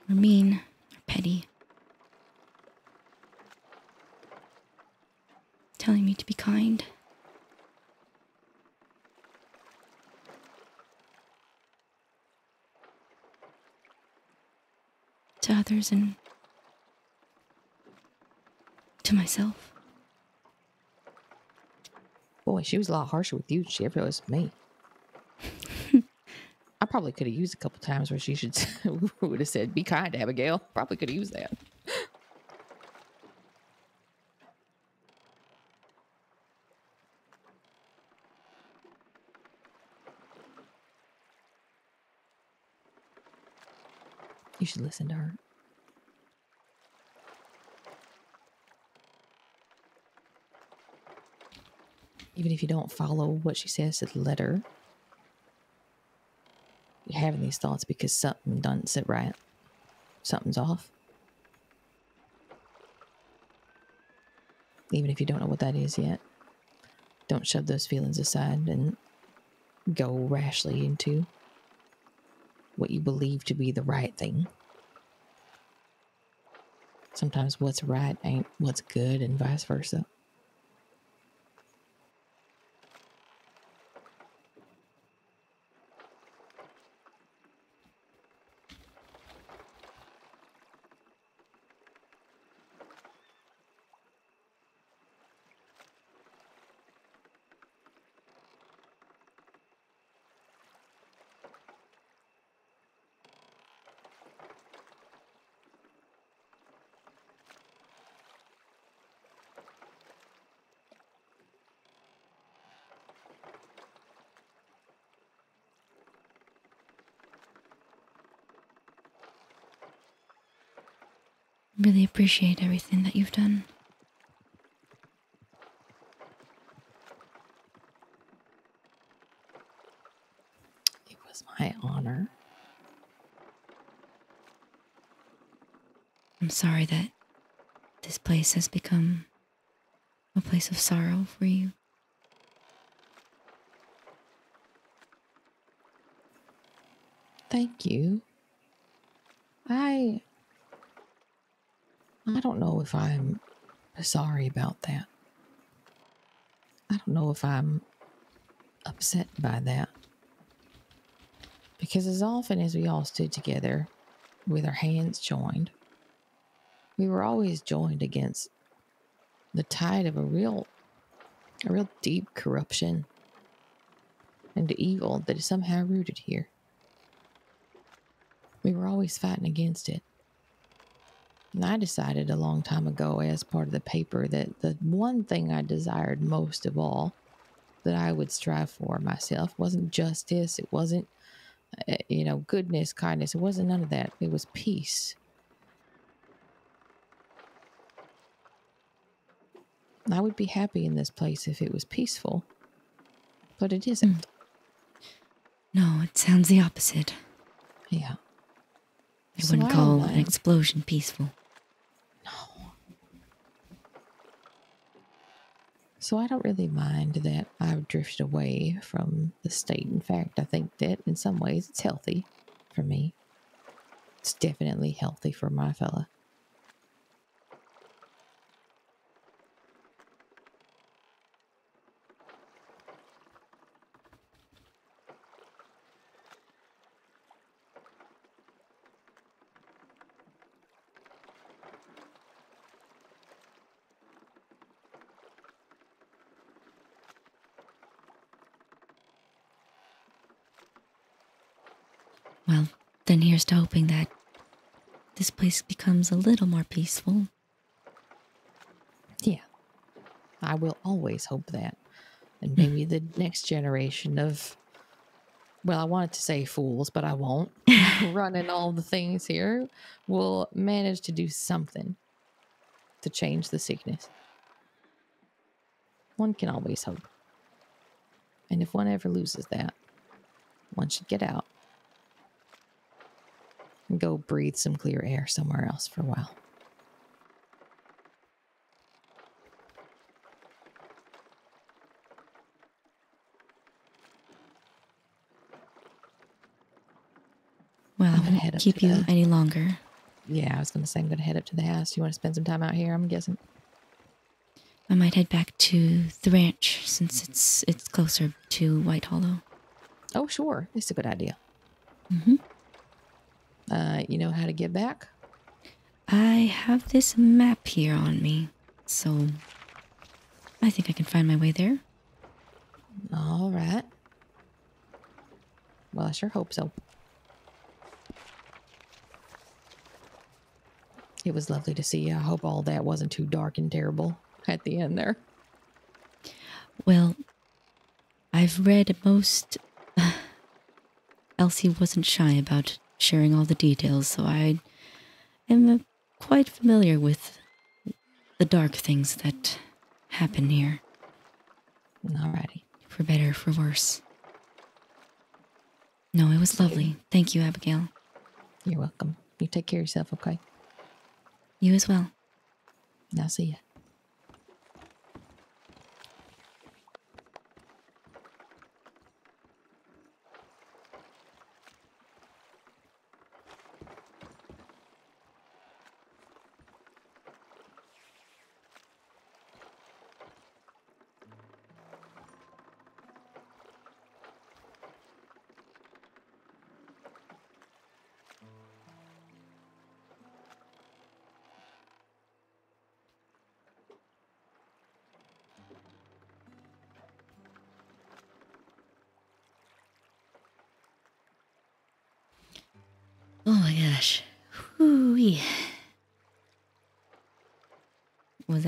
or mean, or petty. Telling me to be kind. To others and to myself. Boy, she was a lot harsher with you than she ever was with me. I probably could have used a couple times where she should would have said, "Be kind, to Abigail." Probably could have used that. You should listen to her. Even if you don't follow what she says to the letter, having these thoughts because something doesn't sit right. Something's off. Even if you don't know what that is yet, don't shove those feelings aside and go rashly into what you believe to be the right thing. Sometimes what's right ain't what's good, and vice versa. Really appreciate everything that you've done. It was my honor. I'm sorry that this place has become a place of sorrow for you. Thank you. I I don't if I'm sorry about that. I don't know if I'm upset by that. Because as often as we all stood together with our hands joined, we were always joined against the tide of a real a real deep corruption and evil that is somehow rooted here. We were always fighting against it. And I decided a long time ago, as part of the paper, that the one thing I desired most of all that I would strive for myself wasn't justice, it wasn't, uh, you know, goodness, kindness, it wasn't none of that. It was peace. I would be happy in this place if it was peaceful, but it isn't. No, it sounds the opposite. Yeah. I So wouldn't call an explosion peaceful. No. So I don't really mind that I've drifted away from the state. In fact, I think that in some ways it's healthy for me. It's definitely healthy for my fella. Well, then here's to hoping that this place becomes a little more peaceful. Yeah. I will always hope that. And maybe the next generation of, well, I wanted to say fools, but I won't, running all the things here, will manage to do something to change the sickness. One can always hope. And if one ever loses that, one should get out and go breathe some clear air somewhere else for a while. Well, I'm gonna head up keep you the- any longer. Yeah, I was going to say I'm going to head up to the house. You want to spend some time out here? I'm guessing. I might head back to the ranch since it's it's closer to White Hollow. Oh, sure. It's a good idea. Mm-hmm. Uh, you know how to get back? I have this map here on me, so I think I can find my way there. All right. Well, I sure hope so. It was lovely to see you. I hope all that wasn't too dark and terrible at the end there. Well, I've read most. Elsie wasn't shy about sharing all the details, so I am uh, quite familiar with the dark things that happen here, Alrighty. for better for worse. No, it was lovely. Thank you, Abigail. You're welcome. You take care of yourself, okay? You as well. I'll see ya.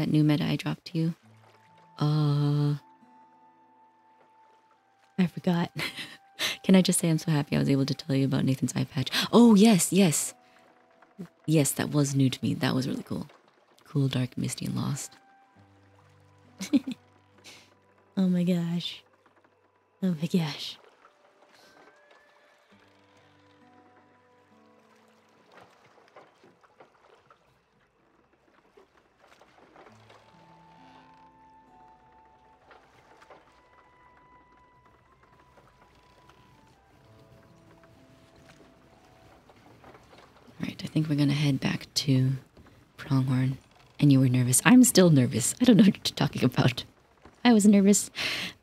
New meta I dropped to you? Uh I forgot. Can I just say I'm so happy I was able to tell you about Nathan's eye patch? Oh yes, yes. Yes, that was new to me. That was really cool. Cool, dark, misty, and lost. oh my gosh. Oh my gosh. Think we're gonna head back to Pronghorn. And you were nervous. I'm still nervous. I don't know what you're talking about. I was nervous.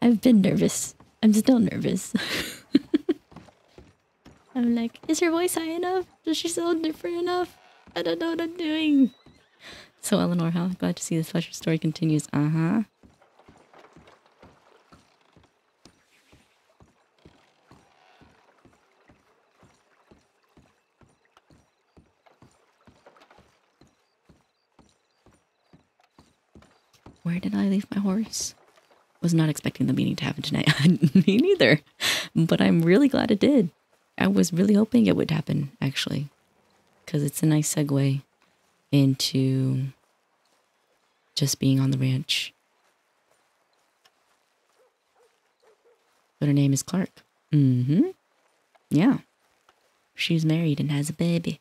I've been nervous. I'm still nervous. I'm like, is her voice high enough? Does she sound different enough? I don't know what I'm doing. So Eleanor, how glad to see this pleasure story continues. Uh Where did I leave my horse? Was not expecting the meeting to happen tonight. Me neither. But I'm really glad it did. I was really hoping it would happen, actually. Because it's a nice segue into just being on the ranch. But her name is Clark. Mm hmm. Yeah. She's married and has a baby.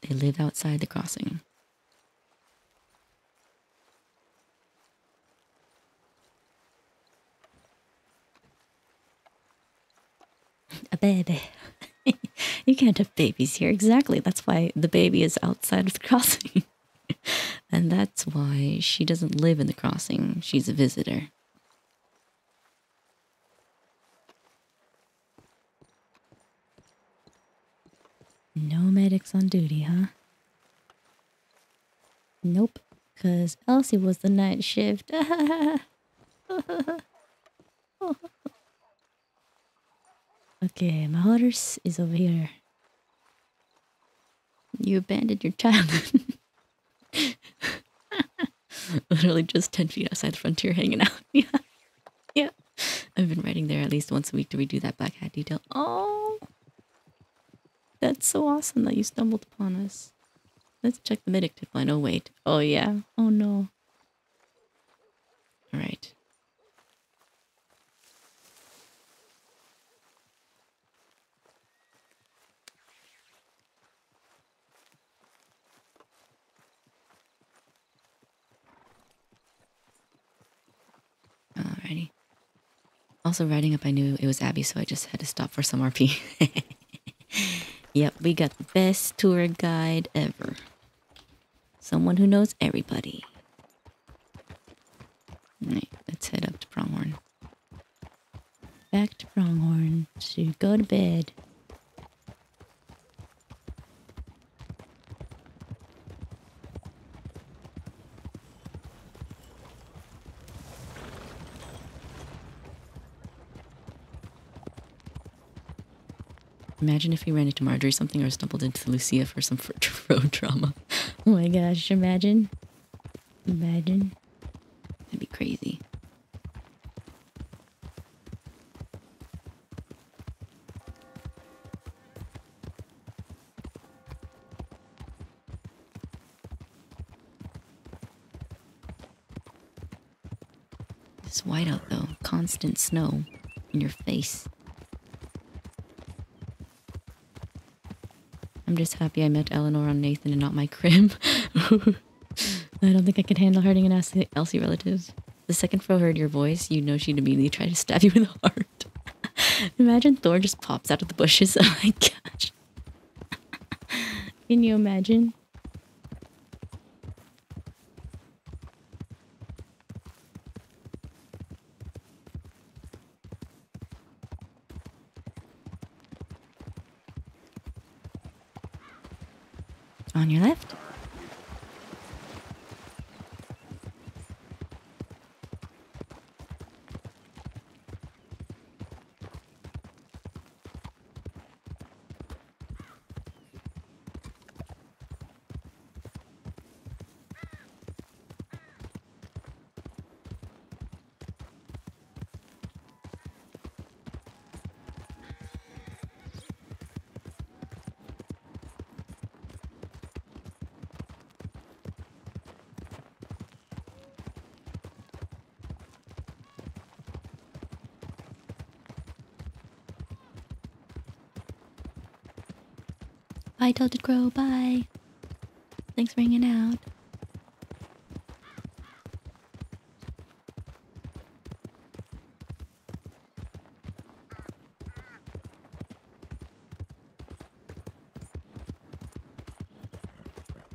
They live outside the crossing. A baby. you can't have babies here. Exactly. That's why the baby is outside of the crossing. and that's why she doesn't live in the crossing. She's a visitor. No medics on duty, huh? Nope, because Elsie was the night shift. okay, my horse is over here. You abandoned your child. Literally just 10 feet outside the frontier hanging out. yeah. Yeah. I've been riding there at least once a week to redo that black hat detail. Oh. That's so awesome that you stumbled upon us. Let's check the medic tip line. Oh, wait. Oh, yeah. Oh, no. All right. Alrighty. Also, riding up, I knew it was Abby, so I just had to stop for some RP. yep, we got the best tour guide ever. Someone who knows everybody. Alright, let's head up to Pronghorn. Back to Pronghorn to go to bed. Imagine if we ran into Marjorie something or stumbled into Lucia for some road trauma. Oh my gosh, imagine. Imagine. That'd be crazy. It's white out though. Constant snow in your face. I'm just happy I met Eleanor on Nathan and not my crim. I don't think I could handle hurting an Elsie, relatives. The second Fro heard your voice, you'd know she'd immediately try to stab you in the heart. imagine Thor just pops out of the bushes. Oh my gosh. Can you imagine? On your left. Bye, Tilted Crow. Bye. Thanks for hanging out.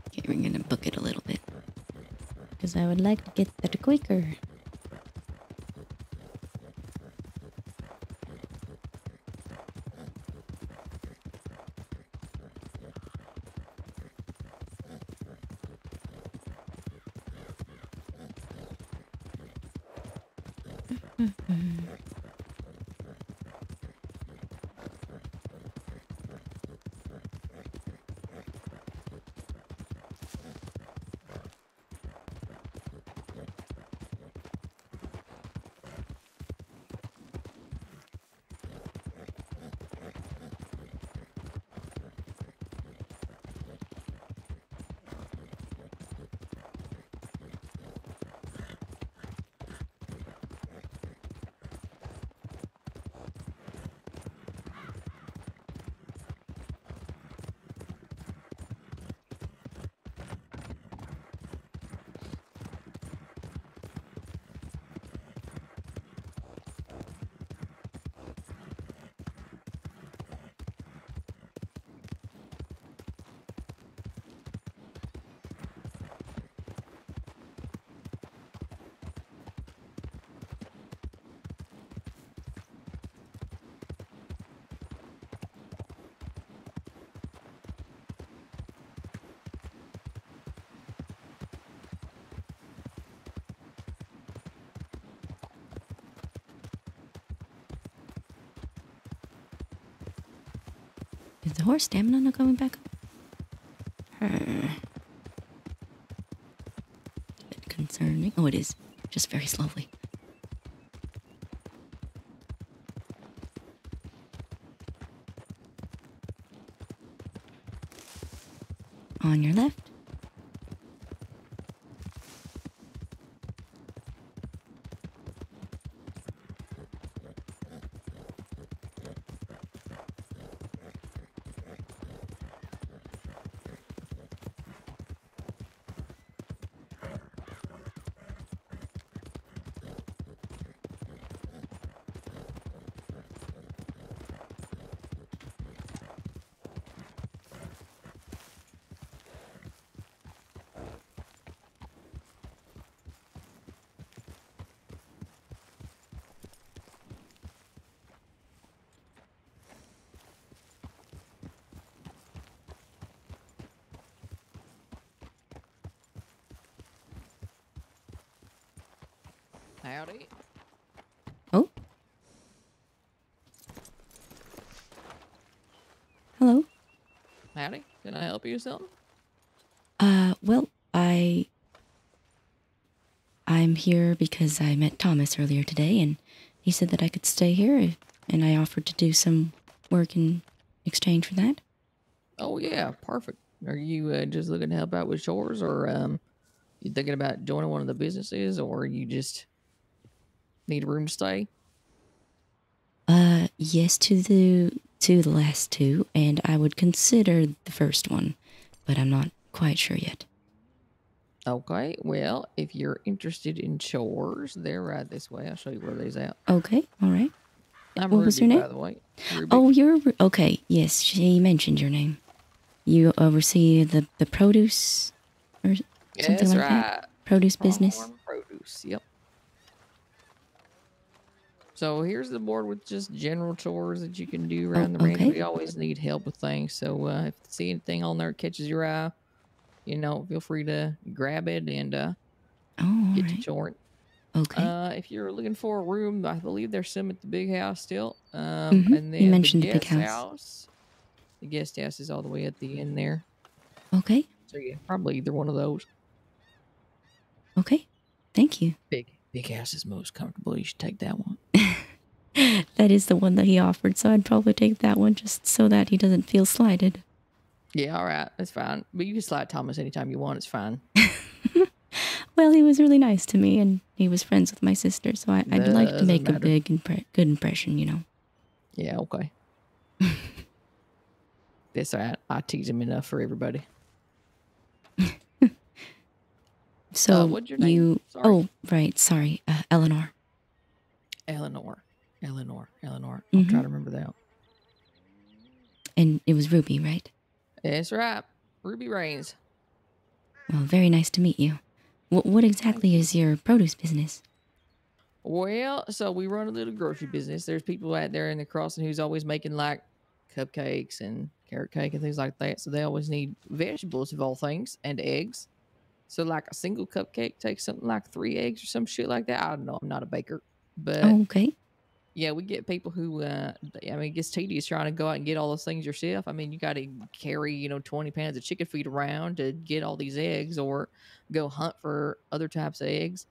Okay, we're gonna book it a little bit. Because I would like to get that quicker. Horse stamina not coming back up? Hmm. Bit concerning. Oh, it is. Just very slowly. On your left. Can I help you with? Uh, well, I. I'm here because I met Thomas earlier today, and he said that I could stay here, and I offered to do some work in exchange for that. Oh yeah, perfect. Are you uh, just looking to help out with chores, or um, you thinking about joining one of the businesses, or you just need a room to stay? Uh, yes to the to the last two, and I would consider the first one, but I'm not quite sure yet. Okay. Well, if you're interested in chores, they're right this way. I'll show you where they's at. Okay, all right. I'm What was Ruby, your by the way. Ruby. Oh, you're okay. Yes, she mentioned your name. You oversee the the produce or something That's like right. that. Produce business. Farm produce. Yep. So here's the board with just general chores that you can do around the ranch. Oh, okay. We always need help with things. So uh, if you see anything on there that catches your eye, you know, feel free to grab it and uh, Oh, get to right. choring. Okay. Uh, if you're looking for a room, I believe there's some at the big house still. Um, Mhm, and you mentioned the the big guest house. The guest house is all the way at the end there. okay. So yeah, probably either one of those. Okay. Thank you. Big big house is most comfortable. You should take that one. That is the one that he offered, so I'd probably take that one just so that he doesn't feel slighted. Yeah, all right, that's fine. But you can slide Thomas anytime you want. It's fine. Well, he was really nice to me, and he was friends with my sister, so I, I'd like to make a big, impre- good impression, you know. Yeah, okay. that's all right. I tease him enough for everybody. So Uh, what's your name? you, Sorry. oh, right, sorry, uh, Eleanor. Eleanor, Eleanor, Eleanor. I'll try to mm-hmm. remember that. And it was Ruby, right? That's right. Ruby Raines. Well, very nice to meet you. What, what exactly is your produce business? Well, so we run a little grocery business. There's people out there in the crossing who's always making like cupcakes and carrot cake and things like that. So they always need vegetables of all things and eggs. So like a single cupcake takes something like three eggs or some shit like that. I don't know. I'm not a baker, but oh, okay. Yeah, we get people who, uh, I mean, it gets tedious trying to go out and get all those things yourself. I mean, you got to carry, you know, 20 pounds of chicken feed around to get all these eggs or go hunt for other types of eggs.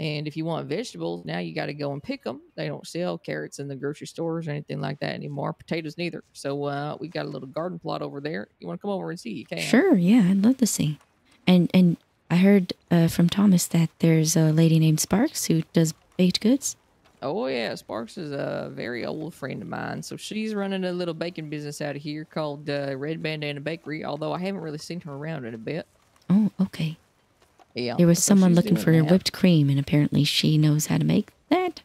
And if you want vegetables, now you got to go and pick them. They don't sell carrots in the grocery stores or anything like that anymore. Potatoes neither. So uh, we got a little garden plot over there. You want to come over and see? You can. Sure, yeah, I'd love to see. And and I heard uh, from Thomas that there's a lady named Sparks who does baked goods. Oh yeah, Sparks is a very old friend of mine. So she's running a little baking business out of here called uh, Red Bandana Bakery. Although I haven't really seen her around in a bit. Oh, okay. Yeah, There was so someone looking for that. whipped cream, and apparently she knows how to make that.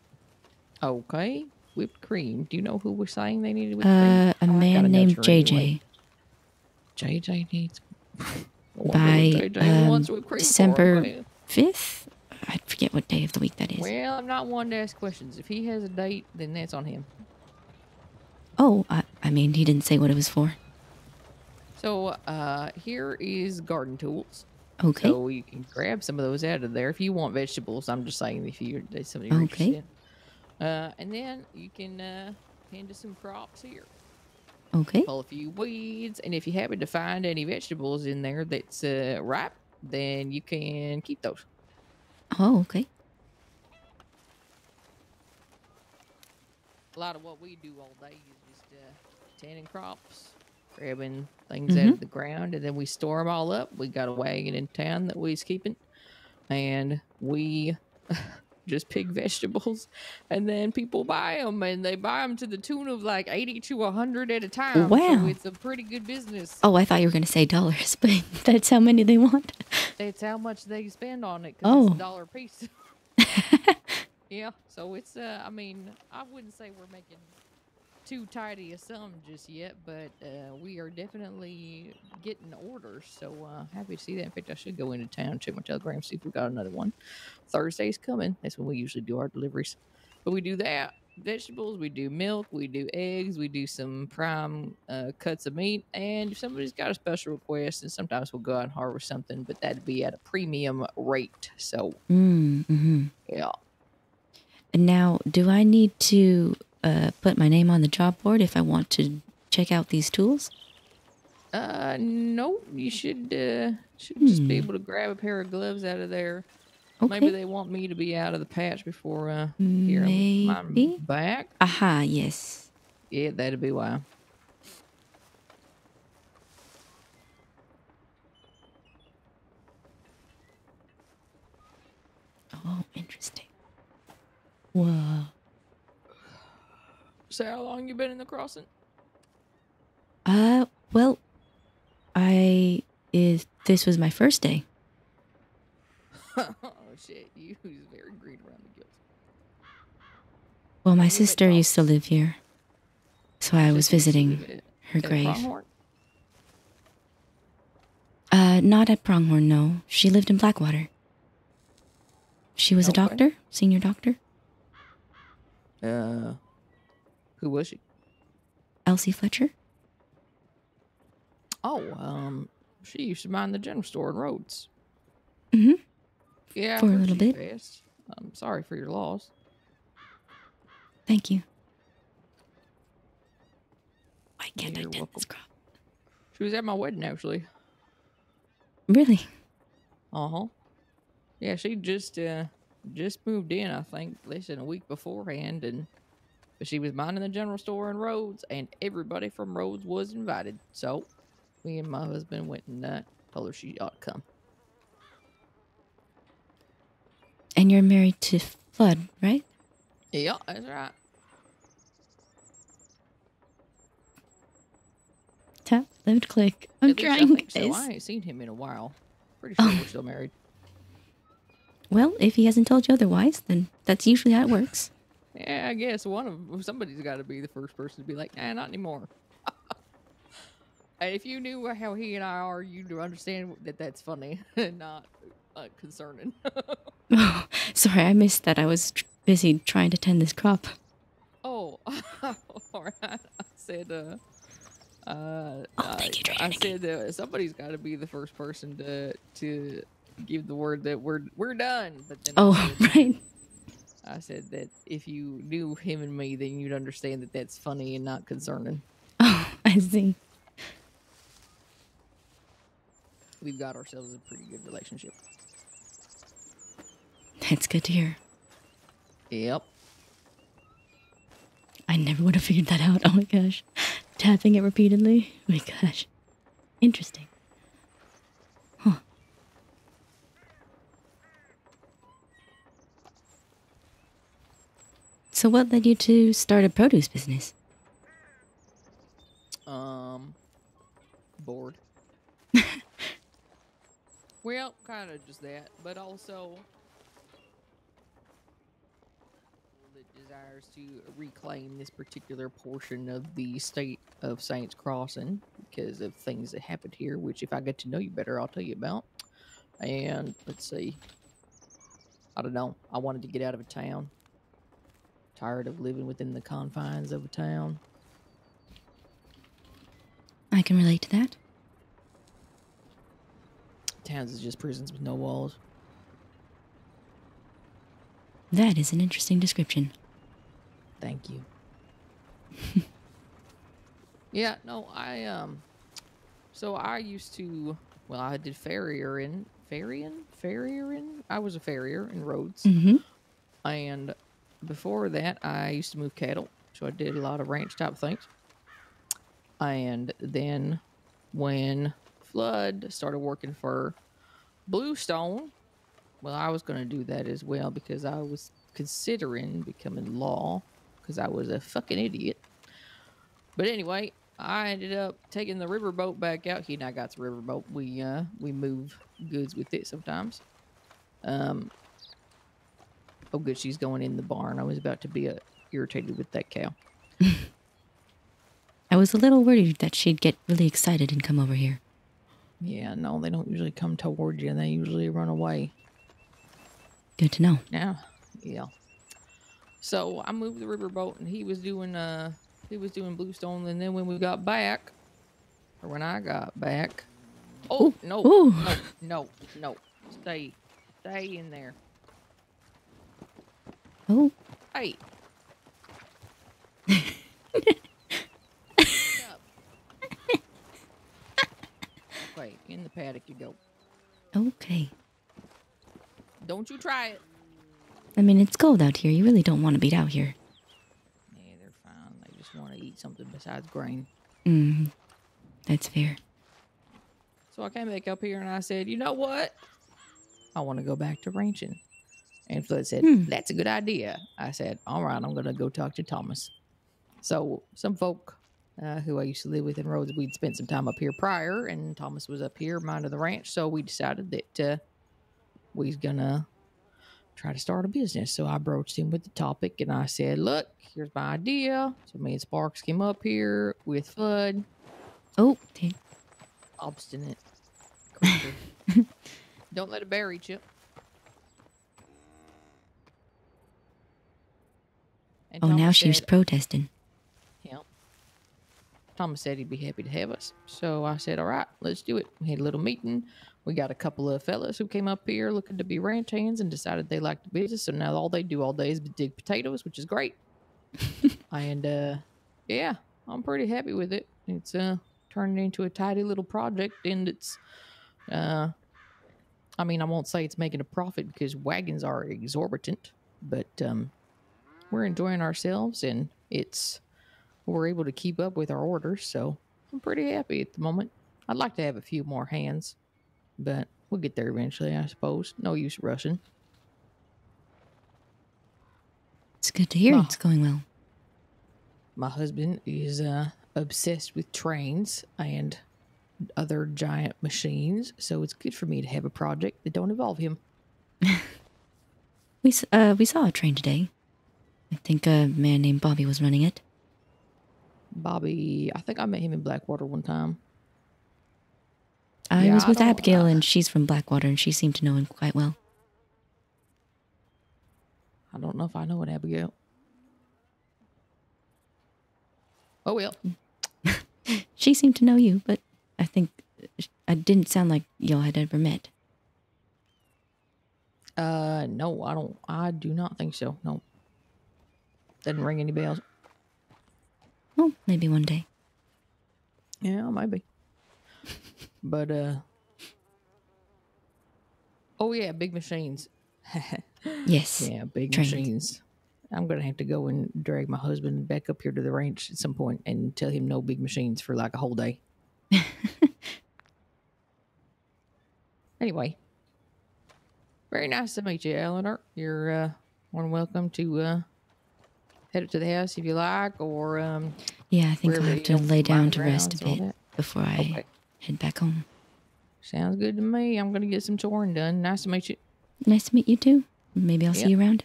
Okay, whipped cream. Do you know who was saying they needed whipped cream? Uh, a I got man named JJ. anyway. JJ needs. By JJ um, cream December fifth. I forget what day of the week that is. Well, I'm not one to ask questions. If he has a date, then that's on him. Oh, I, I mean, he didn't say what it was for. So uh, here is garden tools. Okay. So you can grab some of those out of there if you want vegetables. I'm just saying if you're that's something you're Okay. interested in. Uh, and then you can uh, hand us some crops here. Okay. pull a few weeds, and if you happen to find any vegetables in there that's uh, ripe, then you can keep those. Oh, okay. A lot of what we do all day is just uh, tending crops, grabbing things out of the ground, and then we store them all up. We got a wagon in town that we's keeping, and we just pick vegetables, and then people buy them, and they buy them to the tune of like eighty to hundred at a time. Wow. So it's a pretty good business. Oh, I thought you were going to say dollars, but that's how many they want. That's how much they spend on it because Oh. it's a dollar a piece. yeah, so it's uh, I mean, I wouldn't say we're making too tidy a sum just yet, but uh, we are definitely getting orders. So uh, happy to see that. In fact, I should go into town, check my telegram, see if we got another one. Thursday's coming. That's when we usually do our deliveries. But we do that. Vegetables, we do milk, we do eggs, we do some prime uh, cuts of meat, and if somebody's got a special request, and sometimes we'll go out and harvest something, but that'd be at a premium rate. So Mm, hmm yeah, now, do I need to uh, put my name on the job board if I want to check out these tools? uh, no, you should uh, should just be Hmm. able to grab a pair of gloves out of there. Okay. Maybe they want me to be out of the patch before uh, here I'm, I'm Maybe. back. Aha, yes. Yeah, that'd be why. Oh, interesting. Whoa. So how long you been in the crossing? Uh, well, I is this was my first day. oh shit, you was very green around the gills. Well, my You sister used to live here, so I was Sister used to visiting at- her at grave. Pronghorn? Uh, not at Pronghorn, no. She lived in Blackwater. She was a doctor, senior doctor, Uh, who was she? Elsie Fletcher. Oh, um, she used to mind the general store in Rhodes. Mm-hmm. Yeah, For a little bit. passed. I'm sorry for your loss. Thank you. Why can't I You're tend welcome. this crop? She was at my wedding actually. Really? Uh huh. Yeah, she just uh just moved in. I think less than a week beforehand, and but she was minding the general store in Rhodes, and everybody from Rhodes was invited. So me and my husband went and uh, told her she ought to come. And you're married to Flood, right? Yeah, that's right. Tap, left click. I'm At least I trying think so. I ain't seen him in a while. Pretty sure we're still married. Well, if he hasn't told you otherwise, then that's usually how it works. Yeah, I guess one of them, somebody's got to be the first person to be like, nah, not anymore. and if you knew how he and I are, you'd understand that that's funny and not uh, concerning. Oh, sorry, I missed that. I was tr- busy trying to tend this crop. oh, all right. I said, uh, uh, Oh, thank you, I, I said that somebody's got to be the first person to to give the word that we're we're done. But then Oh, right. I said that if you knew him and me, then you'd understand that that's funny and not concerning. Oh, I see. We've got ourselves a pretty good relationship. That's good to hear. Yep. I never would have figured that out. Oh my gosh. Tapping it repeatedly. Oh my gosh. Interesting. So, what led you to start a produce business? Um, bored. well, kind of just that, but also that desires to reclaim this particular portion of the state of Saints Crossing because of things that happened here, which if I get to know you better, I'll tell you about. And let's see. I don't know. I wanted to get out of a town. Tired of living within the confines of a town. I can relate to that. Towns is just prisons with no walls. That is an interesting description. Thank you. Yeah, no, I um so I used to well, I did farrier in ferrying? Farrier in? I was a farrier in Rhodes. Mm-hmm. And before that I used to move cattle. So I did a lot of ranch type things. And then when Flood started working for Bluestone, well, I was going to do that as well because I was considering becoming law because I was a fucking idiot. But anyway, I ended up taking the riverboat back out. He and I got the riverboat. We uh we move goods with it sometimes. Um. Oh, good. She's going in the barn. I was about to be uh, irritated with that cow. I was a little worried that she'd get really excited and come over here. Yeah, no, they don't usually come towards you. They usually run away. Good to know. Now, yeah. So I moved the riverboat, and he was doing uh he was doing Bluestone, and then when we got back, or when I got back, oh no, Ooh. no, no, no, stay, stay in there. Oh, Hey. okay, in the paddock you go. okay. Don't you try it. I mean, it's cold out here. You really don't want to be out here. Yeah, they're fine. They just want to eat something besides grain. Mm, that's fair. So I came back up here and I said, you know what? I want to go back to ranching. And Flood said, Hmm. that's a good idea. I said, all right, I'm going to go talk to Thomas. So some folk uh, who I used to live with in Rhodes, we'd spent some time up here prior, and Thomas was up here minding the ranch. So we decided that uh, we was going to try to start a business. So I broached him with the topic and I said, look, here's my idea. So me and Sparks came up here with Flood. Oh, okay. Obstinate. Don't let it bury Chip. And oh, now Thomas she's said- protesting. yeah. Thomas said he'd be happy to have us. So I said, all right, let's do it. We had a little meeting. We got a couple of fellas who came up here looking to be ranch hands and decided they liked the business. So now all they do all day is dig potatoes, which is great. and uh, yeah, I'm pretty happy with it. It's uh, turned into a tidy little project and it's, uh, I mean, I won't say it's making a profit because wagons are exorbitant, but um, we're enjoying ourselves and it's we're able to keep up with our orders so i'm pretty happy at the moment i'd like to have a few more hands but we'll get there eventually i suppose no use rushing It's good to hear Well. it's going well. my husband is uh, obsessed with trains and other giant machines so it's good for me to have a project that don't involve him We s- uh we saw a train today. I think a man named Bobby was running it. bobby i think i met him in blackwater one time I Yeah, was with don't- Abigail, and she's from Blackwater, and she seemed to know him quite well. i don't know if i know what abigail oh well She seemed to know you, but I think I didn't sound like y'all had ever met. Uh, no, I don't. I do not think so. No, doesn't ring any bells. Well, maybe one day. Yeah, maybe. but uh, oh yeah, big machines. Yes. yeah, big trains. machines. I'm gonna have to go and drag my husband back up here to the ranch at some point and tell him no big machines for like a whole day. anyway, very nice to meet you, Eleanor. You're uh, more than welcome to uh, head up to the house if you like, or um, Yeah, I think I'll have to lay down to rest a bit before I Okay. head back home. Sounds good to me. I'm gonna get some touring done. Nice to meet you. Nice to meet you too. Maybe I'll Yeah. see you around.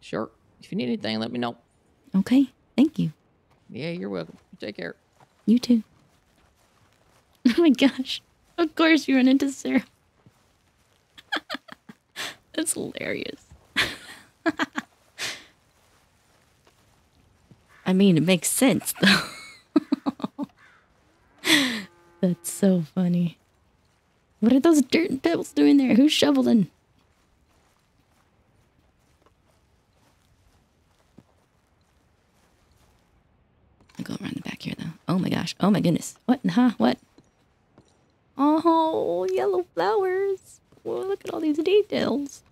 Sure. If you need anything, let me know. Okay. Thank you. Yeah, you're welcome. Take care. You too. Oh my gosh. Of course you run into Sarah. That's hilarious. I mean, it makes sense though. That's so funny. What are those dirt and pebbles doing there? Who's shoveling? I'll go around the back here though. Oh my gosh. Oh my goodness. What? Huh? What? Oh, yellow flowers. Whoa, look at all these details.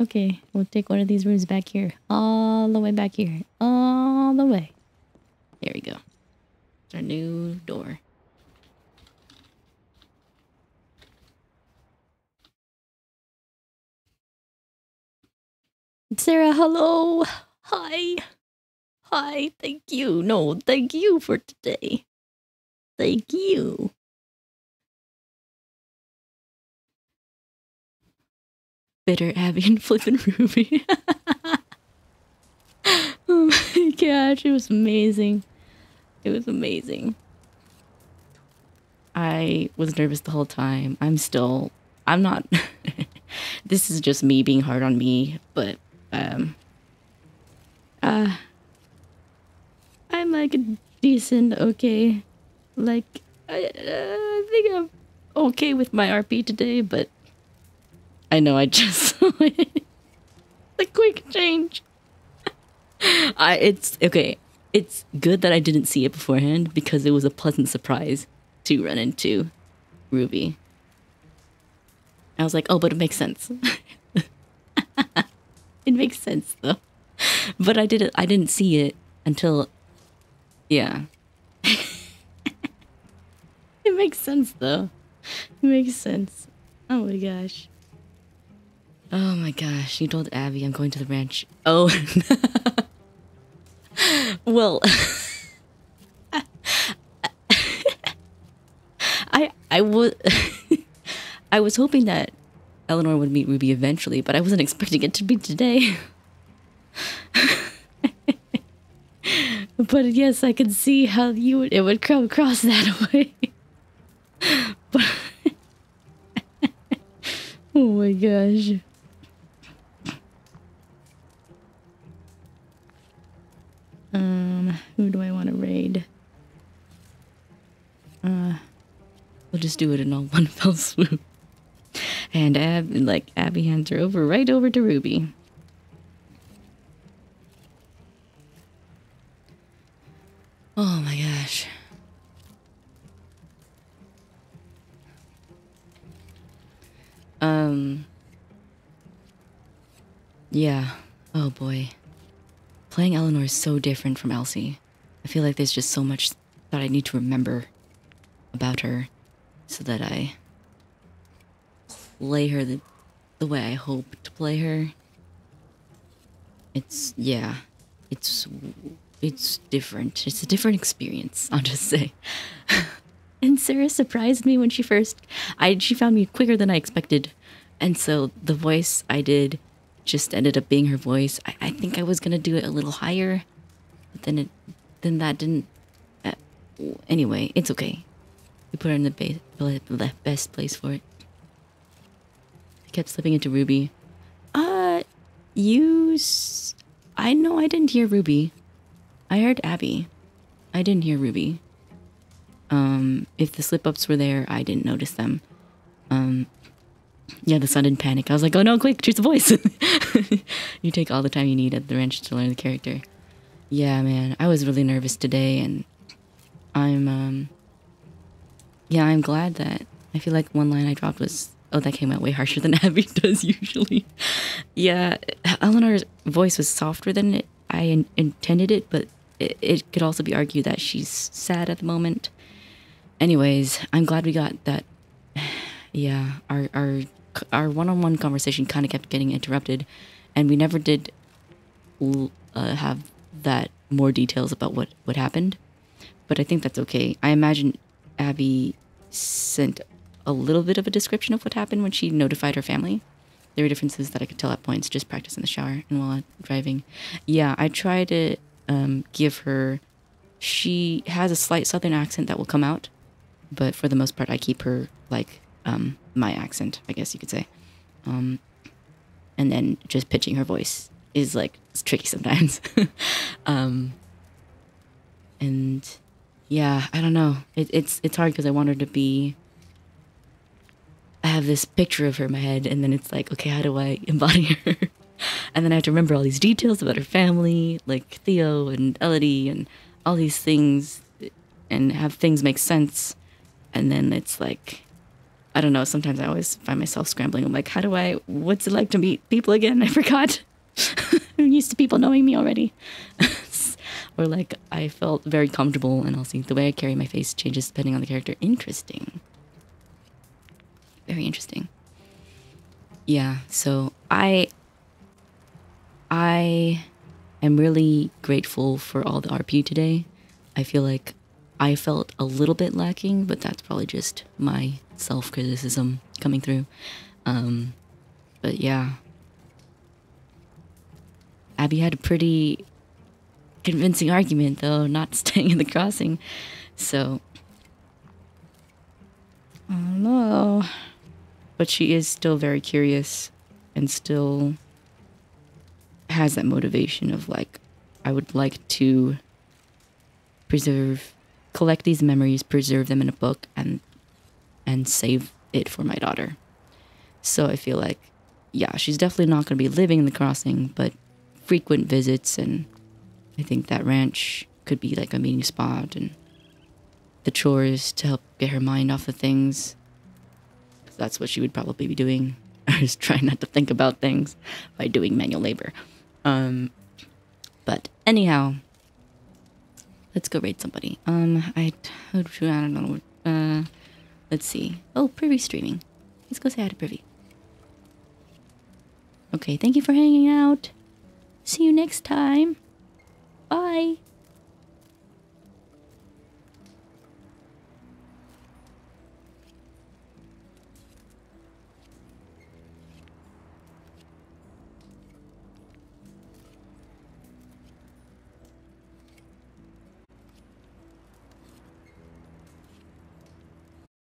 Okay, we'll take one of these rooms back here. All the way back here. All the way. There we go. It's our new door. Sarah, hello. Hi. Hi. Thank you. No, thank you for today. Thank you. Bitter Abby and Flippin' Ruby. oh my gosh, it was amazing. It was amazing. I was nervous the whole time. I'm still I'm not this is just me being hard on me, but um uh I'm like a decent okay. Like I, uh, I think I'm okay with my RP today, but I know I just saw it. the quick change. I it's okay. It's good that I didn't see it beforehand because it was a pleasant surprise to run into Ruby. I was like, oh, but it makes sense. it makes sense though. But I didn't I didn't see it until yeah. it makes sense though. It makes sense. Oh my gosh. Oh my gosh, you told Abby I'm going to the ranch. Oh. well, I I would I was hoping that Eleanor would meet Ruby eventually, but I wasn't expecting it to be today. but yes, I can see how you would, it would come across that way. but oh my gosh. Um, who do I want to raid? Uh, we'll just do it in all one fell swoop. And Ab, like Abby hands her over right over to Ruby. Oh my gosh. Um. Yeah. Oh boy. Playing Eleanor is so different from Elsie. I feel like there's just so much that I need to remember about her so that I play her the, the way I hope to play her. It's, yeah. It's, it's different. It's a different experience, I'll just say. and Sarah surprised me when she first, I, she found me quicker than I expected. And so the voice I did just ended up being her voice. I, I think I was gonna do it a little higher, but then it then that didn't. Uh, anyway, it's okay. We put her in the, the best place for it. I kept slipping into Ruby. Uh, you. I know I didn't hear Ruby. I heard Abby. I didn't hear Ruby. Um, if the slip ups were there, I didn't notice them. Um, yeah, the son didn't panic. I was like, oh no, quick, choose the voice. you take all the time you need at the ranch to learn the character. Yeah, man, I was really nervous today, and I'm, um, yeah, I'm glad that I feel like one line I dropped was, oh, that came out way harsher than Abby does usually. yeah, Eleanor's voice was softer than it, I in- intended it, but it, it could also be argued that she's sad at the moment. Anyways, I'm glad we got that. Yeah, our our our one-on-one conversation kind of kept getting interrupted, and we never did uh, have that more details about what what happened. But I think that's okay. I imagine Abby sent a little bit of a description of what happened when she notified her family. There were differences that I could tell at points, just practice in the shower and while driving. Yeah, I try to um, give her. She has a slight southern accent that will come out, but for the most part, I keep her like um, my accent, I guess you could say. Um, and then just pitching her voice is like it's tricky sometimes. um, and yeah, I don't know. It, it's it's hard because I want her to be. I have this picture of her in my head, and then it's like, okay, how do I embody her? and then I have to remember all these details about her family, like Theo and Elodie, and all these things and have things make sense and then it's like I don't know, sometimes I always find myself scrambling. I'm like, how do I what's it like to meet people again? I forgot. I'm used to people knowing me already. or like I felt very comfortable and I'll see the way I carry my face changes depending on the character. Interesting. Very interesting. Yeah, so I I am really grateful for all the RP today. I feel like I felt a little bit lacking, but that's probably just my self criticism coming through. Um, but yeah. Abby had a pretty convincing argument, though, not staying in the crossing. So. I don't know. But she is still very curious and still has that motivation of like, I would like to preserve, collect these memories, preserve them in a book, and and save it for my daughter. So I feel like, yeah, she's definitely not going to be living in the crossing, but frequent visits, and I think that ranch could be like a meeting spot, and the chores to help get her mind off the things. That's what she would probably be doing. I was trying not to think about things by doing manual labor. Um, but anyhow, let's go raid somebody. Um, I, I don't know. Uh, let's see. Oh, Privy streaming. Let's go say hi to Privy. Okay, thank you for hanging out. See you next time. Bye.